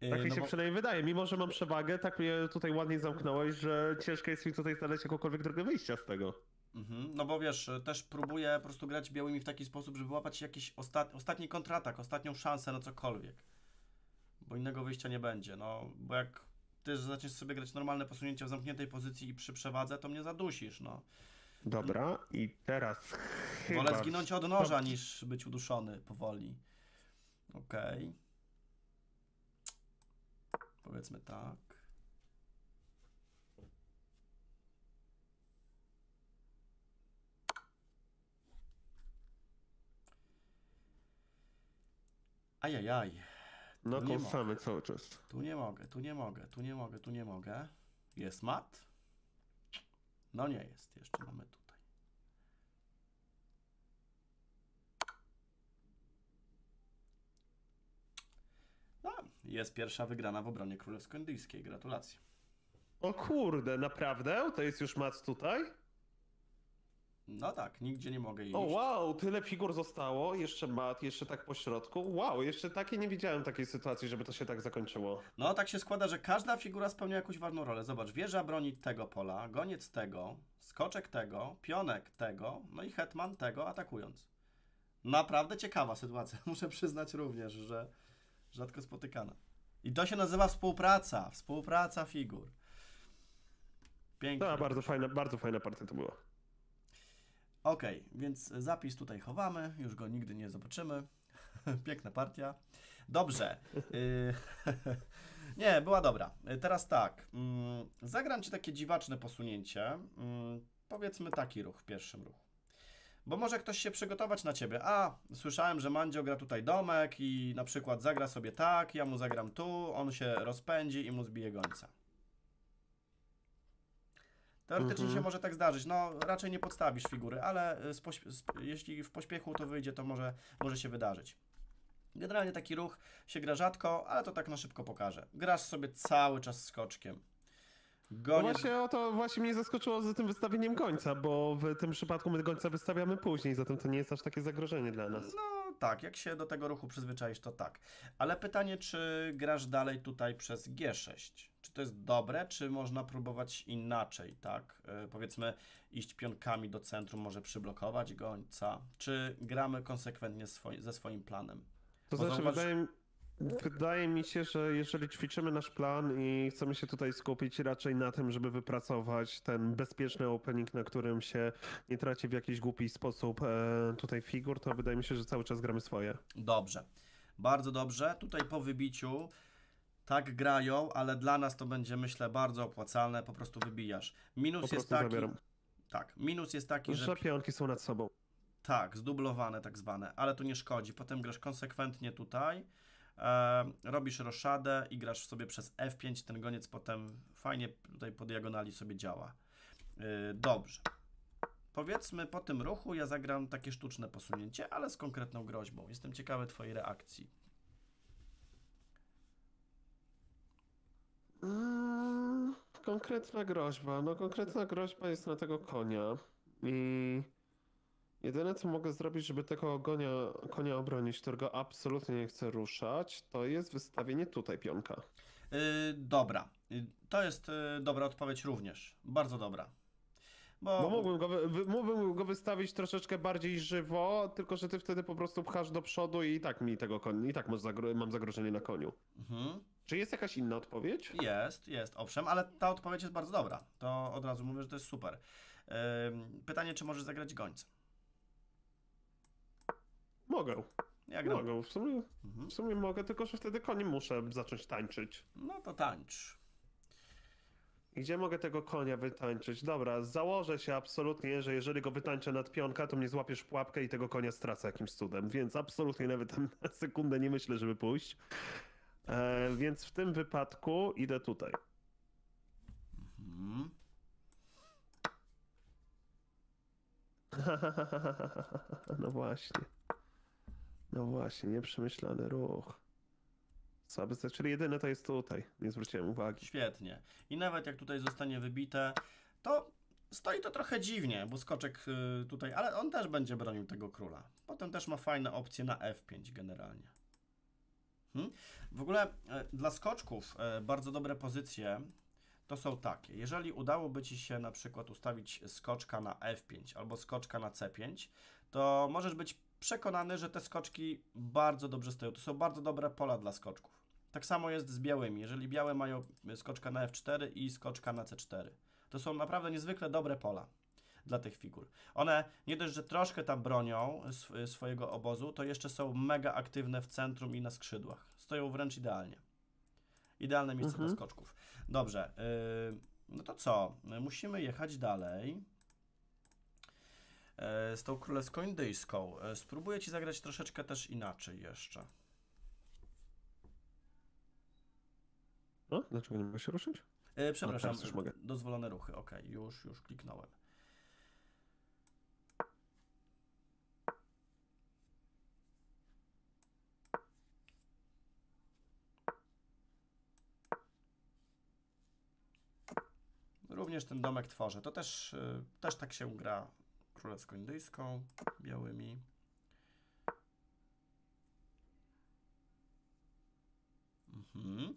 E, Tak mi no się bo- przynajmniej wydaje. Mimo, że mam przewagę, tak mnie tutaj ładnie zamknąłeś, że ciężko jest mi tutaj znaleźć jakąkolwiek drogę wyjścia z tego. Mhm, no bo wiesz, e, też próbuję po prostu grać białymi w taki sposób, żeby łapać jakiś ostat... ostatni kontratak, ostatnią szansę na cokolwiek. Bo innego wyjścia nie będzie, no, bo jak ty zaczniesz sobie grać normalne posunięcie w zamkniętej pozycji i przy przewadze, to mnie zadusisz, no. Dobra, i teraz chyba... Wolę zginąć od noża niż być uduszony powoli. Okej. Powiedzmy tak. Ajajaj. No nie kąsamy cały czas. Tu nie mogę, tu nie mogę, tu nie mogę, tu nie mogę. Jest mat? No nie jest, jeszcze mamy tutaj. No, jest pierwsza wygrana w obronie królewsko-indyjskiej. Gratulacje. O kurde, naprawdę? To jest już mat tutaj? No tak, nigdzie nie mogę iść. O wow, tyle figur zostało, jeszcze mat, jeszcze tak po środku. Wow, jeszcze takiej nie widziałem takiej sytuacji, żeby to się tak zakończyło. No tak się składa, że każda figura spełnia jakąś ważną rolę. Zobacz, wieża broni tego pola, goniec tego, skoczek tego, pionek tego, no i hetman tego atakując. Naprawdę ciekawa sytuacja, muszę przyznać również, że rzadko spotykana. I to się nazywa współpraca, współpraca figur. Pięknie. Tak, bardzo fajna, bardzo fajna partia to była. Okej, więc zapis tutaj chowamy, już go nigdy nie zobaczymy. Piękna partia. Dobrze. Y, nie, była dobra. Teraz tak. mm, Zagram Ci takie dziwaczne posunięcie. Mm, Powiedzmy taki ruch w pierwszym ruchu. Bo może ktoś się przygotować na Ciebie. A, słyszałem, że Mandzio gra tutaj domek i na przykład zagra sobie tak, ja mu zagram tu, on się rozpędzi i mu zbije gońca. Teoretycznie Mhm. się może tak zdarzyć. No, raczej nie podstawisz figury, ale z, jeśli w pośpiechu to wyjdzie, to może, może się wydarzyć. Generalnie taki ruch się gra rzadko, ale to tak na szybko pokażę. Grasz sobie cały czas skoczkiem. No Goniec... właśnie o to właśnie mnie zaskoczyło z tym wystawieniem gońca, bo w tym przypadku my gońca wystawiamy później, zatem to nie jest aż takie zagrożenie dla nas. No, tak, jak się do tego ruchu przyzwyczaisz, to tak. Ale pytanie, czy grasz dalej tutaj przez G6? Czy to jest dobre, czy można próbować inaczej, tak? Yy, powiedzmy, iść pionkami do centrum, może przyblokować gońca. Czy gramy konsekwentnie swoi- ze swoim planem? To Bo znaczy, zauważ- wydaje, mi- wydaje mi się, że jeżeli ćwiczymy nasz plan i chcemy się tutaj skupić raczej na tym, żeby wypracować ten bezpieczny opening, na którym się nie traci w jakiś głupi sposób e, tutaj figur, to wydaje mi się, że cały czas gramy swoje. Dobrze, bardzo dobrze. Tutaj po wybiciu tak grają, ale dla nas to będzie, myślę, bardzo opłacalne. Po prostu wybijasz. Minus Po jest taki. zabieram. Tak, minus jest taki, że Że pionki są nad sobą. Tak, zdublowane tak zwane, ale to nie szkodzi. Potem grasz konsekwentnie tutaj, e, robisz roszadę i grasz sobie przez F5, ten goniec potem fajnie tutaj po diagonali sobie działa. E, dobrze. Powiedzmy po tym ruchu ja zagram takie sztuczne posunięcie, ale z konkretną groźbą. Jestem ciekawy Twojej reakcji. Mm, konkretna groźba. No konkretna groźba jest na tego konia. I jedyne co mogę zrobić, żeby tego konia, konia obronić, którego absolutnie nie chcę ruszać, to jest wystawienie tutaj pionka. Yy, dobra, Yy, to jest yy, dobra odpowiedź również. Bardzo dobra. Bo, Bo mógłbym go, wy, mógłbym go wystawić troszeczkę bardziej żywo, tylko że ty wtedy po prostu pchasz do przodu i tak mi tego konia, i tak masz zagro, mam zagrożenie na koniu. Mhm. Czy jest jakaś inna odpowiedź? Jest, jest, owszem, ale ta odpowiedź jest bardzo dobra. To od razu mówię, że to jest super. Pytanie, czy możesz zagrać gońcem? Mogę, Ja gram. mogę. W sumie, Mhm. w sumie mogę, tylko że wtedy koniem muszę zacząć tańczyć. No to tańcz. I Gdzie mogę tego konia wytańczyć? Dobra, założę się absolutnie, że jeżeli go wytańczę nad pionka, to mnie złapiesz pułapkę i tego konia stracę jakimś cudem, więc absolutnie nawet tam na sekundę nie myślę, żeby pójść. E, więc w tym wypadku idę tutaj. Mhm. No właśnie. No właśnie, nieprzemyślany ruch. Słaby, stek, czyli jedyne to jest tutaj. Nie zwróciłem uwagi. Świetnie. I nawet jak tutaj zostanie wybite, to stoi to trochę dziwnie, bo skoczek y, tutaj, ale on też będzie bronił tego króla. Potem też ma fajne opcje na F5 generalnie. Hmm? W ogóle e, dla skoczków e, bardzo dobre pozycje to są takie. Jeżeli udałoby Ci się na przykład ustawić skoczka na F5 albo skoczka na C5, to możesz być przekonany, że te skoczki bardzo dobrze stoją. To są bardzo dobre pola dla skoczków. Tak samo jest z białymi. Jeżeli białe mają skoczka na F4 i skoczka na C4, to są naprawdę niezwykle dobre pola dla tych figur. One nie dość, że troszkę tam bronią sw- swojego obozu, to jeszcze są mega aktywne w centrum i na skrzydłach. Stoją wręcz idealnie. Idealne miejsce Mhm. dla skoczków. Dobrze, yy, no to co? Musimy jechać dalej. E, Z tą królewską indyjską. E, Spróbuję Ci zagrać troszeczkę też inaczej jeszcze. O, dlaczego nie mogę się ruszyć? E, przepraszam, mogę. dozwolone ruchy. Ok, już, już kliknąłem. Również ten domek tworzę. To też, e, też tak się gra królewsko-indyjską, białymi. Mhm.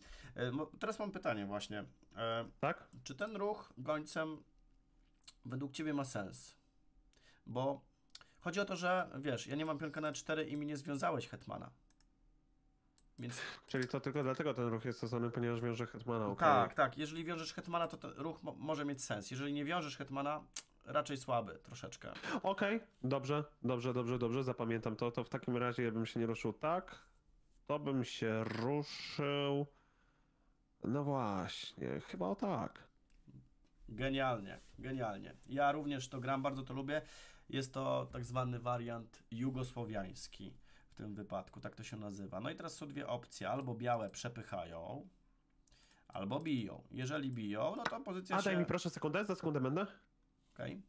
Mo- Teraz mam pytanie właśnie. E, Tak? czy ten ruch gońcem według Ciebie ma sens? Bo chodzi o to, że wiesz, ja nie mam pionka na 4 i mi nie związałeś hetmana. Więc Czyli to tylko dlatego ten ruch jest stosowany, ponieważ wiąże hetmana. okej. tak, tak, jeżeli wiążesz hetmana, to ten ruch mo- może mieć sens. Jeżeli nie wiążesz hetmana, raczej słaby troszeczkę. Okej, dobrze, dobrze, dobrze, dobrze, zapamiętam to. To w takim razie ja bym się nie ruszył tak. To bym się ruszył. No właśnie, chyba o tak. Genialnie, genialnie. Ja również to gram, bardzo to lubię. Jest to tak zwany wariant jugosłowiański tym wypadku, tak to się nazywa. No i teraz są dwie opcje, albo białe przepychają, albo biją. Jeżeli biją, no to pozycja A się... daj mi proszę sekundę, za sekundę będę. Okej.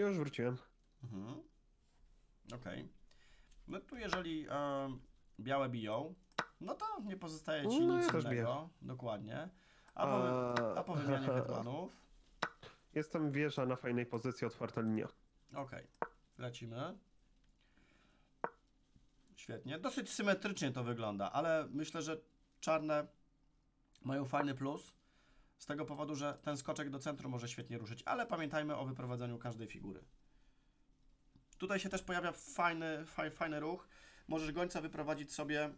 Już wróciłem. Mhm. Okej. No tu jeżeli e, białe biją, no to nie pozostaje ci No, nic ja innego. Dokładnie. A po, A- a po wymianie hetmanów. Jestem wieża na fajnej pozycji, otwarta linia. Okej. Lecimy. Świetnie. Dosyć symetrycznie to wygląda, ale myślę, że czarne mają fajny plus. Z tego powodu, że ten skoczek do centrum może świetnie ruszyć, ale pamiętajmy o wyprowadzeniu każdej figury. Tutaj się też pojawia fajny, faj, fajny ruch. Możesz gońca wyprowadzić sobie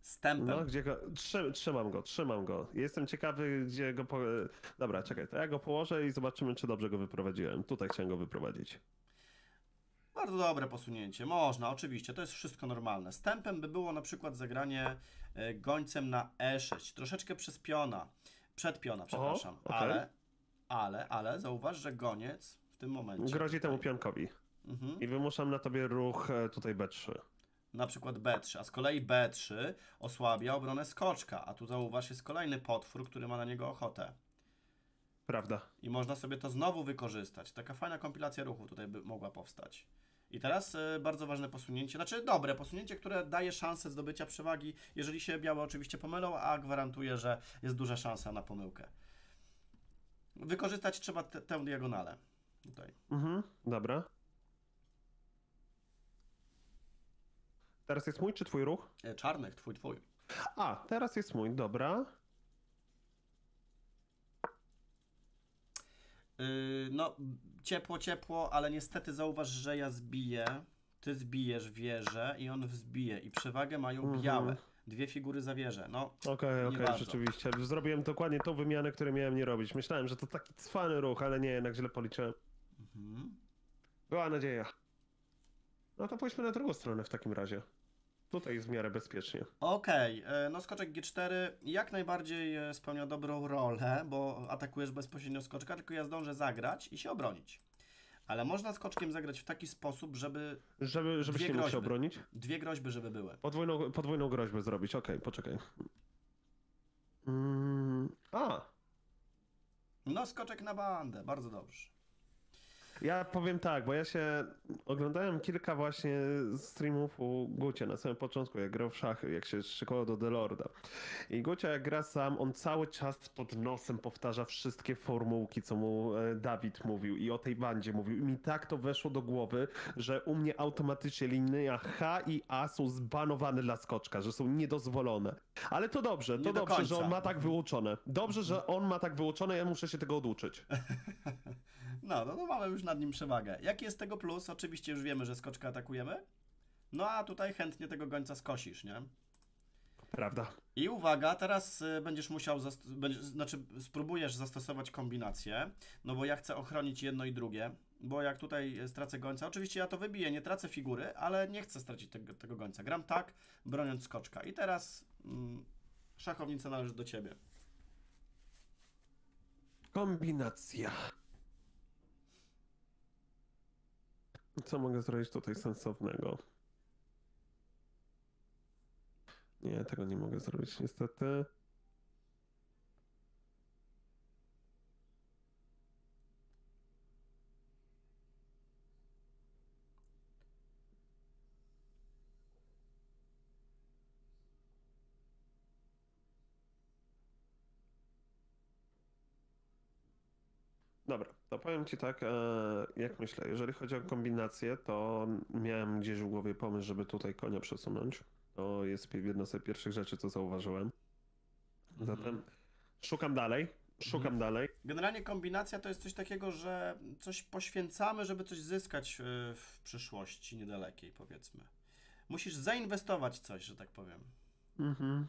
stępem. No, gdzie go... Trzy, trzymam go, trzymam go. Jestem ciekawy, gdzie go... Po... Dobra, czekaj, to ja go położę i zobaczymy, czy dobrze go wyprowadziłem. Tutaj chciałem go wyprowadzić. Bardzo dobre posunięcie. Można, oczywiście, to jest wszystko normalne. Stępem by było na przykład zagranie e, gońcem na E6, troszeczkę przez piona, przed piona, przepraszam. okej. Ale, ale, ale zauważ, że goniec w tym momencie. Grozi temu pionkowi. Mhm. I wymuszam na tobie ruch e, tutaj B3. Na przykład B3, a z kolei B3 osłabia obronę skoczka, a tu zauważ jest kolejny potwór, który ma na niego ochotę. Prawda. I można sobie to znowu wykorzystać. Taka fajna kompilacja ruchu tutaj by mogła powstać. I teraz e, bardzo ważne posunięcie, znaczy dobre posunięcie, które daje szansę zdobycia przewagi, jeżeli się białe oczywiście pomylą, a gwarantuje, że jest duża szansa na pomyłkę. Wykorzystać trzeba te, tę diagonalę. Tutaj. Mhm, dobra. Teraz jest mój czy twój ruch? E, czarnych, twój, twój. A, teraz jest mój, dobra. Yy, no, ciepło, ciepło, ale niestety zauważ, że ja zbiję. Ty zbijesz wieżę i on wzbije. I przewagę mają Mhm. białe. Dwie figury za wieżę. No, Okej, Nie okej, bardzo. rzeczywiście. Zrobiłem dokładnie tą wymianę, której miałem nie robić. Myślałem, że to taki cwany ruch, ale nie, jednak źle policzyłem. mhm. Była nadzieja. No to pójdźmy na drugą stronę w takim razie. Tutaj jest w miarę bezpiecznie. Okej, e, no skoczek G4 jak najbardziej e, spełnia dobrą rolę, bo atakujesz bezpośrednio skoczka, tylko ja zdążę zagrać i się obronić. Ale można skoczkiem zagrać w taki sposób, żeby Żeby, żebyś Dwie nie groźby. obronić? dwie groźby, żeby były. Podwójną, podwójną groźbę zrobić, okej, poczekaj. Mm, a, No skoczek na bandę, bardzo dobrze. Ja powiem tak, bo ja się oglądałem kilka właśnie streamów u Gucia na samym początku, jak grał w szachy, jak się szykował do Delorda. I Gucia jak gra sam, on cały czas pod nosem powtarza wszystkie formułki, co mu e, Dawid mówił i o tej bandzie mówił. I mi tak to weszło do głowy, że u mnie automatycznie linia H i A są zbanowane dla skoczka, że są niedozwolone. Ale to dobrze, Nie to do dobrze, że końca. on ma tak wyuczone. Dobrze, że on ma tak wyuczone, ja muszę się tego oduczyć. No, no, no mamy już nad nim przewagę. Jaki jest tego plus? Oczywiście już wiemy, że skoczka atakujemy. No a tutaj chętnie tego gońca skosisz, nie? Prawda. I uwaga, teraz y, będziesz musiał, będziesz, znaczy spróbujesz zastosować kombinację, no bo ja chcę ochronić jedno i drugie, bo jak tutaj y, stracę gońca, oczywiście ja to wybiję, nie tracę figury, ale nie chcę stracić tego, tego gońca. Gram tak, broniąc skoczka. I teraz mm, szachownica należy do ciebie. Kombinacja. Co mogę zrobić tutaj sensownego? Nie, tego nie mogę zrobić niestety. Dobra, to powiem Ci tak, e, jak myślę. Jeżeli chodzi o kombinację, to miałem gdzieś w głowie pomysł, żeby tutaj konia przesunąć. To jest jedna z pierwszych rzeczy, co zauważyłem. Zatem szukam dalej, szukam dalej. Generalnie kombinacja to jest coś takiego, że coś poświęcamy, żeby coś zyskać y, w przyszłości niedalekiej, powiedzmy. Musisz zainwestować coś, że tak powiem. Mhm.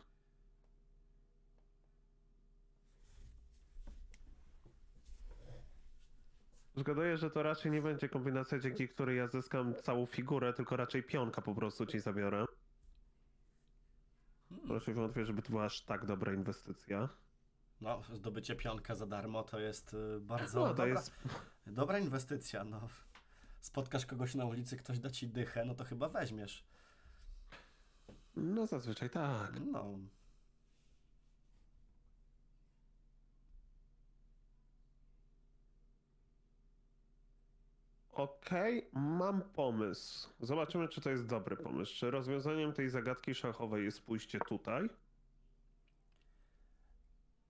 Zgaduję, że to raczej nie będzie kombinacja, dzięki której ja zyskam całą figurę, tylko raczej pionka po prostu ci zabiorę. Raczej wątpię, żeby to była aż tak dobra inwestycja. No, zdobycie pionka za darmo to jest y, bardzo No, to dobra, jest dobra inwestycja. No. Spotkasz kogoś na ulicy, ktoś da ci dychę, no to chyba weźmiesz. No zazwyczaj tak. No. Okej, mam pomysł. Zobaczymy, czy to jest dobry pomysł. Czy rozwiązaniem tej zagadki szachowej jest pójście tutaj?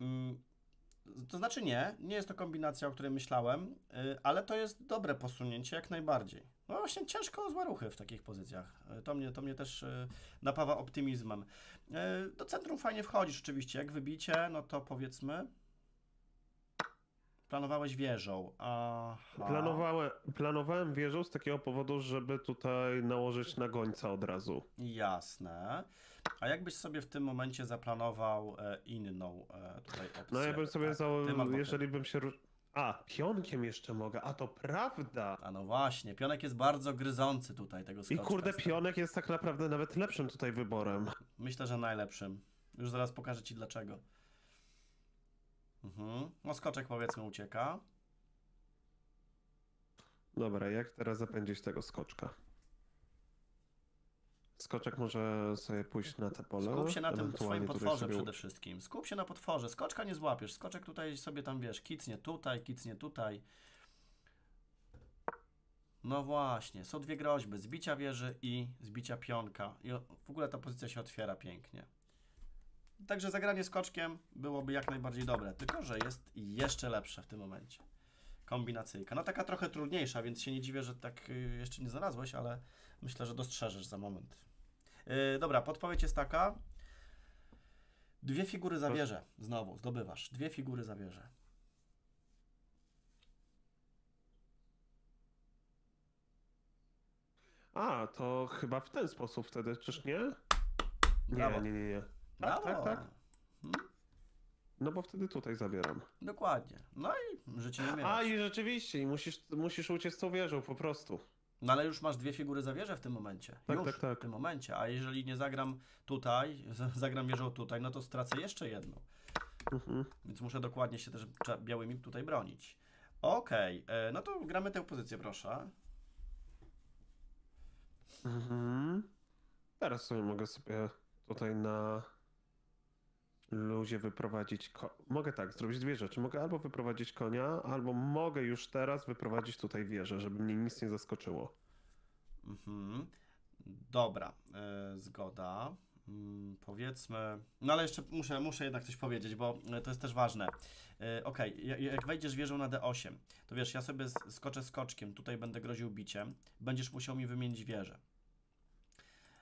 Mm, To znaczy nie, nie jest to kombinacja, o której myślałem, y, ale to jest dobre posunięcie jak najbardziej. No właśnie ciężko złe ruchy w takich pozycjach. Y, To mnie, to mnie też y, napawa optymizmem. Y, Do centrum fajnie wchodzisz rzeczywiście. Jak wybicie, no to powiedzmy... Planowałeś wieżą. Aha. Planowałem, planowałem wieżą z takiego powodu, żeby tutaj nałożyć na gońca od razu. Jasne. A jakbyś sobie w tym momencie zaplanował e, inną e, tutaj opcję? No ja bym sobie, tak? jeżeli bym się... A, pionkiem jeszcze mogę, a to prawda! A no właśnie, pionek jest bardzo gryzący tutaj tego I skoczka. kurde, jest pionek jest tak naprawdę nawet lepszym tutaj wyborem. Myślę, że najlepszym. Już zaraz pokażę Ci dlaczego. Mhm. No skoczek powiedzmy ucieka. Dobra, jak teraz zapędzić tego skoczka? Skoczek może sobie pójść na te pole. Skup się na tym tutaj potworze sobie przede wszystkim. Skup się na potworze. Skoczka nie złapiesz. Skoczek tutaj sobie tam wiesz, kicnie tutaj, kicnie tutaj. No właśnie, są dwie groźby. Zbicia wieży i zbicia pionka. I w ogóle ta pozycja się otwiera pięknie. Także zagranie skoczkiem byłoby jak najbardziej dobre, tylko że jest jeszcze lepsze w tym momencie. Kombinacyjka. No taka trochę trudniejsza, więc się nie dziwię, że tak y, jeszcze nie znalazłeś, ale myślę, że dostrzeżesz za moment. Yy, dobra, podpowiedź jest taka. Dwie figury za wieżę. Znowu, zdobywasz. Dwie figury za wieżę. A, to chyba w ten sposób wtedy, czyż nie? Brawo. Nie, nie, nie, nie. Tak, Brawo. tak, tak. No bo wtedy tutaj zabieram. Dokładnie. No i życie nie A i rzeczywiście, i musisz, musisz uciec tą wieżą po prostu. No ale już masz dwie figury za wieżę w tym momencie. Tak, już tak, tak. w tym momencie. A jeżeli nie zagram tutaj, zagram wieżą tutaj, no to stracę jeszcze jedną. Mhm. Więc muszę dokładnie się też białymi tutaj bronić. Okej, e, no to gramy tę pozycję, proszę. Mhm. Teraz sobie mogę sobie tutaj na luzie wyprowadzić. Mogę tak zrobić dwie rzeczy. Mogę albo wyprowadzić konia, albo mogę już teraz wyprowadzić tutaj wieżę, żeby mnie nic nie zaskoczyło. Mhm. Dobra, e, zgoda. Mm, powiedzmy. No ale jeszcze muszę, muszę jednak coś powiedzieć, bo e, to jest też ważne. E, Okej, ja- jak wejdziesz wieżą na D8, to wiesz, ja sobie skoczę skoczkiem, tutaj będę groził biciem, będziesz musiał mi wymienić wieżę.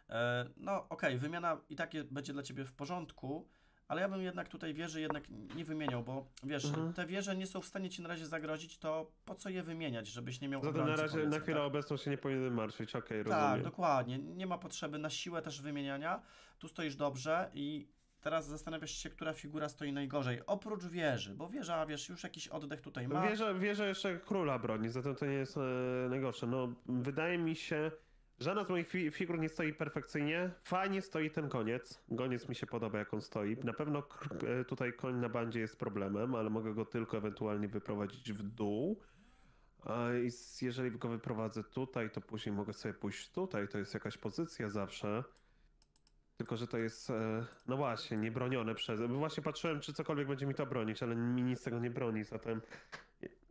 E, no okej, wymiana i tak będzie dla Ciebie w porządku, ale ja bym jednak tutaj wieży jednak nie wymieniał, bo wiesz, Mhm. te wieże nie są w stanie Ci na razie zagrozić, to po co je wymieniać, żebyś nie miał Zatem na razie, na chwilę tak? obecną się nie powinienem martwić. Okej, Tak, rozumiem. dokładnie. Nie ma potrzeby na siłę też wymieniania. Tu stoisz dobrze i teraz zastanawiasz się, która figura stoi najgorzej. Oprócz wieży, bo wieża, wiesz, już jakiś oddech tutaj ma. Wieża, wieża jeszcze króla broni, zatem to nie jest e, najgorsze. No, wydaje mi się, żadna z moich fi figur nie stoi perfekcyjnie. Fajnie stoi ten koniec. Goniec mi się podoba, jak on stoi. Na pewno e, tutaj koń na bandzie jest problemem, ale mogę go tylko ewentualnie wyprowadzić w dół. I jeżeli go wyprowadzę tutaj, to później mogę sobie pójść tutaj. To jest jakaś pozycja zawsze. Tylko, że to jest, e, no właśnie, niebronione przez... Właśnie patrzyłem, czy cokolwiek będzie mi to bronić, ale mi nic tego nie broni, zatem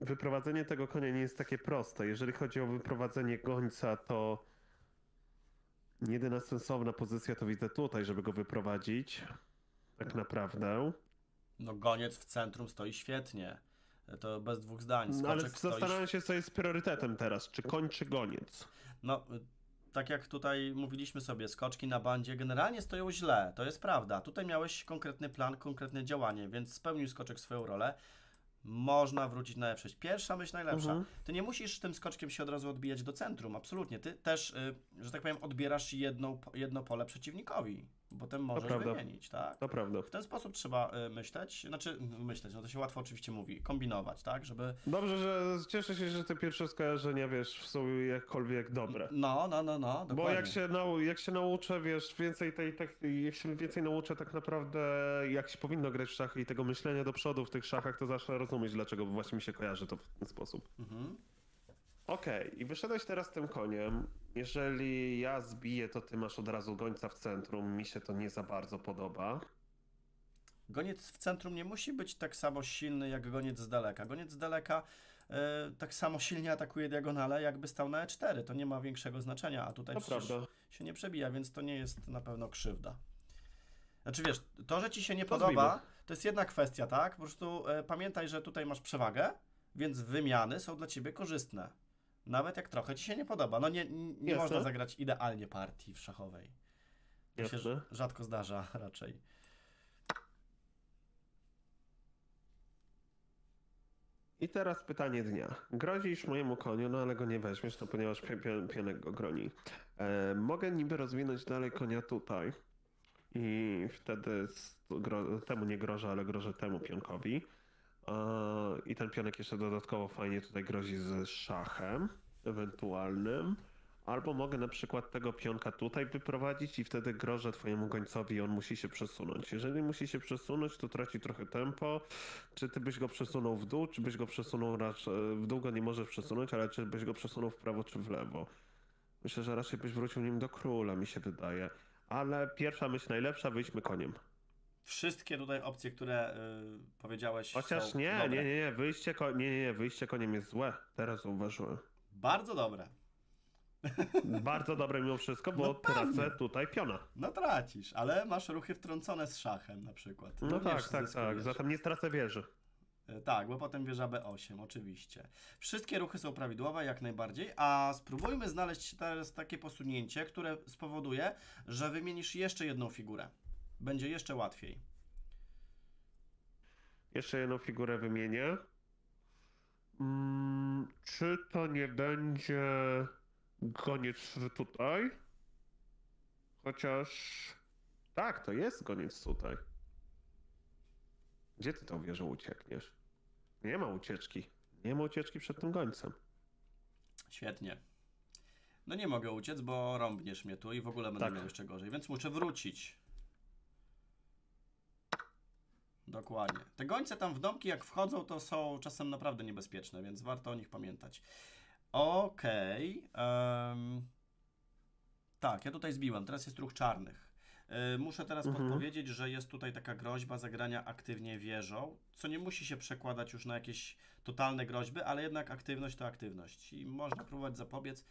wyprowadzenie tego konia nie jest takie proste. Jeżeli chodzi o wyprowadzenie gońca, to jedyna sensowna pozycja to widzę tutaj, żeby go wyprowadzić. Tak naprawdę. No goniec w centrum stoi świetnie. To bez dwóch zdań. No, ale zastanawiam się, co jest priorytetem teraz, czy koń, czy goniec. No, tak jak tutaj mówiliśmy sobie, skoczki na bandzie generalnie stoją źle, to jest prawda. Tutaj miałeś konkretny plan, konkretne działanie, więc spełnił skoczek swoją rolę. Można wrócić na F6. Pierwsza myśl najlepsza. Mhm. Ty nie musisz tym skoczkiem się od razu odbijać do centrum, absolutnie. Ty też, y, że tak powiem, odbierasz jedną, jedno pole przeciwnikowi. Potem możesz prawda. wymienić, tak? To prawda. W ten sposób trzeba y, myśleć, znaczy myśleć, no to się łatwo oczywiście mówi, kombinować, tak, żeby... Dobrze, że cieszę się, że te pierwsze skojarzenia, wiesz, są jakkolwiek dobre. No, no, no, no, dokładnie. Bo jak się, nau, jak się nauczę, wiesz, więcej tej, tak, jak się więcej nauczę tak naprawdę, jak się powinno grać w szachy i tego myślenia do przodu w tych szachach, to zacznę rozumieć, dlaczego właśnie mi się kojarzy to w ten sposób. Mhm. Okej, i wyszedłeś teraz tym koniem. Jeżeli ja zbiję, to ty masz od razu gońca w centrum. Mi się to nie za bardzo podoba. Goniec w centrum nie musi być tak samo silny jak goniec z daleka. Goniec z daleka e, tak samo silnie atakuje diagonale, jakby stał na E4. To nie ma większego znaczenia, a tutaj się nie przebija, więc to nie jest na pewno krzywda. Znaczy wiesz, to, że ci się nie To podoba, zbijmy. to jest jedna kwestia, tak? Po prostu e, pamiętaj, że tutaj masz przewagę, więc wymiany są dla ciebie korzystne. Nawet jak trochę ci się nie podoba. No nie, nie Jasne. można zagrać idealnie partii w szachowej. To się rzadko zdarza raczej. I teraz pytanie dnia. Grozisz mojemu koniu, no ale go nie weźmiesz, no ponieważ pionek go groni. E, mogę niby rozwinąć dalej konia tutaj i wtedy temu nie grożę, ale grożę temu pionkowi. E, I ten pionek jeszcze dodatkowo fajnie tutaj grozi z szachem ewentualnym. Albo mogę na przykład tego pionka tutaj wyprowadzić i wtedy grożę twojemu gońcowi i on musi się przesunąć. Jeżeli musi się przesunąć, to traci trochę tempo. Czy ty byś go przesunął w dół, czy byś go przesunął raczej... W dół go nie możesz przesunąć, ale czy byś go przesunął w prawo, czy w lewo? Myślę, że raczej byś wrócił nim do króla, mi się wydaje. Ale pierwsza myśl najlepsza, wyjdźmy koniem. Wszystkie tutaj opcje, które y, powiedziałeś Chociaż są nie, dobre. nie, nie, nie, wyjście, nie, nie, nie, wyjście koniem jest złe. Teraz zauważyłem. Bardzo dobre. Bardzo dobre mimo wszystko, bo No tracę tutaj piona. No tracisz, ale masz ruchy wtrącone z szachem na przykład. No Również tak, tak, tak. Zatem nie stracę wieży. E, Tak, bo potem wieża B8, oczywiście. Wszystkie ruchy są prawidłowe, jak najbardziej, a spróbujmy znaleźć teraz takie posunięcie, które spowoduje, że wymienisz jeszcze jedną figurę. Będzie jeszcze łatwiej. Jeszcze jedną figurę wymienię. Mm, czy to nie będzie goniec tutaj? Chociaż. Tak, to jest goniec tutaj. Gdzie ty tą wieżą uciekniesz? Nie ma ucieczki. Nie ma ucieczki przed tym gońcem. Świetnie. No nie mogę uciec, bo rąbniesz mnie tu i w ogóle będę Tak. miał jeszcze gorzej, więc muszę wrócić. Dokładnie. Te gońce tam w domki jak wchodzą, to są czasem naprawdę niebezpieczne, więc warto o nich pamiętać. Okej. em, tak, ja tutaj zbiłem. Teraz jest ruch czarnych. Y, Muszę teraz Mhm. podpowiedzieć, że jest tutaj taka groźba zagrania aktywnie wieżą, co nie musi się przekładać już na jakieś totalne groźby, ale jednak aktywność to aktywność i można próbować zapobiec.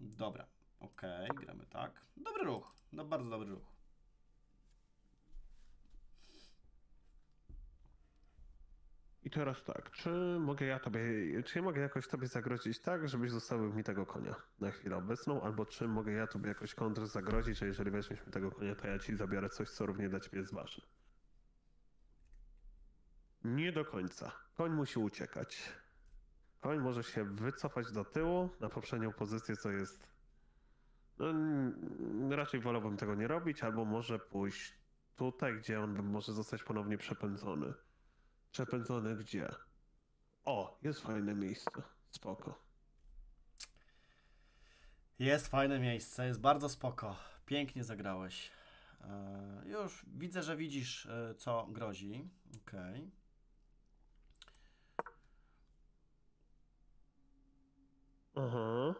Dobra, okej, gramy tak. Dobry ruch, no bardzo dobry ruch. I teraz tak, czy mogę ja tobie, czy ja mogę jakoś tobie zagrozić tak, żebyś zostawił mi tego konia na chwilę obecną, albo czy mogę ja tobie jakoś kontr zagrozić, że jeżeli weźmiesz mi tego konia, to ja ci zabiorę coś, co równie dla ciebie jest ważne. Nie do końca. Koń musi uciekać. Koń może się wycofać do tyłu na poprzednią pozycję, co jest... No, raczej wolałbym tego nie robić, albo może pójść tutaj, gdzie on może zostać ponownie przepędzony. Przepędzony gdzie? O, jest fajne miejsce. Spoko. Jest fajne miejsce, jest bardzo spoko. Pięknie zagrałeś. E, już widzę, że widzisz, e, co grozi. Okej. Aha.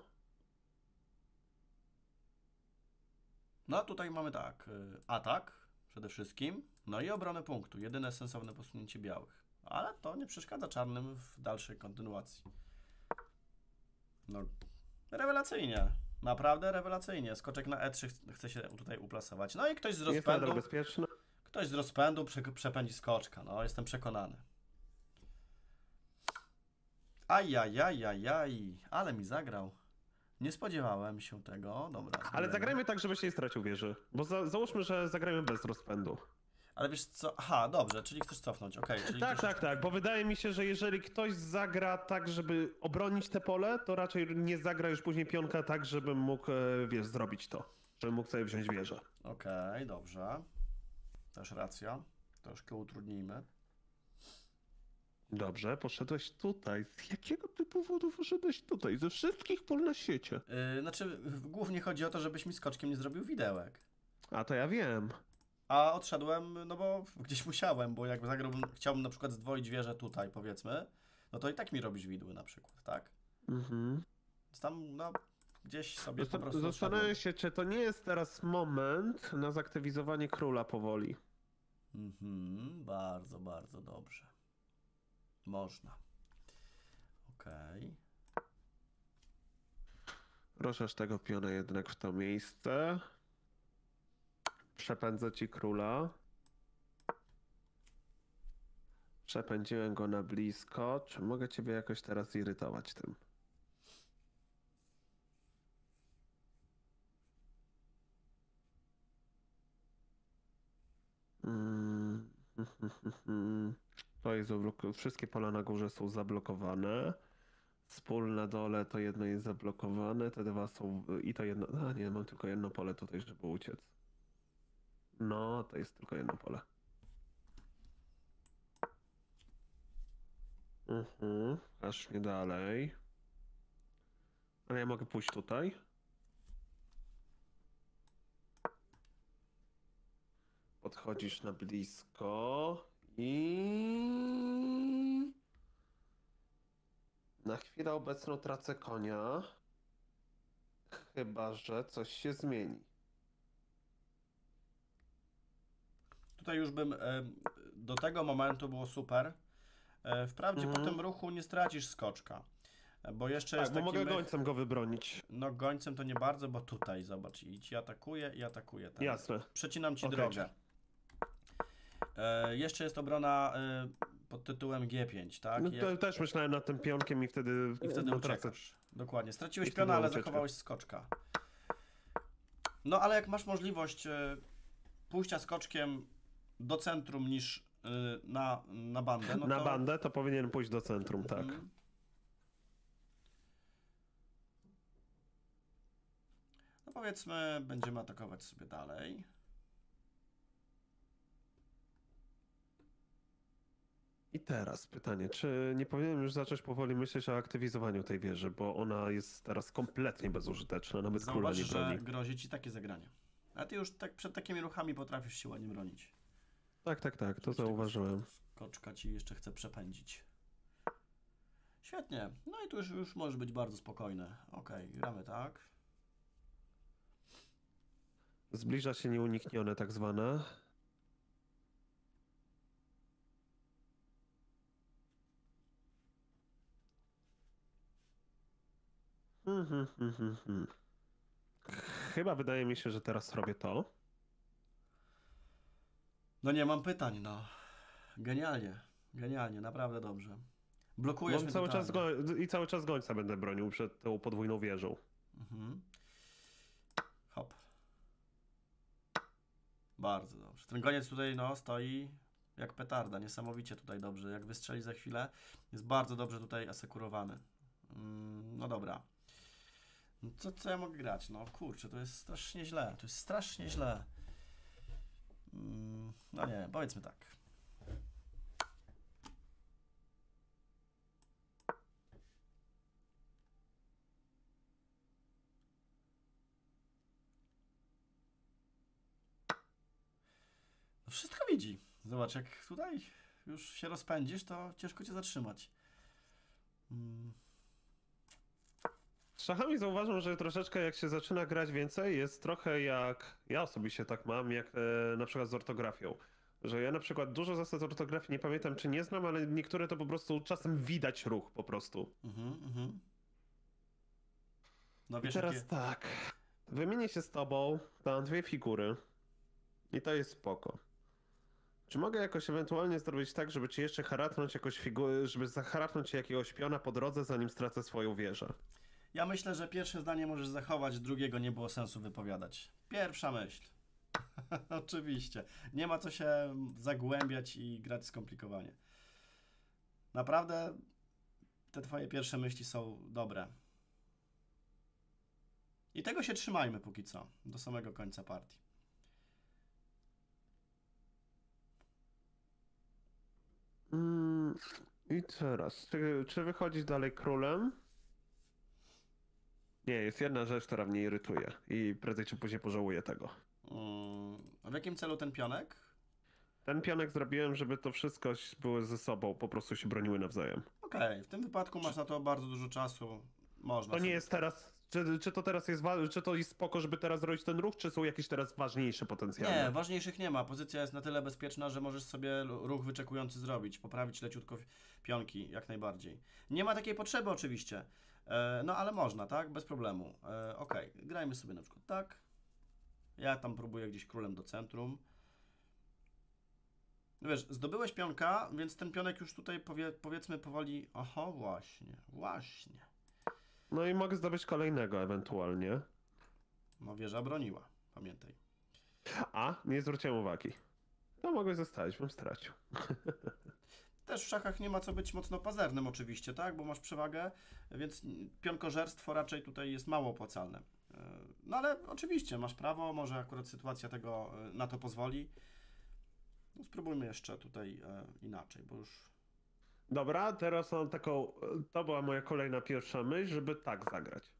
No tutaj mamy tak, y, atak przede wszystkim, no i obronę punktu, jedyne sensowne posunięcie białych. Ale to nie przeszkadza czarnym w dalszej kontynuacji. No, rewelacyjnie. Naprawdę rewelacyjnie. Skoczek na E3 ch- chce się tutaj uplasować. No i ktoś z rozpędu, ktoś z rozpędu prze, przepędzi skoczka. No, jestem przekonany. Ajajajajaj, ale mi zagrał. Nie spodziewałem się tego. Dobra. Ale zagrajmy tak, żebyś nie stracił wieży. Bo za, załóżmy, że zagrajmy bez rozpędu. Ale wiesz co? Aha, dobrze, czyli chcesz cofnąć, okej. czyli Tak, chcesz... tak, tak, bo wydaje mi się, że jeżeli ktoś zagra tak, żeby obronić te pole, to raczej nie zagra już później pionka tak, żebym mógł, e, wiesz, zrobić to. Żebym mógł sobie wziąć wieżę. Okej, dobrze. Też racja. Troszkę utrudnijmy. Dobrze, poszedłeś tutaj. Z jakiego ty powodu poszedłeś tutaj? Ze wszystkich pol na świecie. Yy, znaczy, głównie chodzi o to, żebyś mi skoczkiem nie zrobił widełek. A to ja wiem. A odszedłem, no bo gdzieś musiałem, bo jak zagrałbym, chciałbym na przykład zdwoić wieżę tutaj, powiedzmy, no to i tak mi robisz widły na przykład, tak? Mhm. Tam, no, gdzieś sobie po Zastan- prostu Zastanawiam się, czy to nie jest teraz moment na zaktywizowanie króla powoli. Mhm, bardzo, bardzo dobrze. Można. Ok. Okej. Ruszasz tego piona jednak w to miejsce. Przepędzę ci króla. Przepędziłem go na blisko. Czy mogę ciebie jakoś teraz irytować tym? Mm. To jest Wszystkie pola na górze są zablokowane. Spól na dole to jedno jest zablokowane, te dwa są. I to jedno. A nie, mam tylko jedno pole tutaj, żeby uciec. No, to jest tylko jedno pole. Mhm, aż nie dalej. Ale ja mogę pójść tutaj. Podchodzisz na blisko i na chwilę obecną tracę konia. Chyba, że coś się zmieni. Tutaj już bym e, do tego momentu było super. E, wprawdzie Mhm. po tym ruchu nie stracisz skoczka. Bo jeszcze Tak, jest bo taki mogę mech- gońcem go wybronić. No gońcem to nie bardzo, bo tutaj zobacz, i ci atakuje i atakuje. Tam. Jasne. Przecinam ci Okej. drogę. E, jeszcze jest obrona e, pod tytułem G5, tak? No, Jak- to, też myślałem nad tym pionkiem i wtedy, I wtedy uciekasz. Dokładnie. Straciłeś I wtedy piona, ale ucieczka. zachowałeś skoczka. No ale jak masz możliwość e, pójścia skoczkiem do centrum niż e, na, na bandę, no Na to... bandę to powinien pójść do centrum, tak. Mhm. No powiedzmy, będziemy atakować sobie dalej. I teraz pytanie, czy nie powinienem już zacząć powoli myśleć o aktywizowaniu tej wieży, bo ona jest teraz kompletnie bezużyteczna, nawet króla Zauważ, nie że broni. grozi ci takie zagranie. A ty już tak przed takimi ruchami potrafisz się ładnie bronić. Tak, tak, tak, to zauważyłem. Koczka ci jeszcze chce przepędzić. Świetnie. No i tu już, już może być bardzo spokojne. Okej, gramy tak. Zbliża się nieuniknione tak zwane. Hmm, hmm, hmm. Chyba wydaje mi się, że teraz robię to. No nie mam pytań, no. Genialnie. Genialnie, naprawdę dobrze. Blokujesz Mam mnie cały czas go... I cały czas gońca będę bronił przed tą podwójną wieżą. Mhm. Hop. Bardzo dobrze. Ten goniec tutaj no, stoi jak petarda, niesamowicie tutaj dobrze. Jak wystrzeli za chwilę, jest bardzo dobrze tutaj asekurowany. Mm, no dobra. No Co, co ja mogę grać? No kurczę, to jest strasznie źle. To jest strasznie źle. Mm, no nie, powiedzmy tak. No wszystko widzi. Zobacz, jak tutaj już się rozpędzisz, to ciężko cię zatrzymać. Mm, szachami zauważam, że troszeczkę jak się zaczyna grać więcej, jest trochę jak. Ja osobiście tak mam, jak e, na przykład z ortografią. Że ja na przykład dużo zasad ortografii nie pamiętam, czy nie znam, ale niektóre to po prostu czasem widać ruch po prostu. Mhm, mhm. No I wiesz, teraz jakie... tak. Wymienię się z tobą, dam dwie figury. I to jest spoko. Czy mogę jakoś ewentualnie zrobić tak, żeby ci jeszcze haratnąć jakąś figurę, żeby zaharatnąć jakiegoś piona po drodze, zanim stracę swoją wieżę? Ja myślę, że pierwsze zdanie możesz zachować, drugiego nie było sensu wypowiadać. Pierwsza myśl. Oczywiście. Nie ma co się zagłębiać i grać skomplikowanie. Naprawdę te twoje pierwsze myśli są dobre. I tego się trzymajmy póki co, do samego końca partii. Mm, I teraz, czy, czy wychodzić dalej królem? Nie, jest jedna rzecz, która mnie irytuje i prędzej czy później pożałuję tego. Mm, a w jakim celu ten pionek? Ten pionek zrobiłem, żeby to wszystko były ze sobą, po prostu się broniły nawzajem. Okej, w tym wypadku masz na to bardzo dużo czasu. Można. To nie sobie- jest teraz, Czy, czy to teraz jest, czy to jest spoko, żeby teraz zrobić ten ruch, czy są jakieś teraz ważniejsze potencjalne? Nie, ważniejszych nie ma. Pozycja jest na tyle bezpieczna, że możesz sobie ruch wyczekujący zrobić, poprawić leciutko pionki, jak najbardziej. Nie ma takiej potrzeby oczywiście, no ale można, tak? Bez problemu. E, Okej, grajmy sobie na przykład tak. Ja tam próbuję gdzieś królem do centrum. No Wiesz, zdobyłeś pionka, więc ten pionek już tutaj powie, powiedzmy powoli... Oho, właśnie, właśnie. No i mogę zdobyć kolejnego ewentualnie. No wieża broniła, pamiętaj. A, nie zwróciłem uwagi. No mogę zostawić, bym stracił. Też w szachach nie ma co być mocno pazernym oczywiście, tak? Bo masz przewagę, więc pionkożerstwo raczej tutaj jest mało opłacalne. E, No ale oczywiście masz prawo, może akurat sytuacja tego e, na to pozwoli. No, spróbujmy jeszcze tutaj e, inaczej, bo już Dobra, teraz mam taką, to była moja kolejna pierwsza myśl, żeby tak zagrać.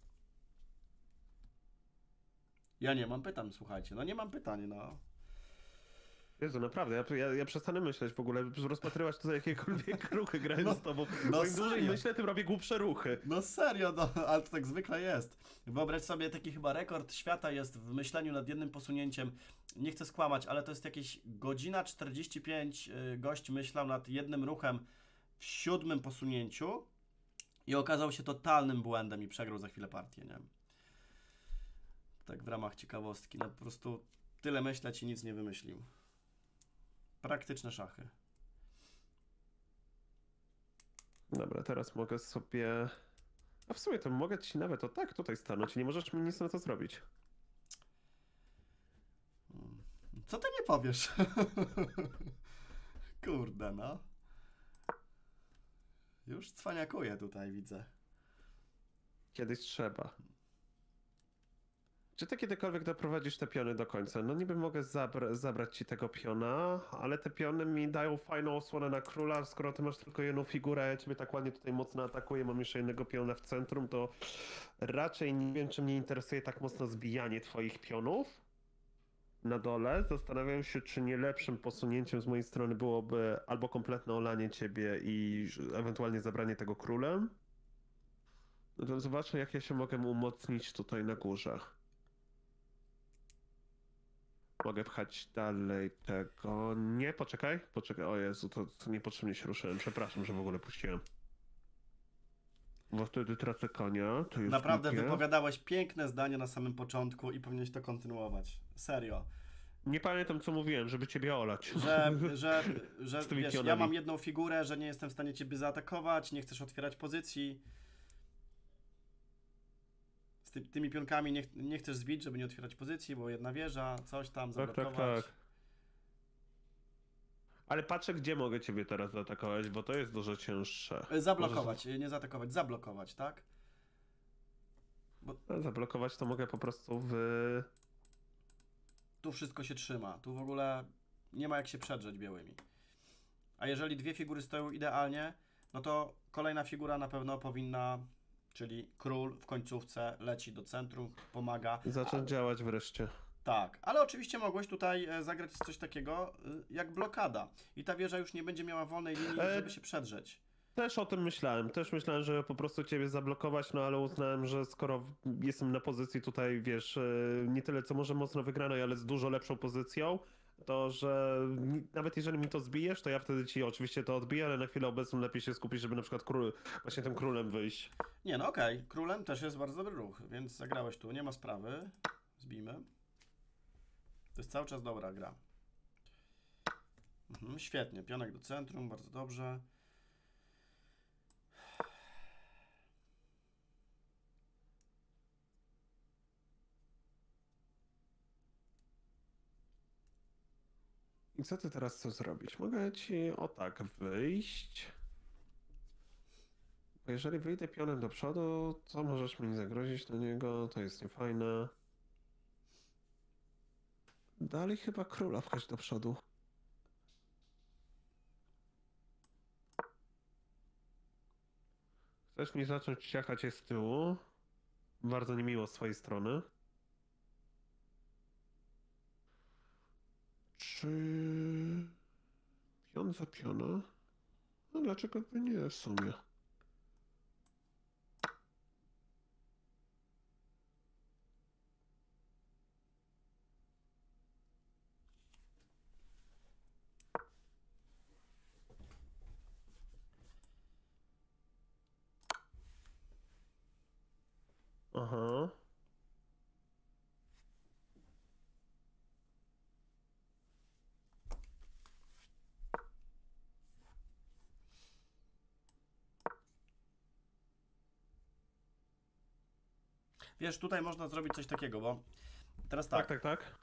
ja nie mam pytań, słuchajcie. No nie mam pytań, no. Jezu, naprawdę, ja, ja, ja przestanę myśleć w ogóle, rozpatrywać tutaj jakiekolwiek ruchy grając No, z tobą. no im dłużej myślę, tym robię głupsze ruchy. No serio, no, ale to tak zwykle jest. Wyobraź sobie, taki chyba rekord świata jest w myśleniu nad jednym posunięciem. Nie chcę skłamać, ale to jest jakieś godzina 45 y, gość myślał nad jednym ruchem w siódmym posunięciu i okazał się totalnym błędem i przegrał za chwilę partię, nie? Tak w ramach ciekawostki. No po prostu tyle myśleć i nic nie wymyślił. Praktyczne szachy. Dobra, teraz mogę sobie... A w sumie to mogę ci nawet o tak tutaj stanąć nie możesz mi nic na to zrobić. Co ty nie powiesz? Kurde, no. Już cwaniakuję tutaj, widzę. Kiedyś trzeba. Czy ty kiedykolwiek doprowadzisz te piony do końca? No niby mogę zabra- zabrać ci tego piona, ale te piony mi dają fajną osłonę na króla, skoro ty masz tylko jedną figurę, ja ciebie tak ładnie tutaj mocno atakuję, mam jeszcze jednego piona w centrum, to raczej nie wiem, czy mnie interesuje tak mocno zbijanie twoich pionów na dole. Zastanawiam się, czy nie lepszym posunięciem z mojej strony byłoby albo kompletne olanie ciebie i ewentualnie zabranie tego królem. No to zobaczę, jak ja się mogę umocnić tutaj na górze. Mogę pchać dalej tego. Nie, poczekaj, poczekaj. O Jezu, to, to niepotrzebnie się ruszyłem. Przepraszam, że w ogóle puściłem. Bo wtedy tracę konia. To jest Naprawdę głupie. wypowiadałeś piękne zdanie na samym początku i powinieneś to kontynuować. Serio. Nie pamiętam, co mówiłem, żeby ciebie olać. Że, że, że wiesz, ja mam jedną figurę, że nie jestem w stanie ciebie zaatakować, nie chcesz otwierać pozycji. Z ty, tymi pionkami nie, nie chcesz zbić, żeby nie otwierać pozycji, bo jedna wieża, coś tam, Tak, tak, zablokować. tak. Ale patrzę, gdzie mogę ciebie teraz zaatakować, bo to jest dużo cięższe. E, Zablokować, nie zaatakować, zablokować, tak? Może... Zablokować to mogę po prostu w... Tu wszystko się trzyma. Tu w ogóle nie ma jak się przedrzeć białymi. A jeżeli dwie figury stoją idealnie, no to kolejna figura na pewno powinna, czyli król w końcówce leci do centrum, pomaga. Zacząć działać wreszcie. Tak, ale oczywiście mogłeś tutaj e, zagrać coś takiego e, jak blokada. I ta wieża już nie będzie miała wolnej linii, E, żeby się przedrzeć. Też o tym myślałem. Też myślałem, że po prostu ciebie zablokować, no ale uznałem, że skoro jestem na pozycji tutaj, wiesz, nie tyle co może mocno wygranej, ale z dużo lepszą pozycją, to że nawet jeżeli mi to zbijesz, to ja wtedy ci oczywiście to odbiję, ale na chwilę obecną lepiej się skupić, żeby na przykład król, właśnie tym królem wyjść. Nie, no okej, królem też jest bardzo dobry ruch, więc zagrałeś tu, nie ma sprawy. Zbijmy. To jest cały czas dobra gra. Mhm, świetnie, pionek do centrum, bardzo dobrze. Co ty teraz chcesz zrobić? Mogę ci o tak wyjść. Bo jeżeli wyjdę pionem do przodu, to możesz mi zagrozić do niego, to jest niefajne. Dalej chyba króla wchodź do przodu. Chcesz mi zacząć ciachać z tyłu? Bardzo niemiło z twojej strony. Czy... Pion za piona? No dlaczego by nie w sumie? Wiesz, tutaj można zrobić coś takiego, bo teraz tak, Tak, tak, tak.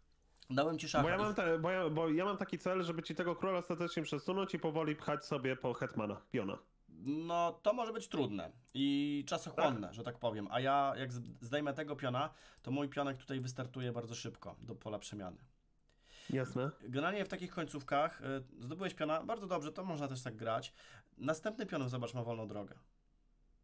dałem ci szacha. Bo ja, mam te, bo, ja, bo ja mam taki cel, żeby ci tego króla ostatecznie przesunąć i powoli pchać sobie po hetmana, piona. No, to może być trudne i czasochłonne, że tak powiem. A ja, jak zdejmę tego piona, to mój pionek tutaj wystartuje bardzo szybko do pola przemiany. Jasne. Generalnie w takich końcówkach y, zdobyłeś piona, bardzo dobrze, to można też tak grać. Następny pion, zobacz, ma wolną drogę.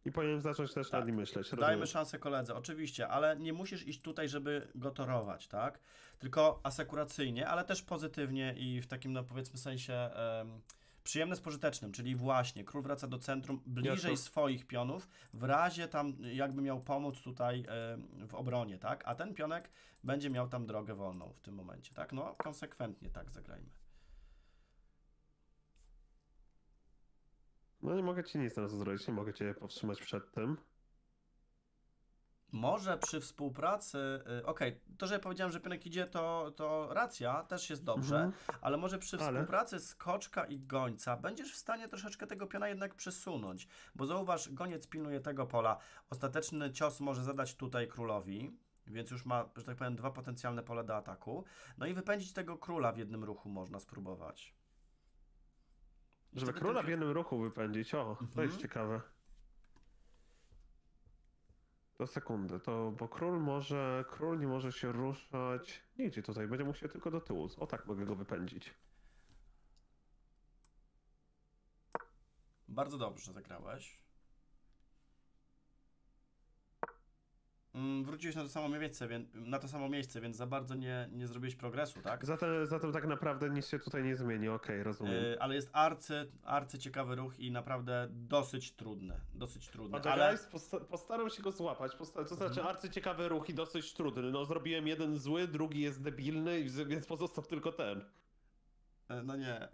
I powinienem zacząć też nad nim myśleć. Dajmy rozumiem. szansę koledze, oczywiście, ale nie musisz iść tutaj, żeby go torować, tak? Tylko asekuracyjnie, ale też pozytywnie i w takim, no powiedzmy, sensie em, przyjemne z pożytecznym, czyli właśnie król wraca do centrum bliżej Jasne. swoich pionów, w razie tam jakby miał pomóc tutaj em, w obronie, tak? A ten pionek będzie miał tam drogę wolną w tym momencie, tak? No, konsekwentnie tak zagrajmy. No nie mogę ci nic teraz zrobić, nie mogę cię powstrzymać przed tym. Może przy współpracy, y, okej, to, że ja powiedziałem, że pionek idzie, to, to racja, też jest dobrze, Mhm. ale może przy Ale? współpracy skoczka i gońca będziesz w stanie troszeczkę tego piona jednak przesunąć, bo zauważ, goniec pilnuje tego pola, ostateczny cios może zadać tutaj królowi, więc już ma, że tak powiem, dwa potencjalne pole do ataku, no i wypędzić tego króla w jednym ruchu można spróbować. Żeby króla w jednym ruchu wypędzić, o, to Mhm. jest ciekawe. To sekundę, to, bo król może, król nie może się ruszać, nie idzie tutaj, będzie musiał tylko do tyłu, o tak mogę go wypędzić. Bardzo dobrze zagrałeś. Wróciłeś na to samo miejsce, więc, na to samo miejsce, więc za bardzo nie, nie zrobiłeś progresu, tak? Zatem, zatem tak naprawdę nic się tutaj nie zmieni, okej, rozumiem. Yy, ale jest arcy, arcy ciekawy ruch i naprawdę dosyć trudny. Dosyć trudny. Poczekaj, Ale posta- postaram się go złapać. Posta- to Mhm. znaczy, arcyciekawy ruch i dosyć trudny. No, zrobiłem jeden zły, drugi jest debilny, więc pozostał tylko ten. E, no nie.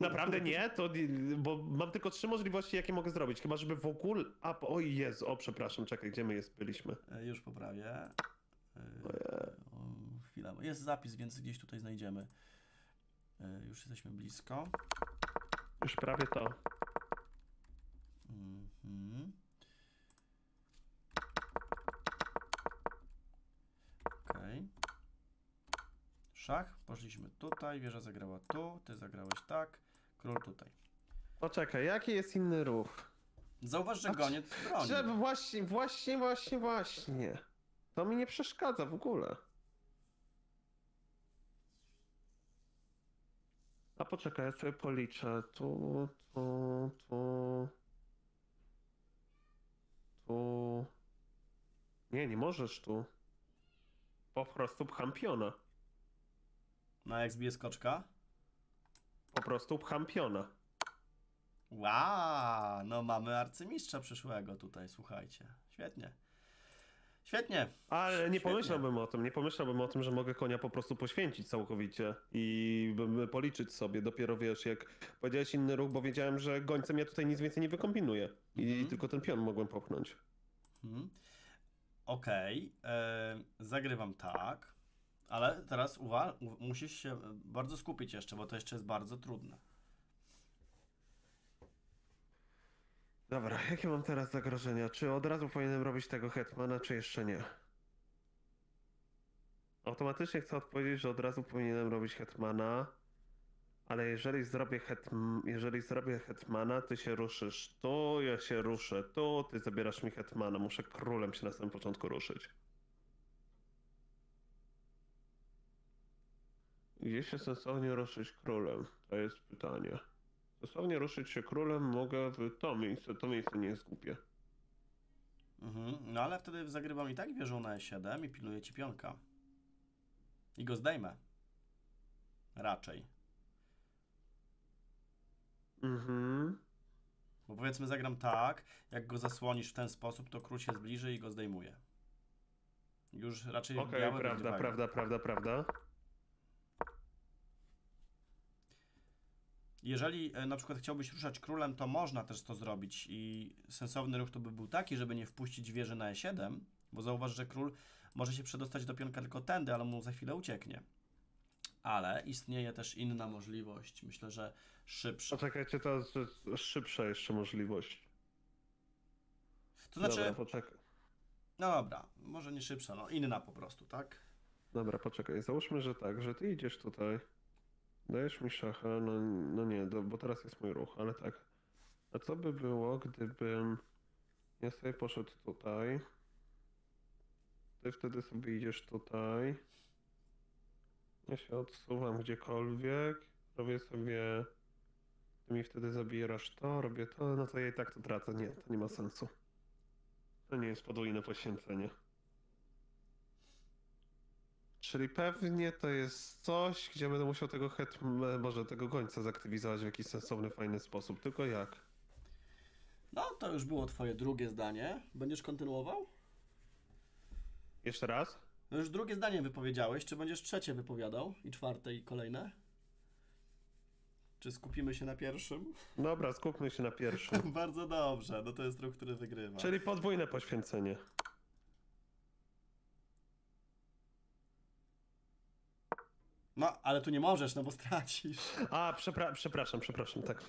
Naprawdę nie, to, bo mam tylko trzy możliwości, jakie mogę zrobić. Chyba, żeby w ogóle. A, oj Jezu, o przepraszam, czekaj, gdzie my jest, byliśmy? E, Już poprawię. E, o, Chwila, jest zapis, więc gdzieś tutaj znajdziemy. Już jesteśmy blisko. Już prawie to. Mhm. Okej. Szach, poszliśmy tutaj, wieża zagrała tu, ty zagrałeś tak, król tutaj. Poczekaj, jaki jest inny ruch? Zauważ, że goniec broni. Żeby właśnie, właśnie, właśnie, właśnie. To mi nie przeszkadza w ogóle. A poczekaj, ja sobie policzę. Tu, tu, tu. Tu. Nie, nie możesz tu. Po prostu pcham piona. No jak zbije skoczka? Po prostu pcham piona. Wow, no mamy arcymistrza przyszłego tutaj, słuchajcie. Świetnie. Świetnie. Ale nie Świetnie. pomyślałbym o tym, nie pomyślałbym o tym, że mogę konia po prostu poświęcić całkowicie i policzyć sobie. Dopiero wiesz, jak powiedziałeś inny ruch, bo wiedziałem, że gońcem ja tutaj nic więcej nie wykombinuję. I Mhm. tylko ten pion mogłem popchnąć. Mhm. Okej, e, zagrywam tak, ale teraz musisz się bardzo skupić jeszcze, bo to jeszcze jest bardzo trudne. Dobra, jakie mam teraz zagrożenia? Czy od razu powinienem robić tego hetmana, czy jeszcze nie? Automatycznie chcę odpowiedzieć, że od razu powinienem robić hetmana, ale jeżeli zrobię, hetm jeżeli zrobię hetmana, ty się ruszysz tu, ja się ruszę tu, ty zabierasz mi hetmana. Muszę królem się na samym początku ruszyć. Gdzie się sensownie ruszyć królem? To jest pytanie. Sensownie ruszyć się królem mogę w to miejsce. To miejsce nie jest głupie. Mhm. No ale wtedy zagrywam i tak wieżą na E7 i pilnuję ci pionka. I go zdejmę. Raczej. Mhm. Bo powiedzmy zagram tak, jak go zasłonisz w ten sposób, to król się zbliży i go zdejmuje. Już raczej Okej, białe prawda, wygrywają. prawda, prawda, prawda. Jeżeli e, na przykład chciałbyś ruszać królem, to można też to zrobić i sensowny ruch to by był taki, żeby nie wpuścić wieży na E7, bo zauważ, że król może się przedostać do pionka tylko tędy, ale mu za chwilę ucieknie. Ale istnieje też inna możliwość, myślę, że szybsza. Poczekajcie, to jest szybsza jeszcze możliwość. To znaczy, Dobra, poczekaj. No dobra, może nie szybsza, no inna po prostu, tak? Dobra, poczekaj, załóżmy, że tak, że ty idziesz tutaj, dajesz mi szachę, no, no nie, do, bo teraz jest mój ruch, ale tak. A co by było, gdybym ja sobie poszedł tutaj, ty wtedy sobie idziesz tutaj, ja się odsuwam gdziekolwiek, robię sobie, ty mi wtedy zabierasz to, robię to, no to ja i tak to tracę, nie, to nie ma sensu. To nie jest podwójne poświęcenie. Czyli pewnie to jest coś, gdzie będę musiał tego het, może tego gońca zaktywizować w jakiś sensowny, fajny sposób. Tylko jak? No, to już było twoje drugie zdanie. Będziesz kontynuował? Jeszcze raz? No już drugie zdanie wypowiedziałeś. Czy będziesz trzecie wypowiadał i czwarte i kolejne? Czy skupimy się na pierwszym? Dobra, skupmy się na pierwszym. Bardzo dobrze, no to jest ruch, który wygrywa. Czyli podwójne poświęcenie. No, ale tu nie możesz, no bo stracisz. A, przepra przepraszam, przepraszam, tak.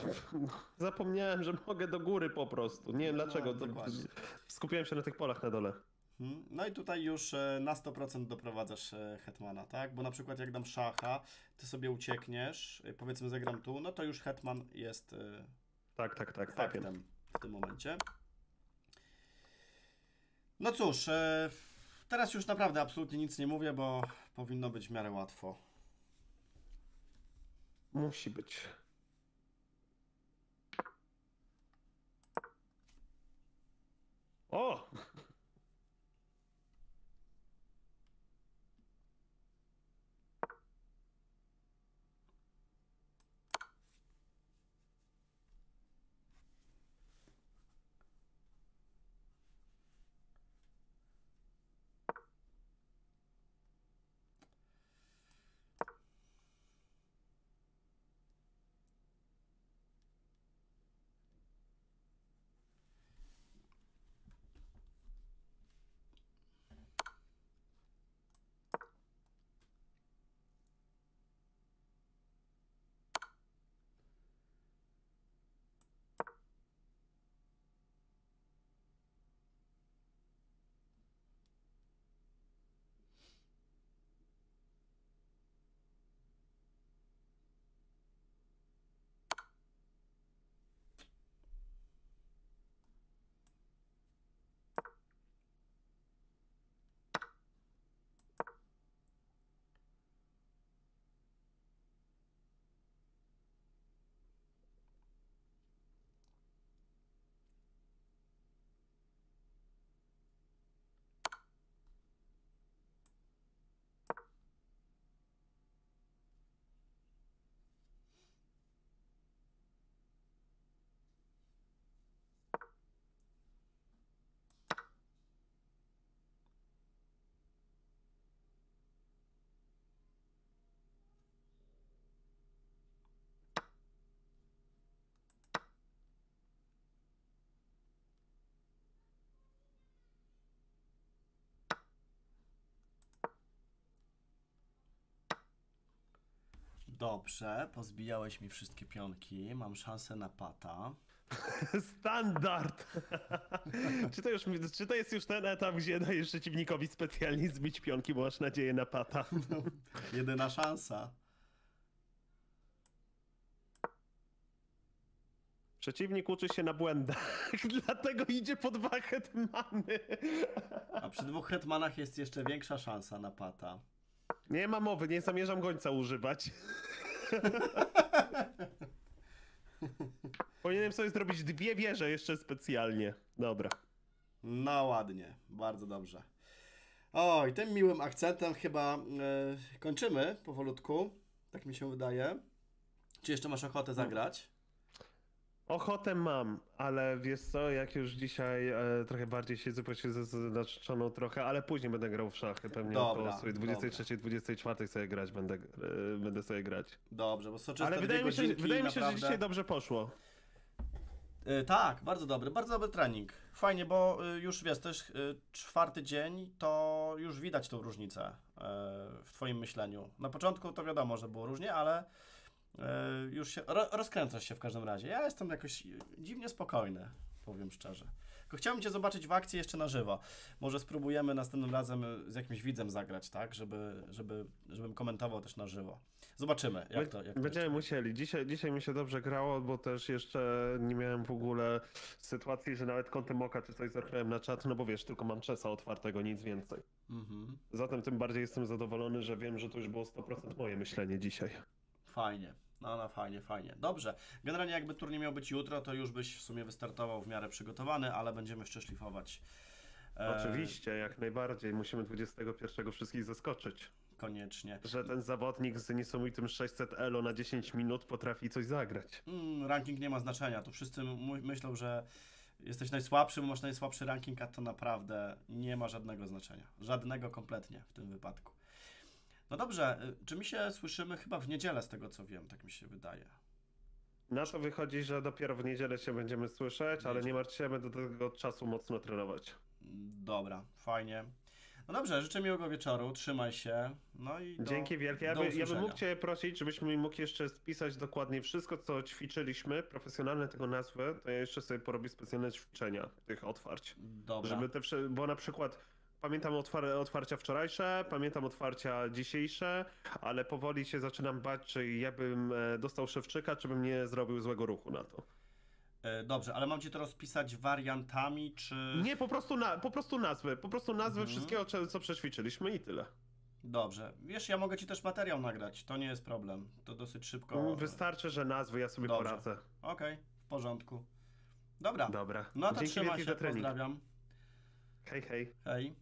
Zapomniałem, że mogę do góry po prostu. Nie wiem dlaczego. No, dokładnie. Skupiałem się na tych polach na dole. Hmm. No i tutaj już e, na 100% doprowadzasz e, hetmana, tak? Bo na przykład jak dam szacha, ty sobie uciekniesz, e, powiedzmy zagram tu, no to już hetman jest Tak, tak, tak, tak. w tym momencie. No cóż, teraz już naprawdę absolutnie nic nie mówię, bo powinno być w miarę łatwo. Musi być. O! Dobrze, pozbijałeś mi wszystkie pionki, mam szansę na pata. Standard! czy, to już, czy to jest już ten etap, gdzie dajesz przeciwnikowi specjalnie zbić pionki, bo masz nadzieję na pata? Jedyna szansa. Przeciwnik uczy się na błędach, dlatego idzie po dwa hetmany. A przy dwóch hetmanach jest jeszcze większa szansa na pata. Nie ma mowy, nie zamierzam gońca używać. Powinienem sobie zrobić dwie wieże jeszcze specjalnie. Dobra. No ładnie, bardzo dobrze. Oj, tym miłym akcentem chyba e, kończymy powolutku. Tak mi się wydaje. Czy jeszcze masz ochotę zagrać? Ochotę mam, ale wiesz co, jak już dzisiaj e, trochę bardziej siedzę, bo się zaznaczoną trochę, ale później będę grał w szachy, pewnie Dobra, około swojej 23, 24 sobie grać będę, e, będę sobie grać. Dobrze, bo soczyste Ale wydaje mi się, wydaje mi się że dzisiaj dobrze poszło. E, tak, bardzo dobry, bardzo dobry trening. Fajnie, bo e, już wiesz, też e, czwarty dzień to już widać tą różnicę w Twoim myśleniu. Na początku to wiadomo, że było różnie, ale już się ro, rozkręcasz się w każdym razie. Ja jestem jakoś dziwnie spokojny, powiem szczerze. Tylko chciałbym Cię zobaczyć w akcji jeszcze na żywo. Może spróbujemy następnym razem y, z jakimś widzem zagrać, tak? Żeby, żeby, żebym komentował też na żywo. Zobaczymy, jak to, jak to Będziemy jeszcze- musieli. Dzisiaj, dzisiaj mi się dobrze grało, bo też jeszcze nie miałem w ogóle sytuacji, że nawet kątem oka czy coś zerknąłem na czat, no bo wiesz, tylko mam czesa otwartego, nic więcej. Mhm. Zatem tym bardziej jestem zadowolony, że wiem, że to już było 100% moje myślenie dzisiaj. Fajnie. No, no, fajnie, fajnie. Dobrze. Generalnie jakby turniej miał być jutro, to już byś w sumie wystartował w miarę przygotowany, ale będziemy jeszcze szlifować. e, Oczywiście, jak najbardziej. Musimy 21 wszystkich zaskoczyć. Koniecznie. Że ten zawodnik z niesamowitym 600 elo na 10 minut potrafi coś zagrać. Mm, ranking nie ma znaczenia. Tu wszyscy myślą, że jesteś najsłabszy, bo masz najsłabszy ranking, a to naprawdę nie ma żadnego znaczenia. Żadnego kompletnie w tym wypadku. No dobrze, y, czy my się słyszymy chyba w niedzielę, z tego co wiem, tak mi się wydaje. Na to wychodzi, że dopiero w niedzielę się będziemy słyszeć, ale nie martw się, będę do tego czasu mocno trenować. Dobra, fajnie. No dobrze, życzę miłego wieczoru, trzymaj się. No i do, Dzięki wielkie. Ja, by, ja bym mógł Cię prosić, żebyś mi mógł jeszcze spisać dokładnie wszystko, co ćwiczyliśmy, profesjonalne tego nazwy, to ja jeszcze sobie porobię specjalne ćwiczenia tych otwarć. Dobra. Żeby te, bo na przykład pamiętam otwar otwarcia wczorajsze, pamiętam otwarcia dzisiejsze, ale powoli się zaczynam bać, czy ja bym e, dostał szewczyka, czy bym nie zrobił złego ruchu na to. E, Dobrze, ale mam ci to rozpisać wariantami, czy... Nie, po prostu, na, po prostu nazwy, po prostu nazwy Mhm. wszystkiego, co- przećwiczyliśmy i tyle. Dobrze. Wiesz, ja mogę ci też materiał nagrać, to nie jest problem. To dosyć szybko... Wystarczy, że nazwy, ja sobie Dobrze. poradzę. Okej, w porządku. Dobra. Dobra. No to Dzięki trzymaj się, za trening. pozdrawiam. Hej, hej. Hej.